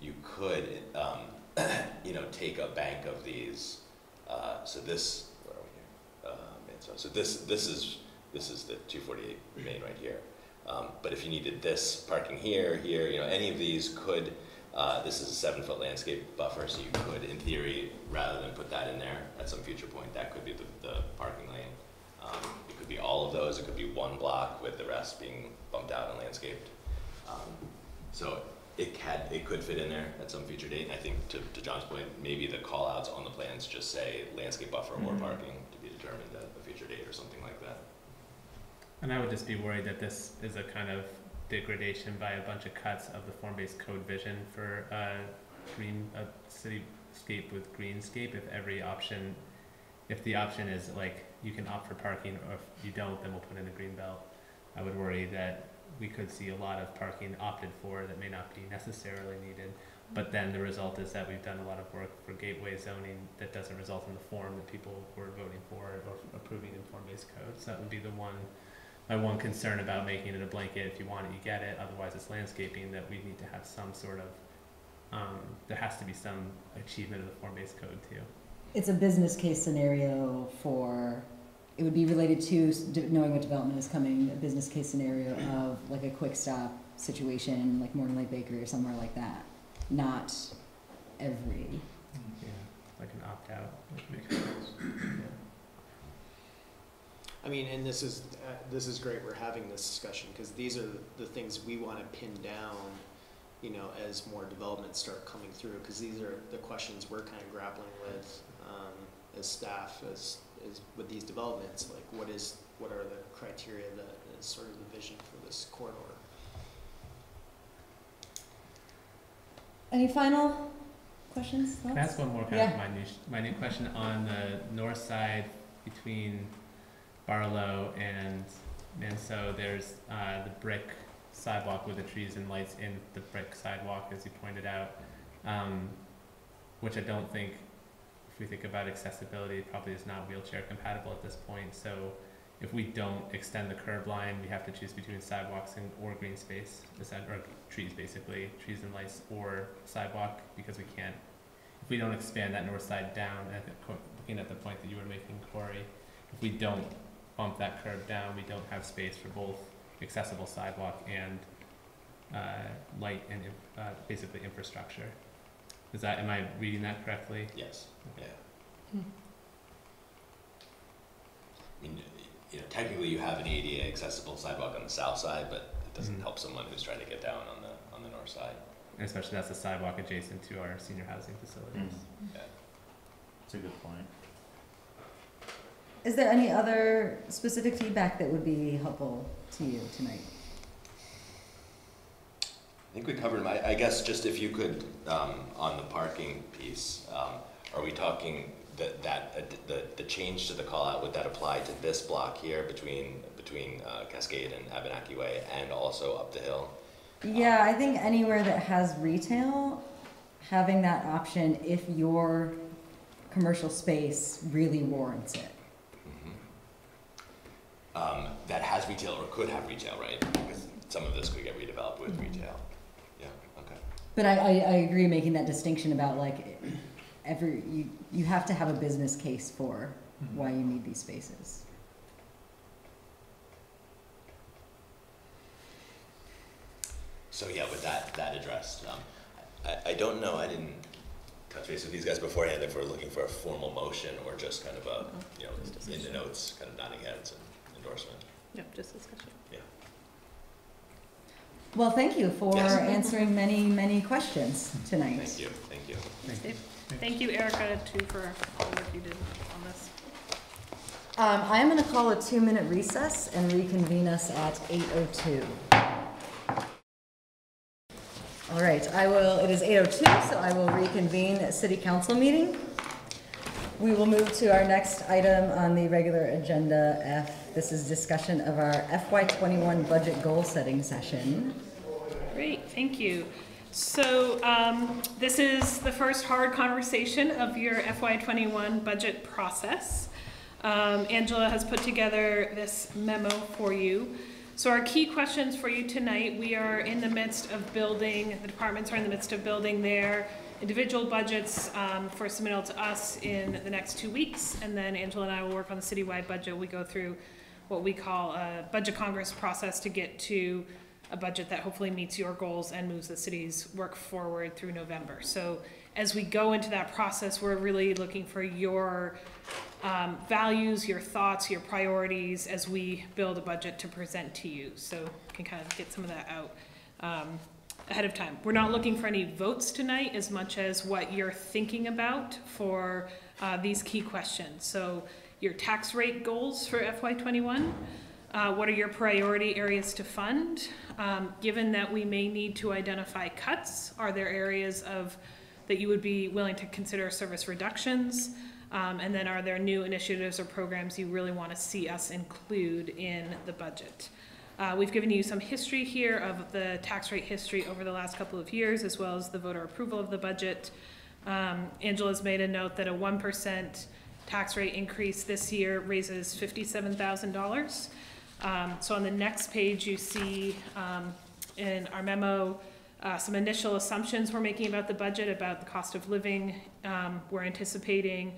you could, um, you know, take a bank of these, uh, so this, where are we here? Um, and so, so this, this is, this is the two forty-eight main right here. Um, but if you needed this parking here, here, you know, any of these could, uh, this is a seven-foot landscape buffer, so you could, in theory, rather than put that in there at some future point, that could be the, the parking lane. Um, it could be all of those, it could be one block with the rest being bumped out and landscaped. Um, so it had, it could fit in there at some future date, and I think to, to John's point, maybe the call-outs on the plans just say landscape buffer or Mhm. parking to be determined at a future date or something like that. And I would just be worried that this is a kind of degradation by a bunch of cuts of the form-based code vision for a green, a cityscape with greenscape, if every option, if the option is like, you can opt for parking, or if you don't, then we'll put in a green belt. I would worry that we could see a lot of parking opted for that may not be necessarily needed. But then the result is that we've done a lot of work for gateway zoning that doesn't result in the form that people were voting for or approving in form-based code. So that would be the one my one concern about making it a blanket, if you want it, you get it, otherwise it's landscaping, that we need to have some sort of, um, there has to be some achievement of the form-based code too. It's a business case scenario for, it would be related to knowing what development is coming, a business case scenario of like a quick stop situation, like Morton Lake Bakery or somewhere like that. Not every, Yeah, like an opt-out, which makes sense. I mean, and this is, uh, this is great, we're having this discussion, because these are the things we want to pin down, you know, as more developments start coming through, because these are the questions we're kind of grappling with, um, as staff, as, as with these developments, like what is, what are the criteria that is sort of the vision for this corridor? Any final questions, Can I ask one more kind Yeah. of minute, minute question on the north side between Barlow and Manseau? There's, uh, the brick sidewalk with the trees and lights in the brick sidewalk, as you pointed out. Um, which I don't think, if we think about accessibility, probably is not wheelchair compatible at this point, so if we don't extend the curb line, we have to choose between sidewalks and, or green space, or trees basically, trees and lights or sidewalk, because we can't, if we don't expand that north side down, and I think co- looking at the point that you were making, Corey, if we don't bump that curb down, we don't have space for both accessible sidewalk and, uh, light and, in- uh, basically infrastructure. Is that, am I reading that correctly? Yes, yeah. I mean, you know, technically you have an ADA accessible sidewalk on the south side, but it doesn't Mhm. help someone who's trying to get down on the, on the north side. And especially that's a sidewalk adjacent to our senior housing facilities. Yeah. That's a good point. Is there any other specific feedback that would be helpful to you tonight? I think we covered them. I, I guess just if you could, um, on the parking piece, um, are we talking that, that, uh, the, the change to the call out, would that apply to this block here between, between, uh, Cascade and Abenaki Way and also up the hill? Yeah, I think anywhere that has retail, having that option if your commercial space really warrants it. Um, that has retail or could have retail, right? Because some of this could get redeveloped with retail. Yeah, okay. But I, I, I agree making that distinction about like every, you, you have to have a business case for why you need these spaces. So yeah, with that, that addressed, um, I, I don't know, I didn't touch base with these guys beforehand if we're looking for a formal motion or just kind of a, you know, in the notes, kind of nodding heads and endorsement. Yep, just discussion. Yeah. Well, thank you for Yes. answering many, many questions tonight. Thank you, thank you. Thanks, Dave. Thank you, Erica, too, for all the work you did on this. Um, I am gonna call a two-minute recess and reconvene us at eight oh two. All right, I will, it is eight oh two, so I will reconvene a city council meeting. We will move to our next item on the regular agenda, F. This is discussion of our FY twenty-one budget goal setting session. Great, thank you. So, um, this is the first hard conversation of your FY twenty-one budget process. Um, Angela has put together this memo for you. So our key questions for you tonight, we are in the midst of building, the departments are in the midst of building their individual budgets, um, for submittal to us in the next two weeks. And then Angela and I will work on the citywide budget. We go through what we call a budget congress process to get to a budget that hopefully meets your goals and moves the city's work forward through November. So as we go into that process, we're really looking for your um, values, your thoughts, your priorities as we build a budget to present to you. So can kind of get some of that out um, ahead of time. We're not looking for any votes tonight as much as what you're thinking about for uh, these key questions. So your tax rate goals for FY21. Uh, what are your priority areas to fund? Um, given that we may need to identify cuts, are there areas of that you would be willing to consider service reductions? Um, and then are there new initiatives or programs you really want to see us include in the budget? Uh, we've given you some history here of the tax rate history over the last couple of years, as well as the voter approval of the budget. Um, Angela's made a note that a 1% tax rate increase this year raises $57,000. Um, so on the next page, you see um, in our memo uh, some initial assumptions we're making about the budget, about the cost of living. Um, we're anticipating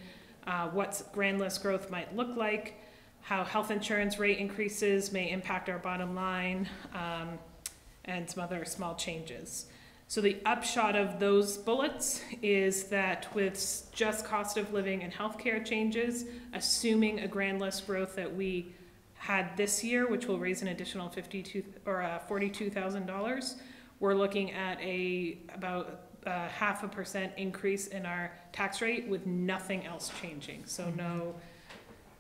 uh, what grand list growth might look like, how health insurance rate increases may impact our bottom line, um, and some other small changes. So the upshot of those bullets is that with just cost of living and healthcare changes, assuming a grand list growth that we had this year, which will raise an additional fifty-two, or uh, forty-two thousand dollars, we're looking at a, about a half a percent increase in our tax rate with nothing else changing. So no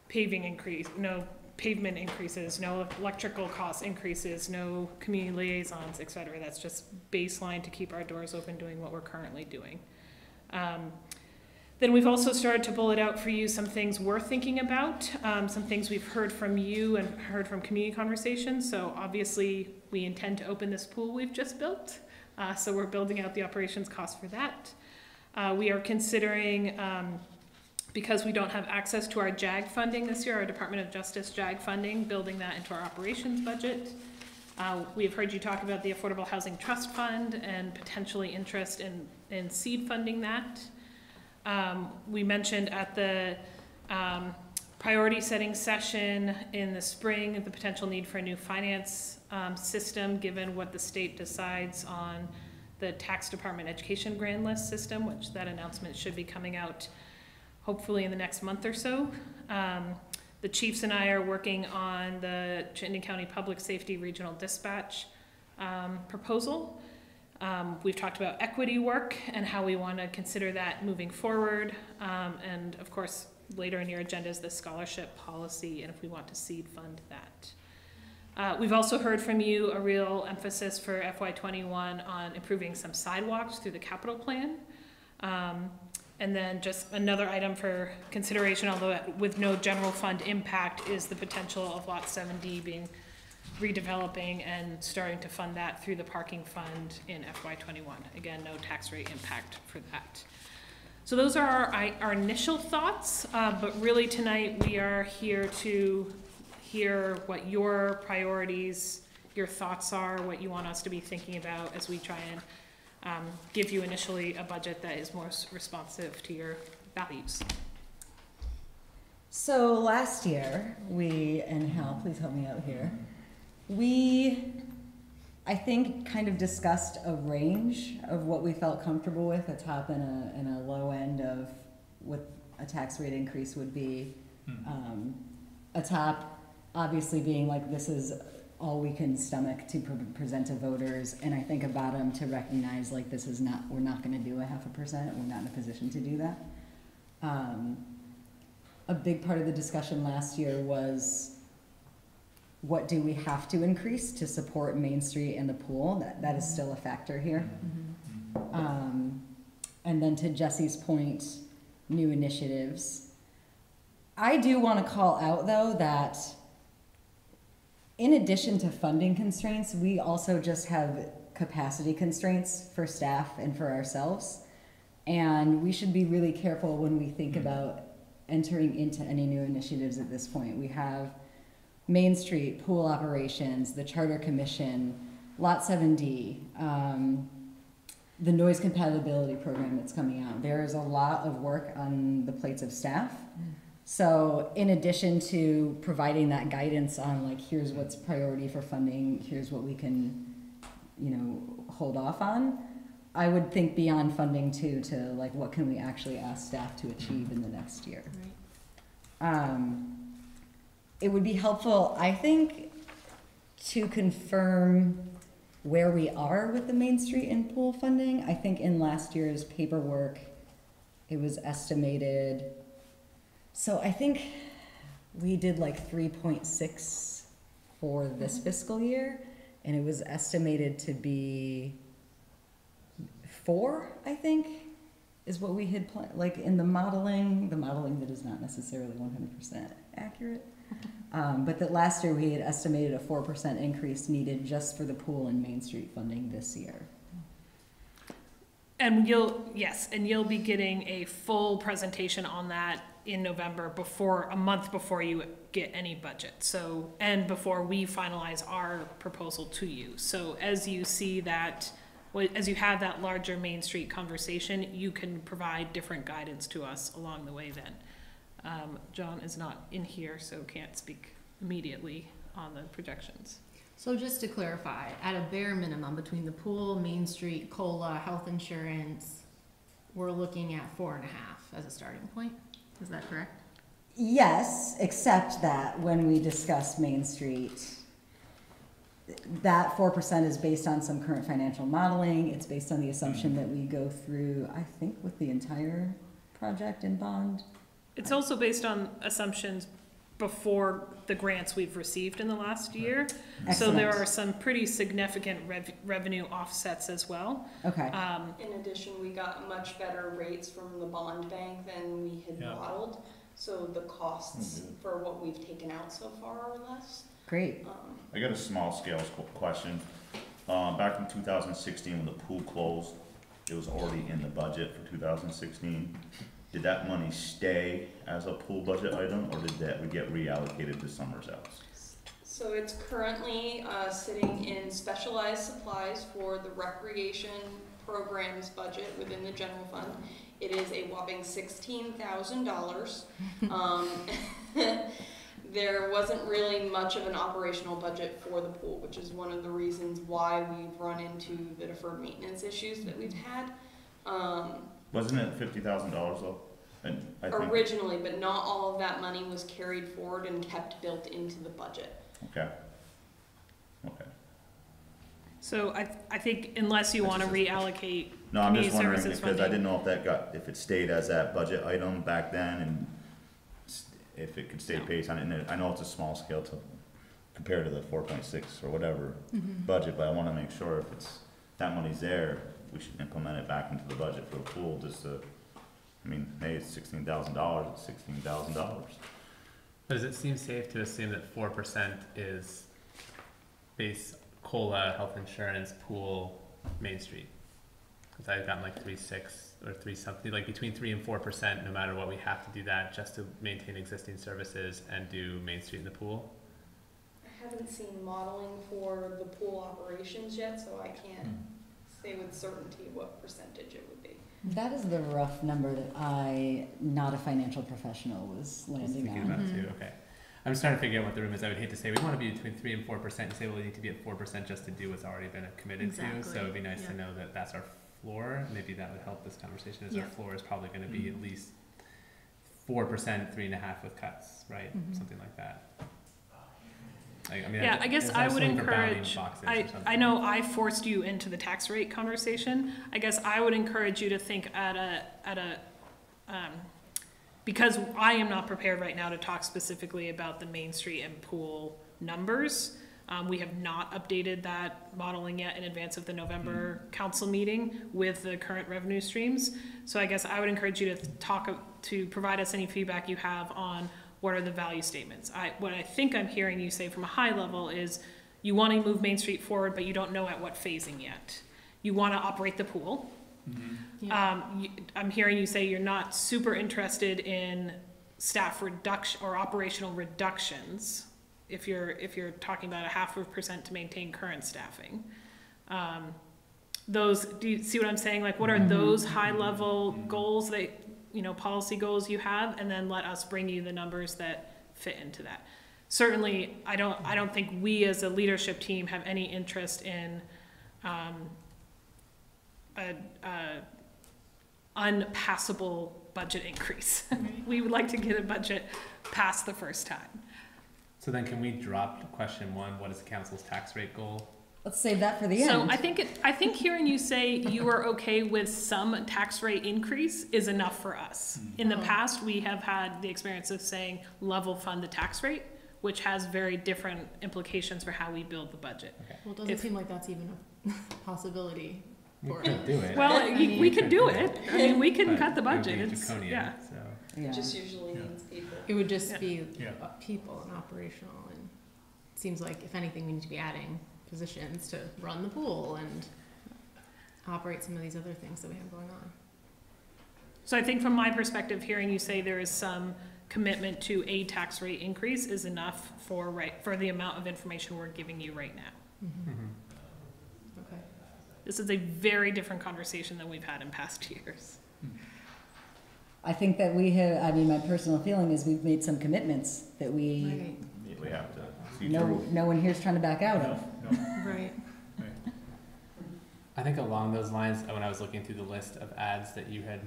paving increase, no pavement increases, no electrical cost increases, no community liaisons, et cetera. That's just baseline to keep our doors open doing what we're currently doing. Um, then we've also started to bullet out for you some things we're thinking about, um, some things we've heard from you and heard from community conversations. So obviously, we intend to open this pool we've just built. Uh, so we're building out the operations cost for that. Uh, we are considering, um, because we don't have access to our JAG funding this year, our Department of Justice JAG funding, building that into our operations budget. Uh, we've heard you talk about the Affordable Housing Trust Fund and potentially interest in, in seed funding that. Um, we mentioned at the um, priority setting session in the spring the potential need for a new finance um, system given what the state decides on the tax department education grand list system, which that announcement should be coming out hopefully in the next month or so. Um, the chiefs and I are working on the Chittenden County Public Safety Regional Dispatch um, proposal. Um, we've talked about equity work and how we want to consider that moving forward. Um, and of course, later in your agenda is the scholarship policy and if we want to seed fund that. Uh, we've also heard from you a real emphasis for FY21 on improving some sidewalks through the capital plan. Um, and then just another item for consideration, although with no general fund impact, is the potential of Lot 7D being redeveloping and starting to fund that through the parking fund in FY21. Again, no tax rate impact for that. So those are our, our initial thoughts, uh, but really tonight we are here to hear what your priorities, your thoughts are, what you want us to be thinking about as we try and um, give you initially a budget that is more responsive to your values. So last year, we, and Hal, please help me out here, we, I think, kind of discussed a range of what we felt comfortable with, a top and a, and a low end of what a tax rate increase would be. Hmm. Um, a top, obviously being like, this is all we can stomach to pre- present to voters, and I think a bottom to recognize like this is not, we're not gonna do a half a percent, we're not in a position to do that. Um, a big part of the discussion last year was what do we have to increase to support Main Street and the pool? That, that is still a factor here. Um, and then to Jessie's point, new initiatives. I do want to call out though that in addition to funding constraints, we also just have capacity constraints for staff and for ourselves. And we should be really careful when we think about entering into any new initiatives at this point. We have Main Street, pool operations, the Charter Commission, Lot 7D, um, the noise compatibility program that's coming out. There is a lot of work on the plates of staff. So, in addition to providing that guidance on like, here's what's priority for funding, here's what we can, you know, hold off on, I would think beyond funding too, to like, what can we actually ask staff to achieve in the next year? Um, it would be helpful, I think, to confirm where we are with the Main Street and pool funding. I think in last year's paperwork, it was estimated. So I think we did like three point six for this mm-hmm. fiscal year, and it was estimated to be four, I think, is what we had planned, like in the modeling, the modeling that is not necessarily one hundred percent accurate. Um, but that last year we had estimated a four percent increase needed just for the pool and Main Street funding this year. And you'll, yes, and you'll be getting a full presentation on that in November before, a month before you get any budget. So, and before we finalize our proposal to you. So as you see that, as you have that larger Main Street conversation, you can provide different guidance to us along the way then. Um, John is not in here, so can't speak immediately on the projections. So just to clarify, at a bare minimum, between the pool, Main Street, COLA, health insurance, we're looking at four and a half as a starting point. Is that correct? Yes, except that when we discuss Main Street, that four percent is based on some current financial modeling. It's based on the assumption that we go through, I think, with the entire project in bond. It's also based on assumptions before the grants we've received in the last year. So there Excellent. are some pretty significant rev- revenue offsets as well. Okay. Um, In addition, we got much better rates from the bond bank than we had Yeah. modeled. So the costs for what we've taken out so far are less. Great. Um, I got a small scale qu- question. Um, back in two thousand sixteen, when the pool closed, it was already in the budget for two thousand sixteen. Did that money stay as a pool budget item, or did that get reallocated to somewhere else? So it's currently uh, sitting in specialized supplies for the recreation programs budget within the general fund. It is a whopping sixteen thousand dollars. Um, There wasn't really much of an operational budget for the pool, which is one of the reasons why we've run into the deferred maintenance issues that we've had. Um, Wasn't it fifty thousand dollars though? And I think, originally, but not all of that money was carried forward and kept built into the budget. okay. Okay. So I, I think unless you wanna reallocate No, I'm community just wondering services because I didn't know if that got, if it stayed as that budget item back then and s- if it could stay based on it. And I know it's a small scale to, compared to the four point six or whatever Mhm. budget, but I wanna make sure if it's, that money's there, we should implement it back into the budget for the pool, just to, I mean, hey, it's sixteen thousand dollars, it's sixteen thousand dollars. Does it seem safe to assume that four percent is base COLA, health insurance, pool, Main Street? Cause I've gotten like three, six, or three something, like between three and four percent, no matter what, we have to do that just to maintain existing services and do Main Street and the pool. I haven't seen modeling for the pool operations yet, so I can't hmm. Say with certainty what percentage it would be. That is the rough number that I, not a financial professional, was landing thinking about on. too, okay. I'm just trying to figure out what the room is. I would hate to say, we wanna be between three and four percent, you say, well, we need to be at four percent just to do what's already been committed to. So it'd be nice to know that that's our floor, maybe that would help this conversation, is our floor is probably gonna be at least four percent, three and a half with cuts, right? Mhm. Something like that. I, I mean, Yeah, I guess I would room for bounding encourage, I. I know I forced you into the tax rate conversation. I guess I would encourage you to think at a, at a, um, because I am not prepared right now to talk specifically about the Main Street and pool numbers. Um, we have not updated that modeling yet in advance of the November council meeting with the current revenue streams. So I guess I would encourage you to talk, to provide us any feedback you have on what are the value statements. I, what I think I'm hearing you say from a high level is You wanna move Main Street forward, but you don't know at what phasing yet. You wanna operate the pool. Um, you, I'm hearing you say you're not super interested in staff reduction or operational reductions. If you're, if you're talking about a half of a percent to maintain current staffing. Um, those, do you see what I'm saying? Like, what are those high-level goals that, you know, policy goals you have? And then let us bring you the numbers that fit into that. Certainly, I don't, I don't think we as a leadership team have any interest in, um, a, a unpassable budget increase. We would like to get a budget passed the first time. So then can we drop question one, what is the council's tax rate goal? Let's save that for the end. So I think, it- I think hearing you say you are okay with some tax rate increase is enough for us. In the past, we have had the experience of saying level fund the tax rate, which has very different implications for how we build the budget. Well, it doesn't If- seem like that's even a possibility We for could us. do it. Well, I you- mean- we could do it. I mean, we can But cut the it would be budget. It's, draconian, yeah. So, Yeah. Just usually means people. It would just be Yeah. uh, people and operational, and it seems like if anything, we need to be adding positions to run the pool and operate some of these other things that we have going on. So I think from my perspective, hearing you say there is some commitment to a tax rate increase is enough for right, for the amount of information we're giving you right now. mhm. Okay. This is a very different conversation than we've had in past years. I think that we have, I mean, my personal feeling is we've made some commitments that we, Right, We have to see no, through. no one here's trying to back out of. right. I think along those lines, when I was looking through the list of ads that you had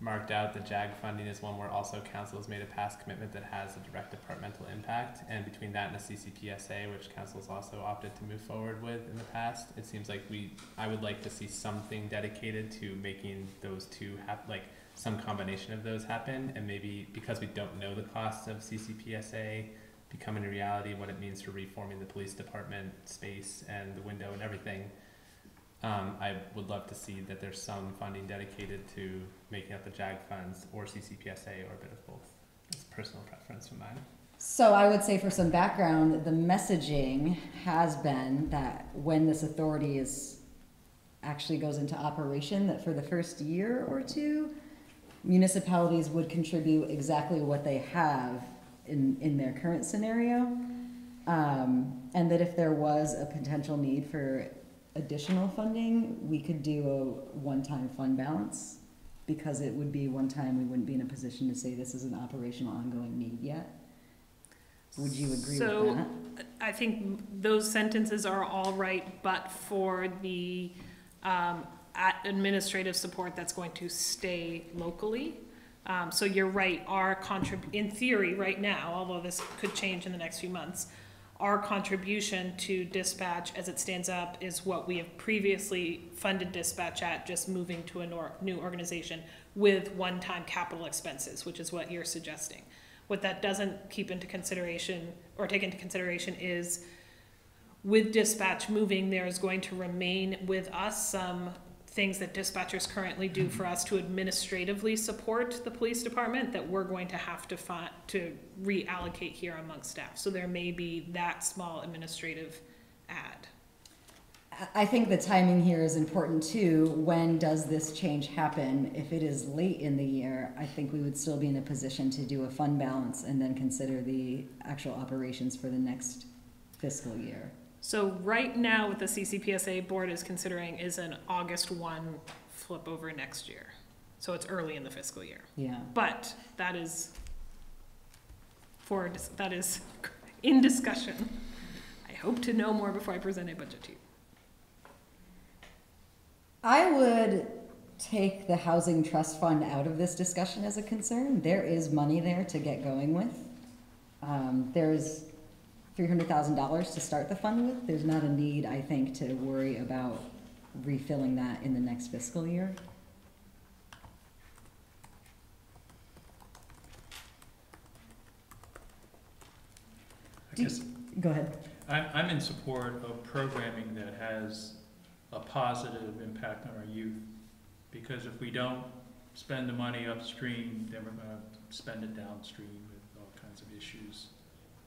marked out, the JAG funding is one where also council has made a past commitment that has a direct departmental impact. And between that and the CCPSA, which council's also opted to move forward with in the past, it seems like we, I would like to see something dedicated to making those two hap, like, some combination of those happen. And maybe because we don't know the costs of CCPSA becoming a reality, what it means for reforming the police department space and the window and everything, um, I would love to see that there's some funding dedicated to making up the JAG funds or CCPSA or a bit of both. That's personal preference of mine. So I would say for some background, the messaging has been that when this authority is, actually goes into operation, that for the first year or two, municipalities would contribute exactly what they have in, in their current scenario. Um, and that if there was a potential need for additional funding, we could do a one-time fund balance. Because it would be one time, we wouldn't be in a position to say this is an operational ongoing need yet. Would you agree So- with that? So I think those sentences are all right, but for the um, administrative support that's going to stay locally. Um, So you're right, our contrib, in theory, right now, although this could change in the next few months, our contribution to dispatch as it stands up is what we have previously funded dispatch at, just moving to a nor- new organization with one-time capital expenses, which is what you're suggesting. What that doesn't keep into consideration, or take into consideration is with dispatch moving, there is going to remain with us some things that dispatchers currently do for us to administratively support the police department that we're going to have to find, to reallocate here amongst staff. So there may be that small administrative add. I- I think the timing here is important too. When does this change happen? If it is late in the year, I think we would still be in a position to do a fund balance and then consider the actual operations for the next fiscal year. So right now, what the CCPSA board is considering is an August one flip over next year. So it's early in the fiscal year. Yeah. But that is for, dis- that is in discussion. I hope to know more before I present a budget to you. I would take the housing trust fund out of this discussion as a concern. There is money there to get going with. Um, there's three hundred thousand dollars to start the fund with. There's not a need, I think, to worry about refilling that in the next fiscal year. I guess Go ahead. I'm, I'm in support of programming that has a positive impact on our youth. Because if we don't spend the money upstream, then we're gonna spend it downstream with all kinds of issues.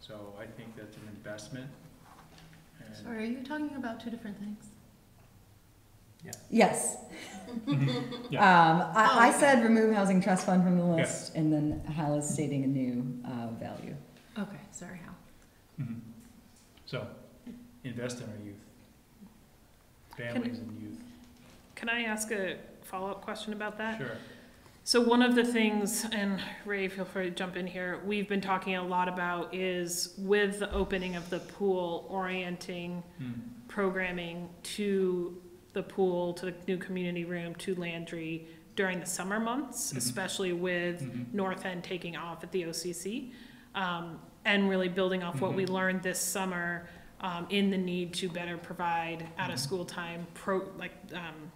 So I think that's an investment And- Sorry, are you talking about two different things? Yes. Yeah. Um, I, I Oh, okay. said remove housing trust fund from the Yeah. list, and then Hal is stating a new, uh, value. Okay, sorry, Hal. Mhm. So, invest in our youth. Families and youth, Can I ask a follow-up question about that? sure. So one of the things, and Ray, feel free to jump in here, we've been talking a lot about is with the opening of the pool, orienting Mm. programming to the pool, to the new community room, to Landry during the summer months, Mhm. especially with Mhm. North End taking off at the OCC. Um, and really building off what we Mhm. learned this summer, um, in the need to better provide out-of-school time pro, like, um,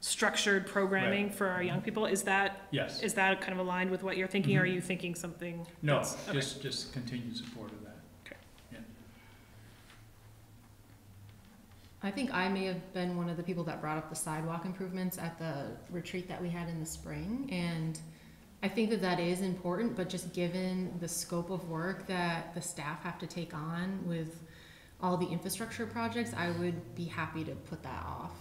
structured programming for our young people. Is that, Yes. is that kind of aligned with what you're thinking, or are Mhm. you thinking something? No, that's- okay. just, just continued support of that. Okay. Yeah. I think I may have been one of the people that brought up the sidewalk improvements at the retreat that we had in the spring. And I think that that is important, but just given the scope of work that the staff have to take on with all the infrastructure projects, I would be happy to put that off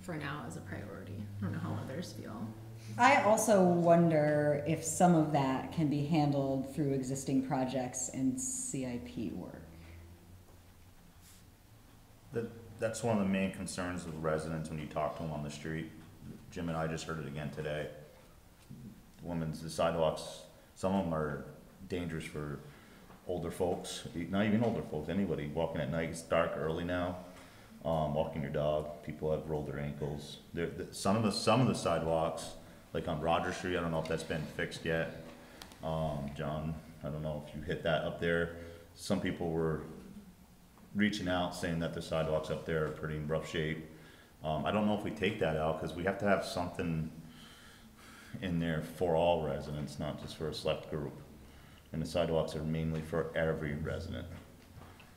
for now as a priority. I don't know how others feel. I also wonder if some of that can be handled through existing projects and CIP work. That, that's one of the main concerns of residents when you talk to them on the street. Jim and I just heard it again today. Women's, the sidewalks, some of them are dangerous for older folks, not even older folks, anybody walking at night, it's dark early now. Um, walking your dog, people have rolled their ankles. There, the, some of the, some of the sidewalks, like on Roger Street, I don't know if that's been fixed yet. Um, John, I don't know if you hit that up there. Some people were reaching out saying that the sidewalks up there are pretty in rough shape. Um, I don't know if we take that out, cause we have to have something in there for all residents, not just for a select group. And the sidewalks are mainly for every resident.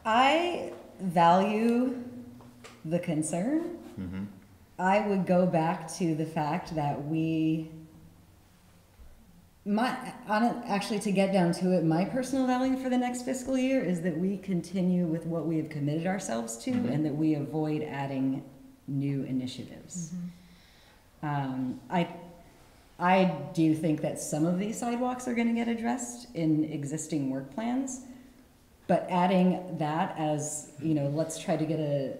I value the concern. Mm-hmm. I would go back to the fact that we, my, on it, actually to get down to it, my personal value for the next fiscal year is that we continue with what we have committed ourselves to Mhm. and that we avoid adding new initiatives. Um, I, I do think that some of these sidewalks are gonna get addressed in existing work plans. But adding that as, you know, let's try to get a,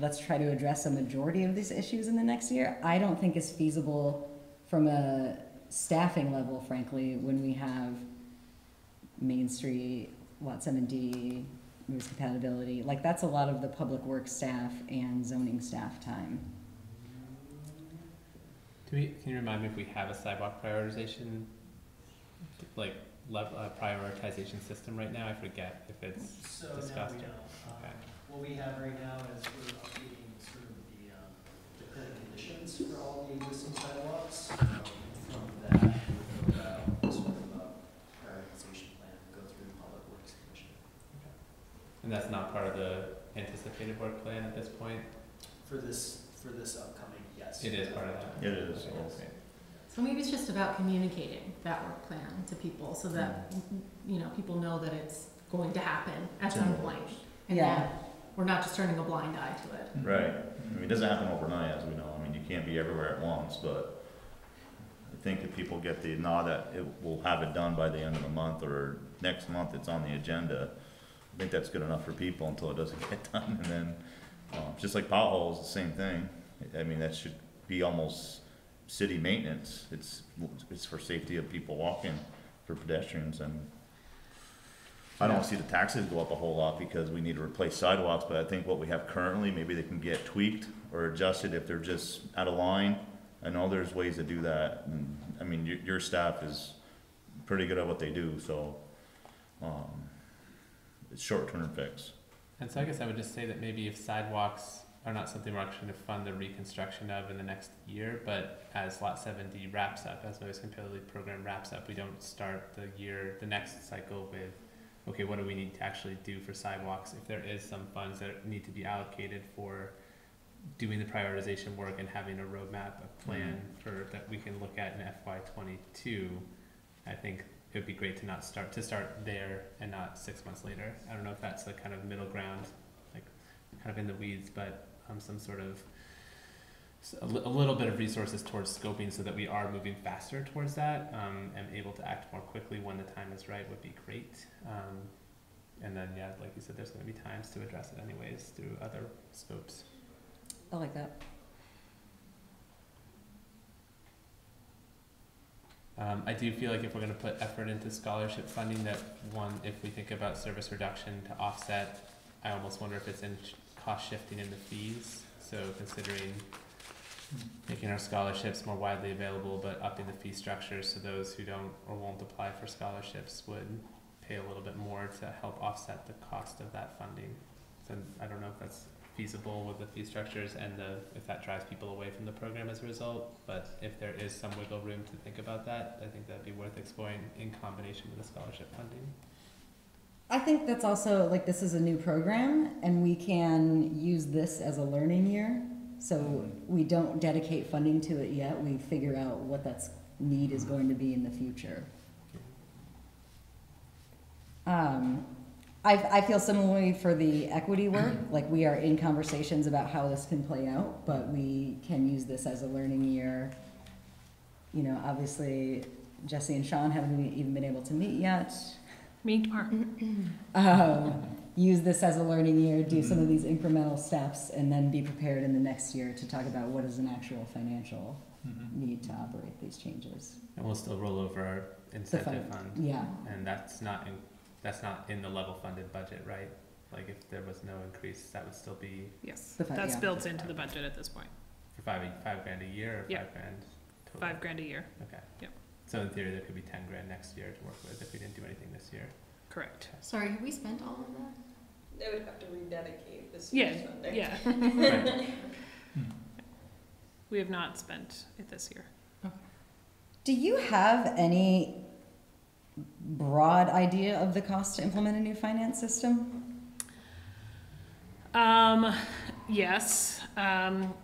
let's try to address a majority of these issues in the next year, I don't think is feasible from a staffing level, frankly, when we have Main Street, Lot seven D, moves compatibility, like, that's a lot of the public works staff and zoning staff time. Do we, can you remind me if we have a sidewalk prioritization, like, lev- uh, prioritization system right now? I forget if it's So no, discussed we or. don't. Um, Okay. What we have right now is we're updating sort of the, um, the current conditions for all the existing sidewalks. Uh-huh. Um, From that, we go out sort of a prioritization plan, go through the Public Works Commission. And that's not part of the anticipated work plan at this point? For this, for this upcoming, yes. It is part of that? It is, Okay, yes. So maybe it's just about communicating that work plan to people so that, mm. you know, people know that it's going to happen at some point. And Yeah. that we're not just turning a blind eye to it. Right, I mean, it doesn't happen overnight, as we know, I mean, you can't be everywhere at once, but I think if people get the nod that it, we'll have it done by the end of the month, or next month it's on the agenda, I think that's good enough for people until it doesn't get done, and then, um, just like potholes, the same thing. I mean, that should be almost city maintenance, it's, it's for safety of people walking, for pedestrians, and I don't see the taxes go up a whole lot because we need to replace sidewalks, but I think what we have currently, maybe they can get tweaked or adjusted if they're just out of line. I know there's ways to do that, and, I mean, your, your staff is pretty good at what they do, so, um, it's short-term fix. And so I guess I would just say that maybe if sidewalks are not something we're actually gonna fund the reconstruction of in the next year, but as lot seven D wraps up, as noise compatibility program wraps up, we don't start the year, the next cycle with, okay, what do we need to actually do for sidewalks? If there is some funds that need to be allocated for doing the prioritization work and having a roadmap, a plan for, that we can look at in FY twenty-two, I think it would be great to not start, to start there and not six months later. I don't know if that's the kind of middle ground like kind of in the weeds, but um, some sort of a, li- a little bit of resources towards scoping so that we are moving faster towards that um, and able to act more quickly when the time is right would be great. Um, and then, yeah, like you said, there's going to be times to address it anyways through other scopes. I like that. Um, I do feel like if we're gonna put effort into scholarship funding, that one, if we think about service reduction to offset, I almost wonder if it's in sh- cost shifting in the fees, so considering making our scholarships more widely available, but upping the fee structure so those who don't or won't apply for scholarships would pay a little bit more to help offset the cost of that funding. So I don't know if that's feasible with the fee structures and the, if that drives people away from the program as a result. But if there is some wiggle room to think about that, I think that'd be worth exploring in combination with the scholarship funding. I think that's also, like, this is a new program, and we can use this as a learning year. So we don't dedicate funding to it yet, we figure out what that need is going to be in the future. Um, I, I feel similarly for the equity work, like, we are in conversations about how this can play out, but we can use this as a learning year. You know, obviously, Jessie and Sean haven't even been able to meet yet. Meet tomorrow. um, use this as a learning year, do some of mm-hmm. these incremental steps, and then be prepared in the next year to talk about what is an actual financial mm-hmm. need to operate these changes. And we'll still roll over our incentive fund, fund. yeah. And that's not in, that's not in the level funded budget, right? Like if there was no increase, that would still be Yes, The fi- that's yeah. built into the budget at this point. for five, five grand a year or Yeah. five grand total? Five grand a year. Okay. Yep. So in theory, there could be ten grand next year to work with if we didn't do anything this year. Correct. Sorry, have we spent all of that? They would have to rededicate this Yeah, year's funding. yeah. We have not spent it this year. Do you have any broad idea of the cost to implement a new finance system? Um, yes, um,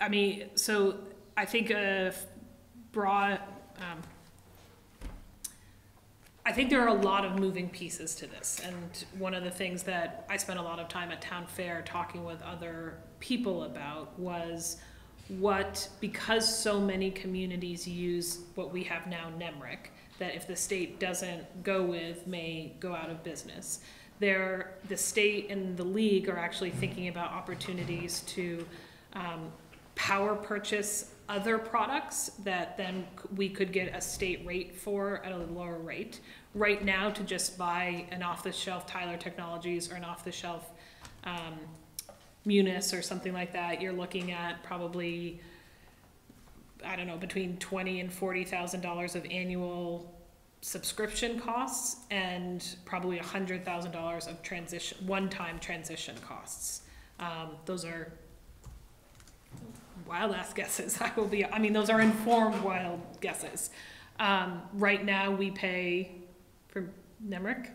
I mean, so I think a broad, um, I think there are a lot of moving pieces to this, and one of the things that I spent a lot of time at town fair talking with other people about was what, because so many communities use what we have now, NEMRC, that if the state doesn't go with, may go out of business. There, the state and the league are actually thinking about opportunities to um, power purchase other products that then we could get a state rate for at a lower rate. Right now, to just buy an off-the-shelf Tyler Technologies or an off-the-shelf um, Munis or something like that, you're looking at probably, I don't know, between twenty and forty thousand dollars of annual subscription costs and probably a hundred thousand dollars of transition, one-time transition costs. Um, those are wild ass guesses. I will be, I mean, those are informed wild guesses. Um, right now, we pay NEMRC,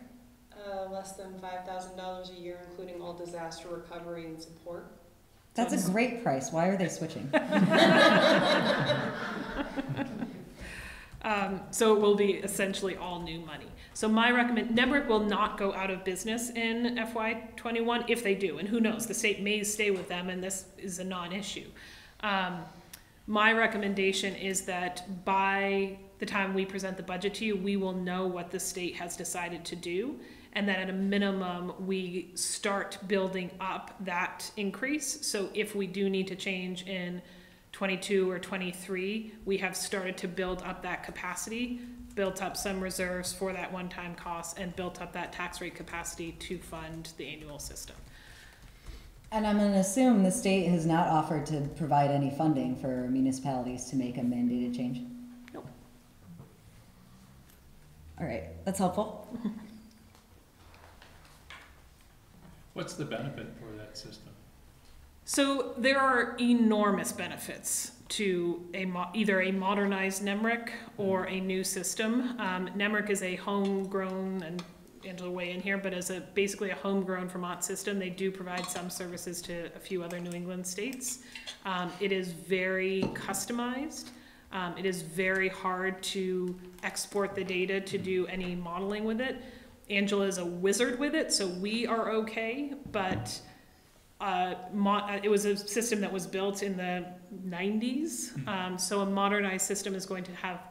Uh, less than five thousand dollars a year, including all disaster recovery and support. That's a great price, why are they switching? Um, so it will be essentially all new money. So my recommend, NEMRC will not go out of business in FY twenty-one, if they do, and who knows, the state may stay with them and this is a non-issue. Um, my recommendation is that by the time we present the budget to you, we will know what the state has decided to do. And that at a minimum, we start building up that increase. So if we do need to change in 22 or 23, we have started to build up that capacity, built up some reserves for that one-time cost, and built up that tax rate capacity to fund the annual system. And I'm gonna assume the state has not offered to provide any funding for municipalities to make a mandated change? All right, that's helpful. What's the benefit for that system? So there are enormous benefits to a mo- either a modernized NEMRC or a new system. Um, NEMRC is a homegrown, and Angela weigh in here, but as a basically a homegrown Vermont system, they do provide some services to a few other New England states. Um, it is very customized. Um, it is very hard to export the data to do any modeling with it. Angela is a wizard with it, so we are okay, but uh, uh, it was a system that was built in the 90s. Um, so a modernized system is going to have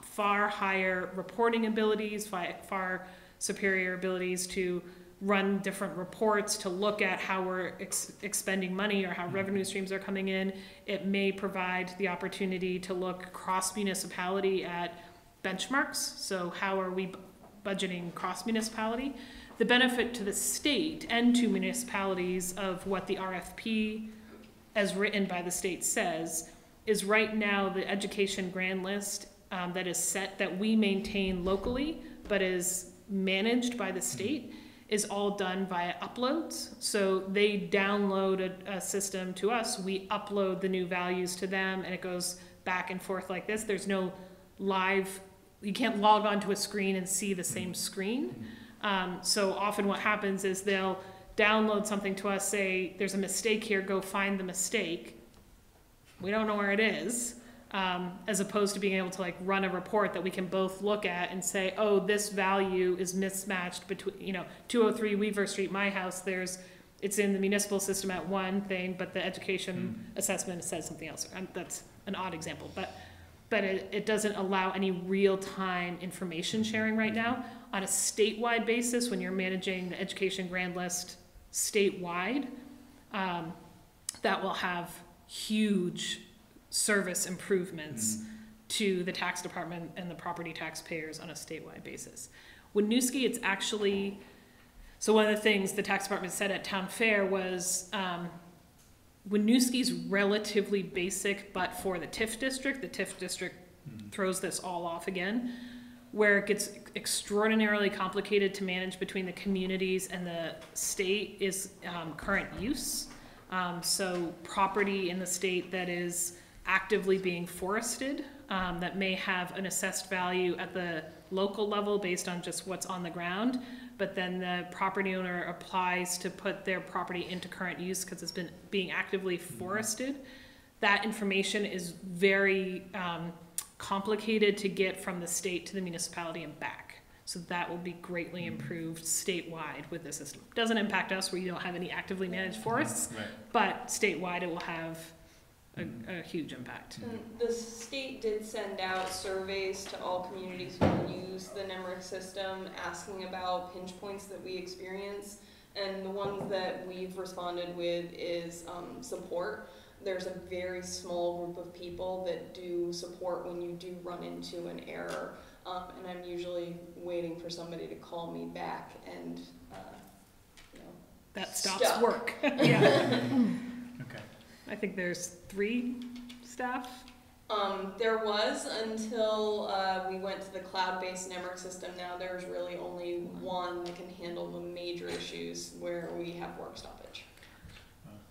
far higher reporting abilities, far superior abilities to run different reports, to look at how we're ex- expending money or how revenue streams are coming in. It may provide the opportunity to look cross municipality at benchmarks. So how are we bu- budgeting cross municipality? The benefit to the state and to municipalities of what the RFP as written by the state says is right now the education grand list um, that is set that we maintain locally but is managed by the state is all done via uploads. So they download a, a system to us, we upload the new values to them, and it goes back and forth like this. There's no live, you can't log onto a screen and see the same screen. Um, so often what happens is they'll download something to us, say, there's a mistake here, go find the mistake. We don't know where it is. Um, as opposed to being able to like run a report that we can both look at and say, oh, this value is mismatched between, you know, 203 Weaver Street, my house, there's, it's in the municipal system at one thing, but the education assessment says something else. And that's an odd example, but, but it, it doesn't allow any real-time information sharing right now. On a statewide basis, when you're managing the education grand list statewide, um, that will have huge service improvements to the tax department and the property taxpayers on a statewide basis. Winooski, it's actually, so one of the things the tax department said at town fair was, um, Winooski's relatively basic, but for the TIF district, the TIF district throws this all off again. Where it gets extraordinarily complicated to manage between the communities and the state is, um, current use. Um, so property in the state that is actively being forested, um, that may have an assessed value at the local level based on just what's on the ground. But then the property owner applies to put their property into current use because it's been being actively forested. That information is very, um, complicated to get from the state to the municipality and back. So that will be greatly improved statewide with this system. Doesn't impact us where you don't have any actively managed forests, Right. but statewide it will have a, a huge impact. And the state did send out surveys to all communities who use the NEMRC system, asking about pinch points that we experience. And the ones that we've responded with is um, support. There's a very small group of people that do support when you do run into an error. Um, and I'm usually waiting for somebody to call me back and, uh, you know. That stops stuck. work. Yeah. I think there's three staff. Um, there was until uh, we went to the cloud-based network system. Now there's really only one that can handle the major issues where we have work stoppage.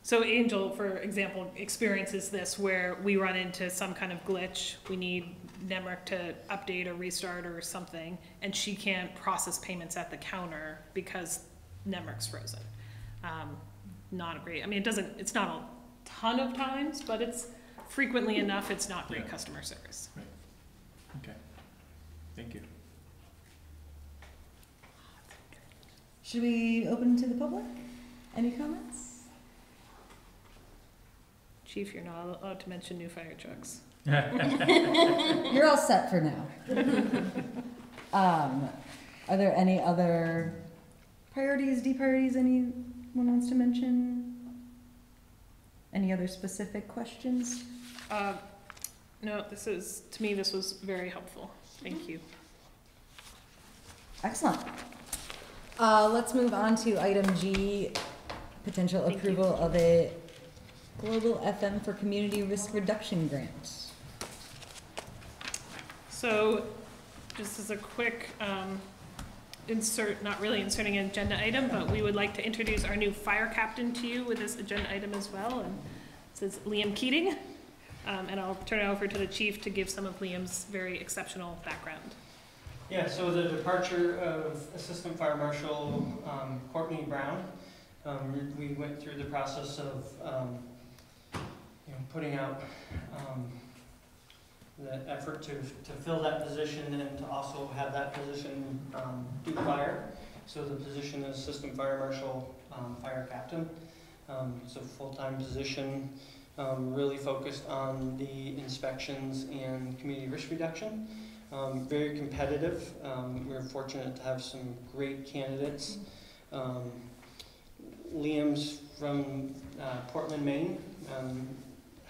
So Angel, for example, experiences this where we run into some kind of glitch. We need NEMRC to update or restart or something, and she can't process payments at the counter because NEMRC's frozen. Um, not a great. I mean, it doesn't. It's not a ton of times, but it's frequently enough. It's not great Yeah. customer service. Right. Okay. Thank you. Should we open to the public? Any comments? Chief, you're not allowed to mention new fire trucks. You're all set for now. Um, are there any other priorities, D priorities anyone wants to mention? Any other specific questions? Uh, no, this is to me. This was very helpful. Thank you. Excellent. Uh, let's move on to item G, potential Thank you. approval of a Global FM for Community Risk Reduction Grant. So, just as a quick um, insert, not really inserting an agenda item, but we would like to introduce our new fire captain to you with this agenda item as well. And it says Liam Keating. Um, And I'll turn it over to the chief to give some of Liam's very exceptional background. Yeah, so the departure of Assistant Fire Marshal um, Courtney Brown, um, we went through the process of, um, you know, putting out um, the effort to, to fill that position and to also have that position um, do fire. So the position is Assistant Fire Marshal, um, Fire Captain. Um, It's a full-time position, um, really focused on the inspections and community risk reduction. Um, Very competitive. Um, We're fortunate to have some great candidates. Liam's from uh, Portland, Maine,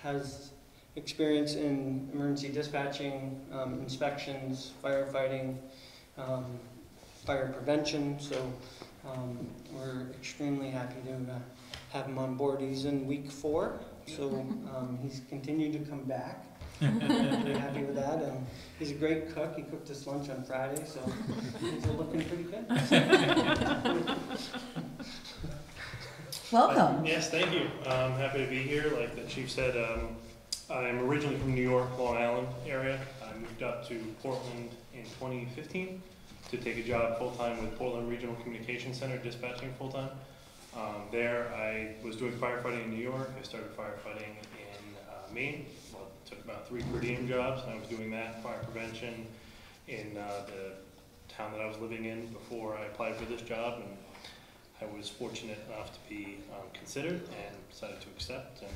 has experience in emergency dispatching, um, inspections, firefighting, um, fire prevention, so um, we're extremely happy to uh, have him on board. He's in week four, so um, he's continued to come back. Very happy with that. And he's a great cook. He cooked us lunch on Friday, so things are looking pretty good. Welcome. Yes, thank you. I'm happy to be here. Like the chief said, um, I'm originally from New York, Long Island area. I moved up to Portland in 2015 to take a job full-time with Portland Regional Communication Center, dispatching full-time. Um, there, I was doing firefighting in New York. I started firefighting in uh, Maine. Well, took about three per diem jobs. I was doing that, fire prevention, in uh, the town that I was living in before I applied for this job. And I was fortunate enough to be um, considered and decided to accept. And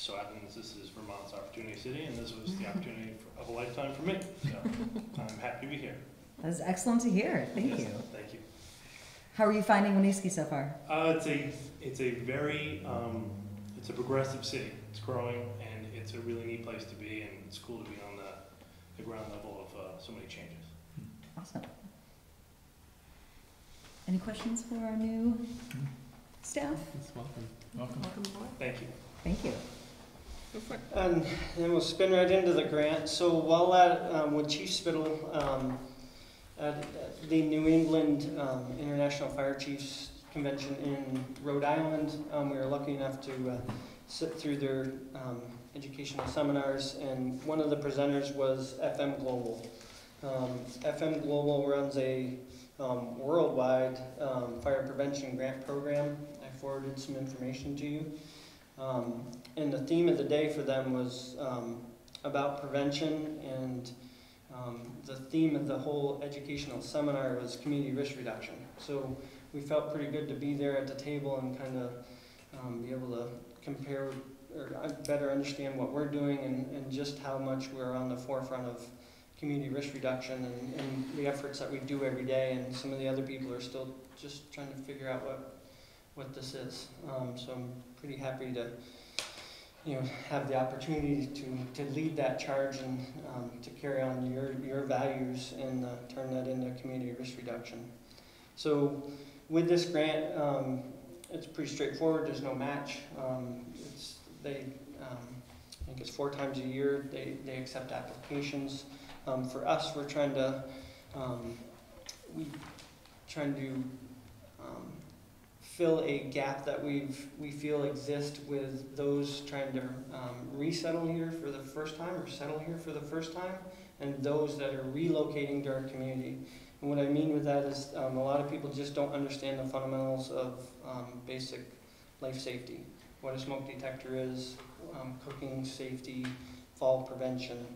so happens this is Vermont's Opportunity City, and this was the opportunity for, of a lifetime for me. So I'm happy to be here. That's excellent to hear. Thank Yes, you. Thank you. How are you finding Winooski so far? Uh, it's a it's a very um, it's a progressive city. It's growing, and it's a really neat place to be, and it's cool to be on the, the ground level of uh, so many changes. Awesome. Any questions for our new staff? Welcome. Welcome. Welcome aboard. Thank you. Thank you. And then we'll spin right into the grant. So while at, um, with Chief Spittle, um, at the New England, um, International Fire Chiefs Convention in Rhode Island, um, we were lucky enough to, uh, sit through their, um, educational seminars, and one of the presenters was FM Global. Um, FM Global runs a, um, worldwide, um, fire prevention grant program. I forwarded some information to you. Um, and the theme of the day for them was um, about prevention, and um, the theme of the whole educational seminar was community risk reduction. So we felt pretty good to be there at the table and kind of um, be able to compare or uh, better understand what we're doing and, and just how much we're on the forefront of community risk reduction and, and the efforts that we do every day. And some of the other people are still just trying to figure out what what this is. Um, so I'm pretty happy to, you know, have the opportunity to, to lead that charge and um, to carry on your, your values and uh, turn that into community risk reduction. So with this grant, um, it's pretty straightforward. There's no match. Um, it's, they, um, I think it's four times a year they, they accept applications. Um, for us, we're trying to, um, we trying to fill a gap that we've, we feel exists with those trying to um, resettle here for the first time or settle here for the first time, and those that are relocating to our community. And what I mean with that is um, a lot of people just don't understand the fundamentals of um, basic life safety, what a smoke detector is, um, cooking safety, fall prevention.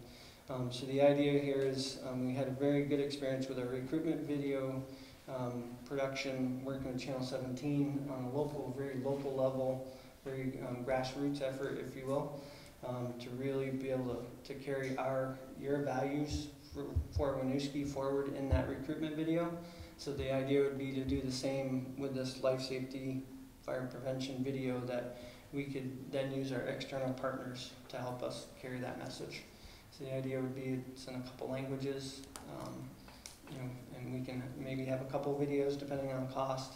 Um, so the idea here is um, we had a very good experience with our recruitment video um, production, working with Channel 17 on a local, very local level, very um, grassroots effort, if you will, um, to really be able to, to carry our, your values for, for Winooski forward in that recruitment video. So the idea would be to do the same with this life safety, fire prevention video that we could then use our external partners to help us carry that message. So the idea would be it's in a couple languages, um, you know, and we can maybe have a couple videos depending on cost,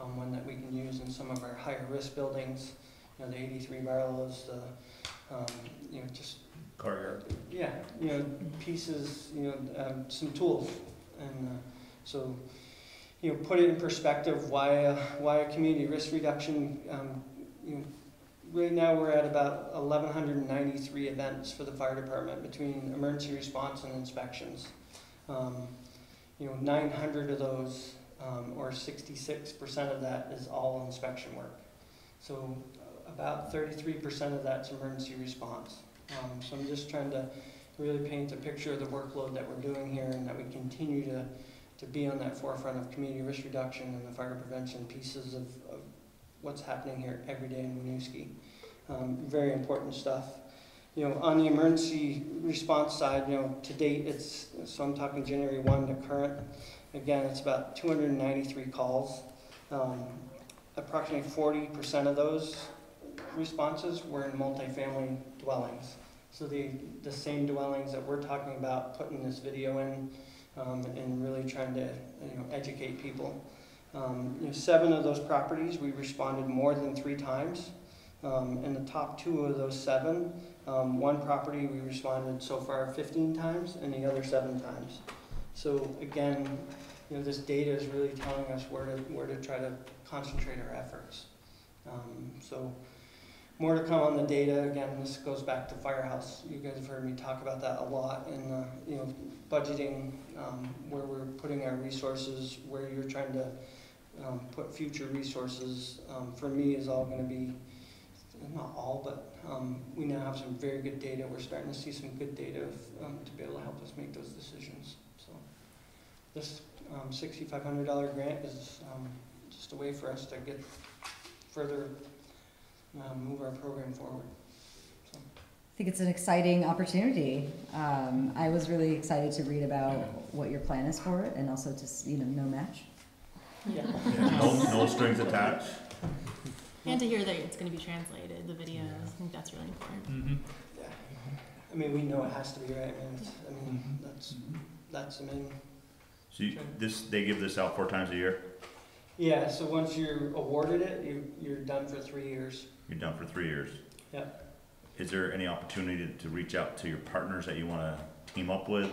um, one that we can use in some of our higher risk buildings, you know, the 83 Barlows, the, um, you know, just Car yard. yeah, you know, pieces, you know, um, some tools, and uh, so, you know, put it in perspective why uh, why a community risk reduction. Um, you know, right now we're at about 1,193 events for the fire department between emergency response and inspections. Um, you know, 900 of those, um, or 66% of that, is all inspection work. So uh, about 33% of that's emergency response. Um, so I'm just trying to really paint a picture of the workload that we're doing here and that we continue to, to be on that forefront of community risk reduction and the fire prevention pieces of, of what's happening here every day in Winooski. Um, very important stuff. You know, on the emergency response side, you know, to date, it's, so I'm talking January one to current. Again, it's about two hundred and ninety-three calls. Um, approximately forty percent of those responses were in multifamily dwellings. So the, the same dwellings that we're talking about, putting this video in, um, and really trying to, you know, educate people. Um, you know, seven of those properties, we responded more than three times. Um, in the top two of those seven, um, one property we responded so far fifteen times, and the other seven times. So again, you know, this data is really telling us where to, where to try to concentrate our efforts. Um, so, more to come on the data. Again, this goes back to Firehouse. You guys have heard me talk about that a lot, and you know, budgeting, um, where we're putting our resources, where you're trying to um, put future resources. Um, for me, is all going to be not all, but um, we now have some very good data. We're starting to see some good data um, to be able to help us make those decisions. So, this um, $6,500 grant is um, just a way for us to get further um, move our program forward. I think it's an exciting opportunity. Um, I was really excited to read about what your plan is for it and also to, s- you know, no match. Yeah. No, no strings attached. And to hear that it's going to be translated, the videos, I think that's really important. Mm-hmm. Yeah. I mean, we know it has to be right. I mean, it's, I mean that's that's the main. So you, this, they give this out four times a year? Yeah. So once you're awarded it, you you're done for three years. You're done for three years? Yep. Is there any opportunity to reach out to your partners that you wanna team up with?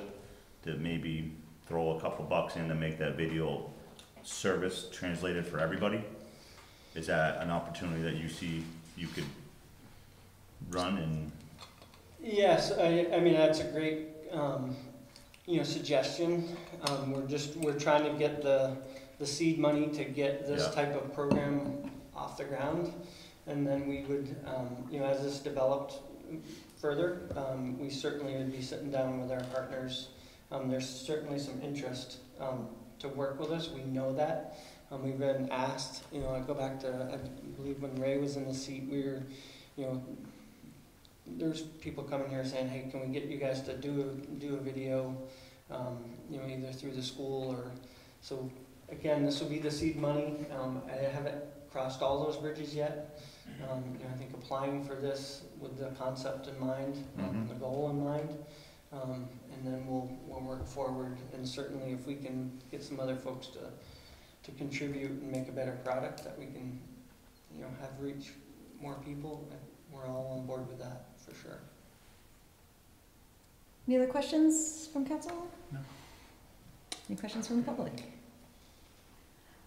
To maybe throw a couple bucks in to make that video service translated for everybody? Is that an opportunity that you see you could run and, Yes, I, I mean, that's a great, um, you know, suggestion. Um, we're just, we're trying to get the, the seed money to get this Yeah. type of program off the ground. And then we would, um, you know, as this developed further, um, we certainly would be sitting down with our partners. Um, there's certainly some interest, um, to work with us, we know that. Um, we've been asked, you know, I go back to, I believe when Ray was in the seat, we were, you know, there's people coming here saying, hey, can we get you guys to do a, do a video, um, you know, either through the school or, so, again, this will be the seed money, um, I haven't crossed all those bridges yet. Um, you know, I think applying for this with the concept in mind, um, Mhm. the goal in mind, um, and then we'll, we'll work forward, and certainly if we can get some other folks to, to contribute and make a better product, that we can, you know, have reach more people, we're all on board with that, for sure. Any other questions from council? No. Any questions from the public?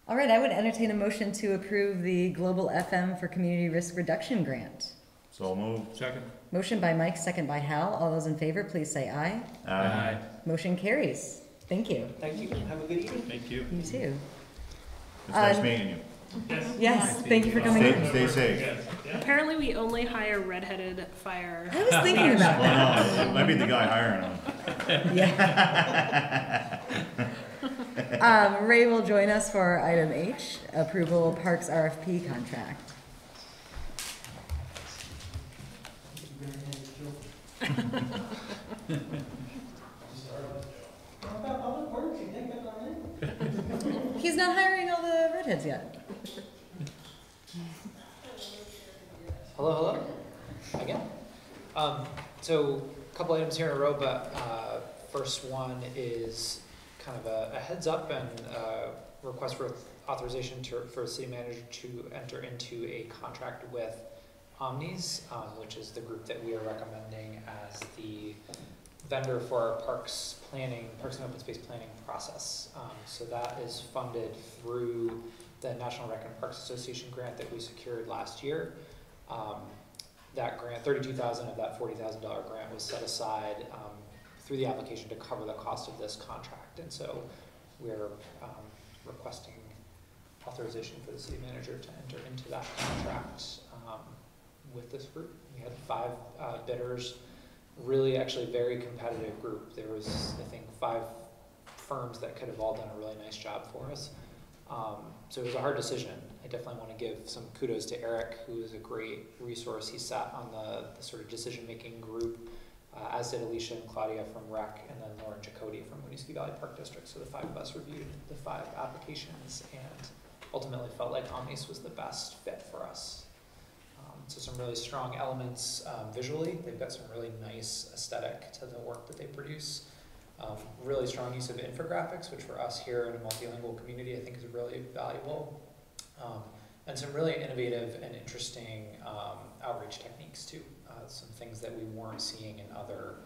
All right, I would entertain a motion to approve the Global FM for Community Risk Reduction Grant. so I'll move? Second. Motion by Mike, second by Hal. All those in favor, please say aye. Aye. aye. Motion carries. Thank you. Thank you, have a good evening. Thank you. You too. It's nice Um, meeting you. Yes, thank you for coming Stay, in. stay safe. Apparently, we only hire redheaded fire. I was thinking about that. Well, no, it might be the guy hiring them. Yeah. Um, Ray will join us for item H, approval of Parks RFP contract. He's not hiring all the redheads yet. Hello, hello, again. Um, so, a couple items here in a row, but, uh, first one is kind of a, a heads up and, uh, request for authorization to, for the city manager to enter into a contract with Omnis, um, which is the group that we are recommending as the vendor for our parks planning, parks and open space planning process. Um, so that is funded through the National Rec and Parks Association grant that we secured last year. Um, that grant, thirty-two thousand of that forty thousand dollar grant was set aside, um, through the application to cover the cost of this contract. And so we're, um, requesting authorization for the city manager to enter into that contract, um, with this group. We had five, uh, bidders, really actually very competitive group. There was, I think, five firms that could have all done a really nice job for us. Um, so it was a hard decision. I definitely want to give some kudos to Eric, who is a great resource. He sat on the, the sort of decision-making group, uh, as did Alicia and Claudia from REC, and then Lauren Jacoty from Winooski Valley Park District. So the five of us reviewed the five applications and ultimately felt like Omnis was the best fit for us. Um, so some really strong elements um, visually. They've got some really nice aesthetic to the work that they produce. Um, really strong use of infographics, which for us here in a multilingual community, I think is really valuable. Um, and some really innovative and interesting um, outreach techniques too. Uh, some things that we weren't seeing in other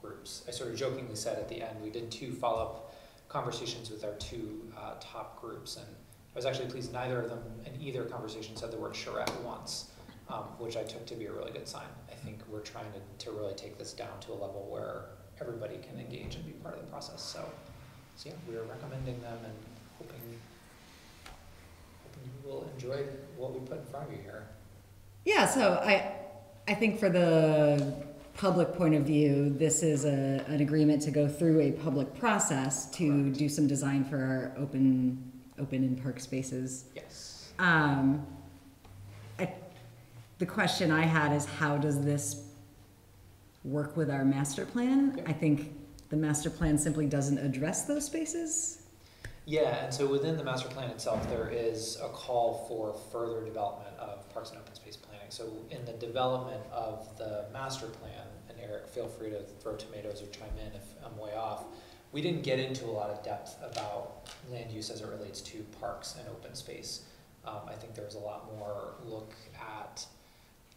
groups. I sort of jokingly said at the end, we did two follow-up conversations with our two uh, top groups, and I was actually pleased neither of them in either conversation said the word charrette once, um, which I took to be a really good sign. I think we're trying to, to really take this down to a level where everybody can engage and be part of the process. So, so yeah, we are recommending them and hoping, hoping you will enjoy what we put in front of you here. Yeah, so I, I think for the public point of view, this is a, an agreement to go through a public process to do some design for our open, open and park spaces. Yes. Um, I, the question I had is how does this work with our master plan? I think the master plan simply doesn't address those spaces. Yeah, and so within the master plan itself, there is a call for further development of parks and open space planning. So in the development of the master plan, and Eric, feel free to throw tomatoes or chime in if I'm way off, we didn't get into a lot of depth about land use as it relates to parks and open space. Um, I think there was a lot more look at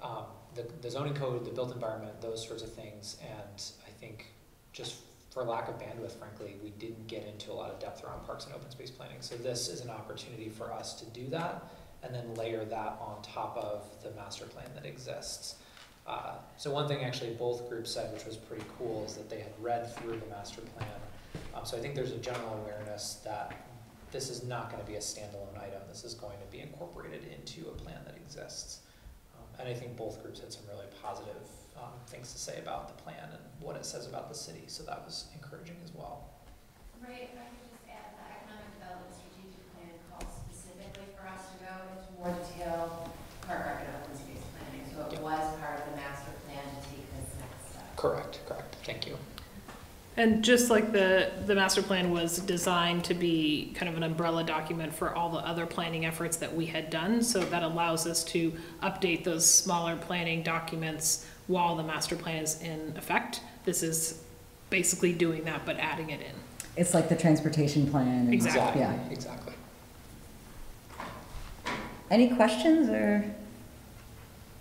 um, the, the zoning code, the built environment, those sorts of things, and I think just for lack of bandwidth, frankly, we didn't get into a lot of depth around parks and open space planning. So this is an opportunity for us to do that and then layer that on top of the master plan that exists. Uh, so one thing actually both groups said, which was pretty cool, is that they had read through the master plan. Um, so I think there's a general awareness that this is not going to be a standalone item. This is going to be incorporated into a plan that exists. And I think both groups had some really positive um, things to say about the plan and what it says about the city. So that was encouraging as well. Right, if I could just add, the economic development strategic plan calls specifically for us to go into more detail park and open space planning. So it was part of the master plan to take this next step. Correct, correct. Thank you. And just like the, the master plan was designed to be kind of an umbrella document for all the other planning efforts that we had done, so that allows us to update those smaller planning documents while the master plan is in effect. This is basically doing that, but adding it in. It's like the transportation plan. and- Exactly. Yeah. Exactly. Any questions or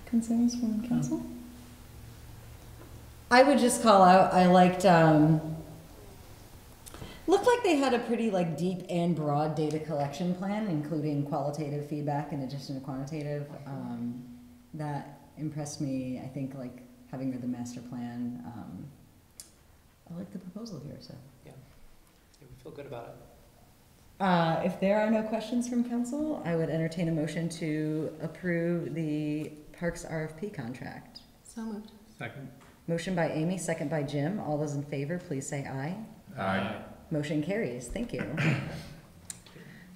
concerns from council? I would just call out, I liked, um, looked like they had a pretty like deep and broad data collection plan, including qualitative feedback in addition to quantitative. Um, that impressed me, I think, like, having read the master plan, um, I like the proposal here, so. Yeah, we feel good about it. Uh, if there are no questions from council, I would entertain a motion to approve the Parks RFP contract. So moved. Second. Motion by Amy, second by Jim. All those in favor, please say aye. Aye. Motion carries. Thank you.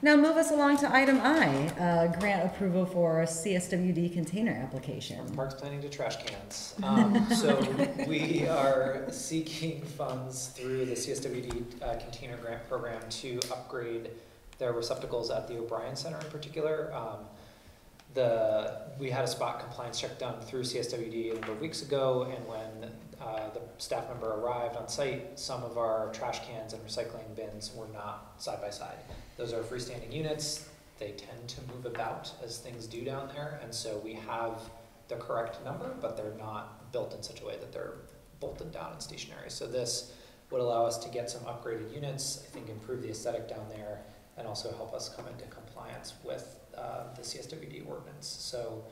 Now move us along to item I, uh, grant approval for a CSWD container application. Parks planning to trash cans. Um, so we are seeking funds through the CSWD uh, container grant program to upgrade their receptacles at the O'Brien Center in particular. Um, the we had a spot compliance check done through CSWD a number of weeks ago, and when uh, the staff member arrived on site, some of our trash cans and recycling bins were not side by side. Those are freestanding units. They tend to move about as things do down there, and so we have the correct number, but they're not built in such a way that they're bolted down and stationary. So this would allow us to get some upgraded units, I think improve the aesthetic down there, and also help us come into compliance with the CSWD ordinance. So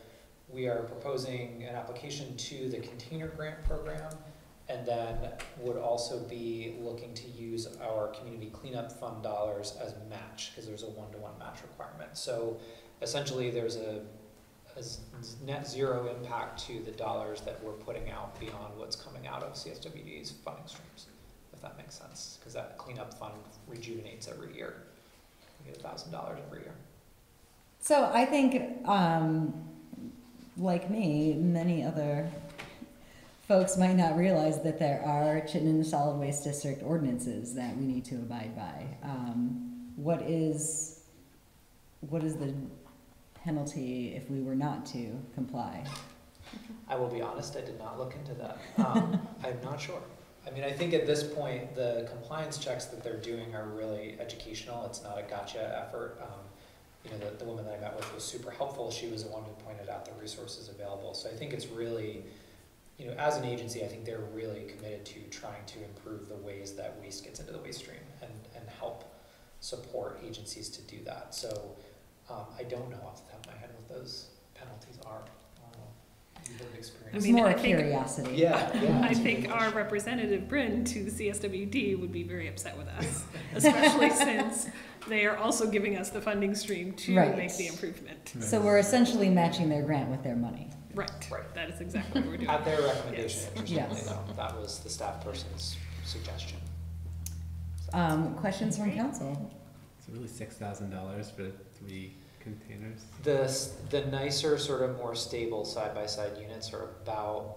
we are proposing an application to the container grant program and then would also be looking to use our community cleanup fund dollars as match because there's a one-to-one match requirement. So essentially there's a net zero impact to the dollars that we're putting out beyond what's coming out of CSWD's funding streams, if that makes sense, because that cleanup fund rejuvenates every year. We get a thousand dollars every year. So I think, um, like me, many other folks might not realize that there are Chittenden Solid Waste District ordinances that we need to abide by. Um, what is, what is the penalty if we were not to comply? I will be honest, I did not look into that. Um, I'm not sure. I mean, I think at this point, the compliance checks that they're doing are really educational. It's not a gotcha effort. Um, you know, the, the woman that I met with was super helpful. She was the one who pointed out the resources available. So I think it's really, you know, as an agency, I think they're really committed to trying to improve the ways that waste gets into the waste stream and, and help support agencies to do that. So um, I don't know off the top of my head what those penalties are. I don't know. You've It's experienced. more I a think- curiosity. Yeah, yeah. I think our representative Bryn to the CSWD would be very upset with us, especially since they are also giving us the funding stream to Right. make the improvement. So we're essentially matching their grant with their money. Right, Right. that is exactly what we're doing. At their recommendation, Yes. interestingly Yes. though, that was the staff person's suggestion. Um, questions from council? It's really six thousand dollars for three containers. The, the nicer, sort of more stable side-by-side units are about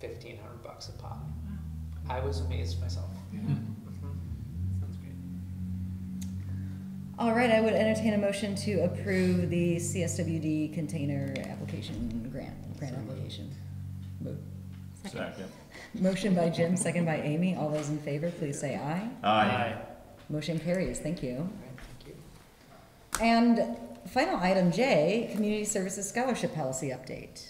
fifteen hundred bucks a pop. Wow. I was amazed myself. Sounds great. All right, I would entertain a motion to approve the CSWD container application grant, grant application. Mo- Second. Motion by Jim, second by Amy. All those in favor, please say aye. Aye. Motion carries. Thank you. All right, thank you. And final item J, Community Services Scholarship Policy Update.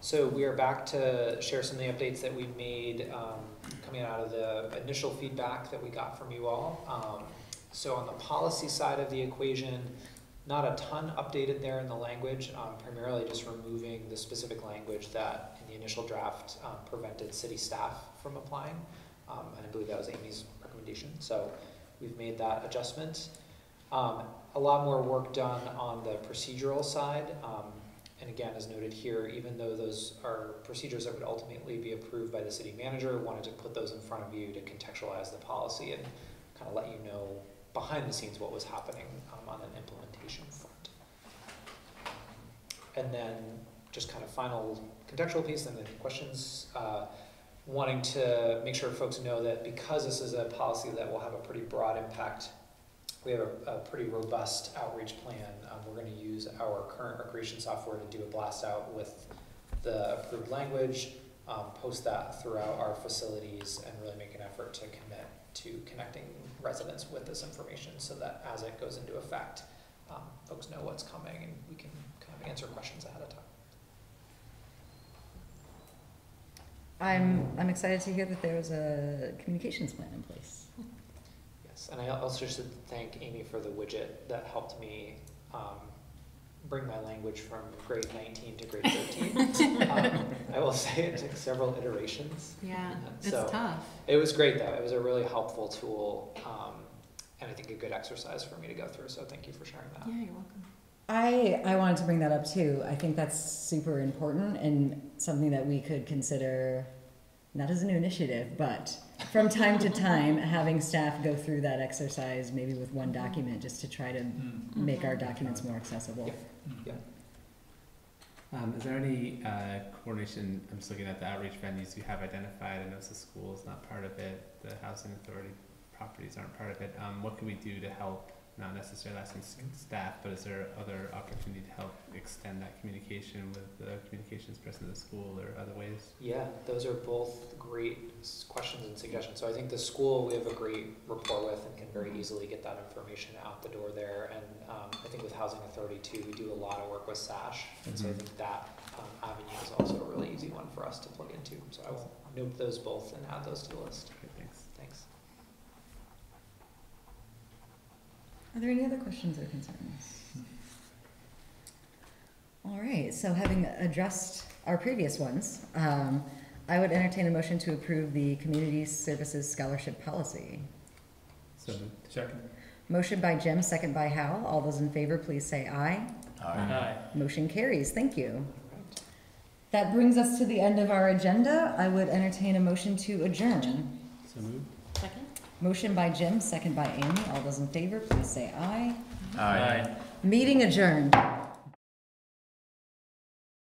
So we are back to share some of the updates that we made um, coming out of the initial feedback that we got from you all. Um, So on the policy side of the equation, not a ton updated there in the language, um, primarily just removing the specific language that in the initial draft um, prevented city staff from applying. Um, And I believe that was Amy's recommendation, so we've made that adjustment. Um, A lot more work done on the procedural side. Um, and again, as noted here, even though those are procedures that would ultimately be approved by the city manager, wanted to put those in front of you to contextualize the policy and kind of let you know behind the scenes what was happening um, on an implementation front. And then just kind of final contextual piece and then questions. Uh, wanting to make sure folks know that because this is a policy that will have a pretty broad impact we have a, a pretty robust outreach plan. Um, we're gonna use our current recreation software to do a blast out with the approved language, um, post that throughout our facilities and really make an effort to commit to connecting residents with this information so that as it goes into effect, um, folks know what's coming and we can kind of answer questions ahead of time. I'm, I'm excited to hear that there was a communications plan in place. Yes, and I also should thank Amy for the widget that helped me um, bring my language from grade 19 to grade 13. um, I will say it took several iterations. Yeah, it's So, tough. It was great though. It was a really helpful tool um, and I think a good exercise for me to go through. So thank you for sharing that. Yeah, you're welcome. I, I wanted to bring that up too. I think that's super important and something that we could consider, not as a new initiative, but from time to time, having staff go through that exercise, maybe with one document, just to try to make our documents more accessible. Yeah. Um, is there any, uh, coordination, I'm just looking at the outreach venues you have identified, I know the school is not part of it, the housing authority properties aren't part of it, um, what can we do to help, not necessarily asking s- staff, but is there other opportunity to help extend that communication with the communications person at the school or other ways? Yeah, those are both great questions and suggestions. So I think the school we have a great rapport with and can very easily get that information out the door there. And um, I think with Housing Authority too, we do a lot of work with SASH. And so I Mhm. think that um, avenue is also a really easy one for us to plug into. So I will note those both and add those to the list. Okay, thanks. Thanks. Are there any other questions or concerns? All right, so having addressed our previous ones, um, I would entertain a motion to approve the Community Services Scholarship Policy. So moved. Second. Motion by Jim, second by Hal. All those in favor, please say aye. Aye. Motion carries. Thank you. That brings us to the end of our agenda. I would entertain a motion to adjourn. So moved. Second? Motion by Jim, second by Amy. All those in favor, please say aye. Aye. Meeting adjourned.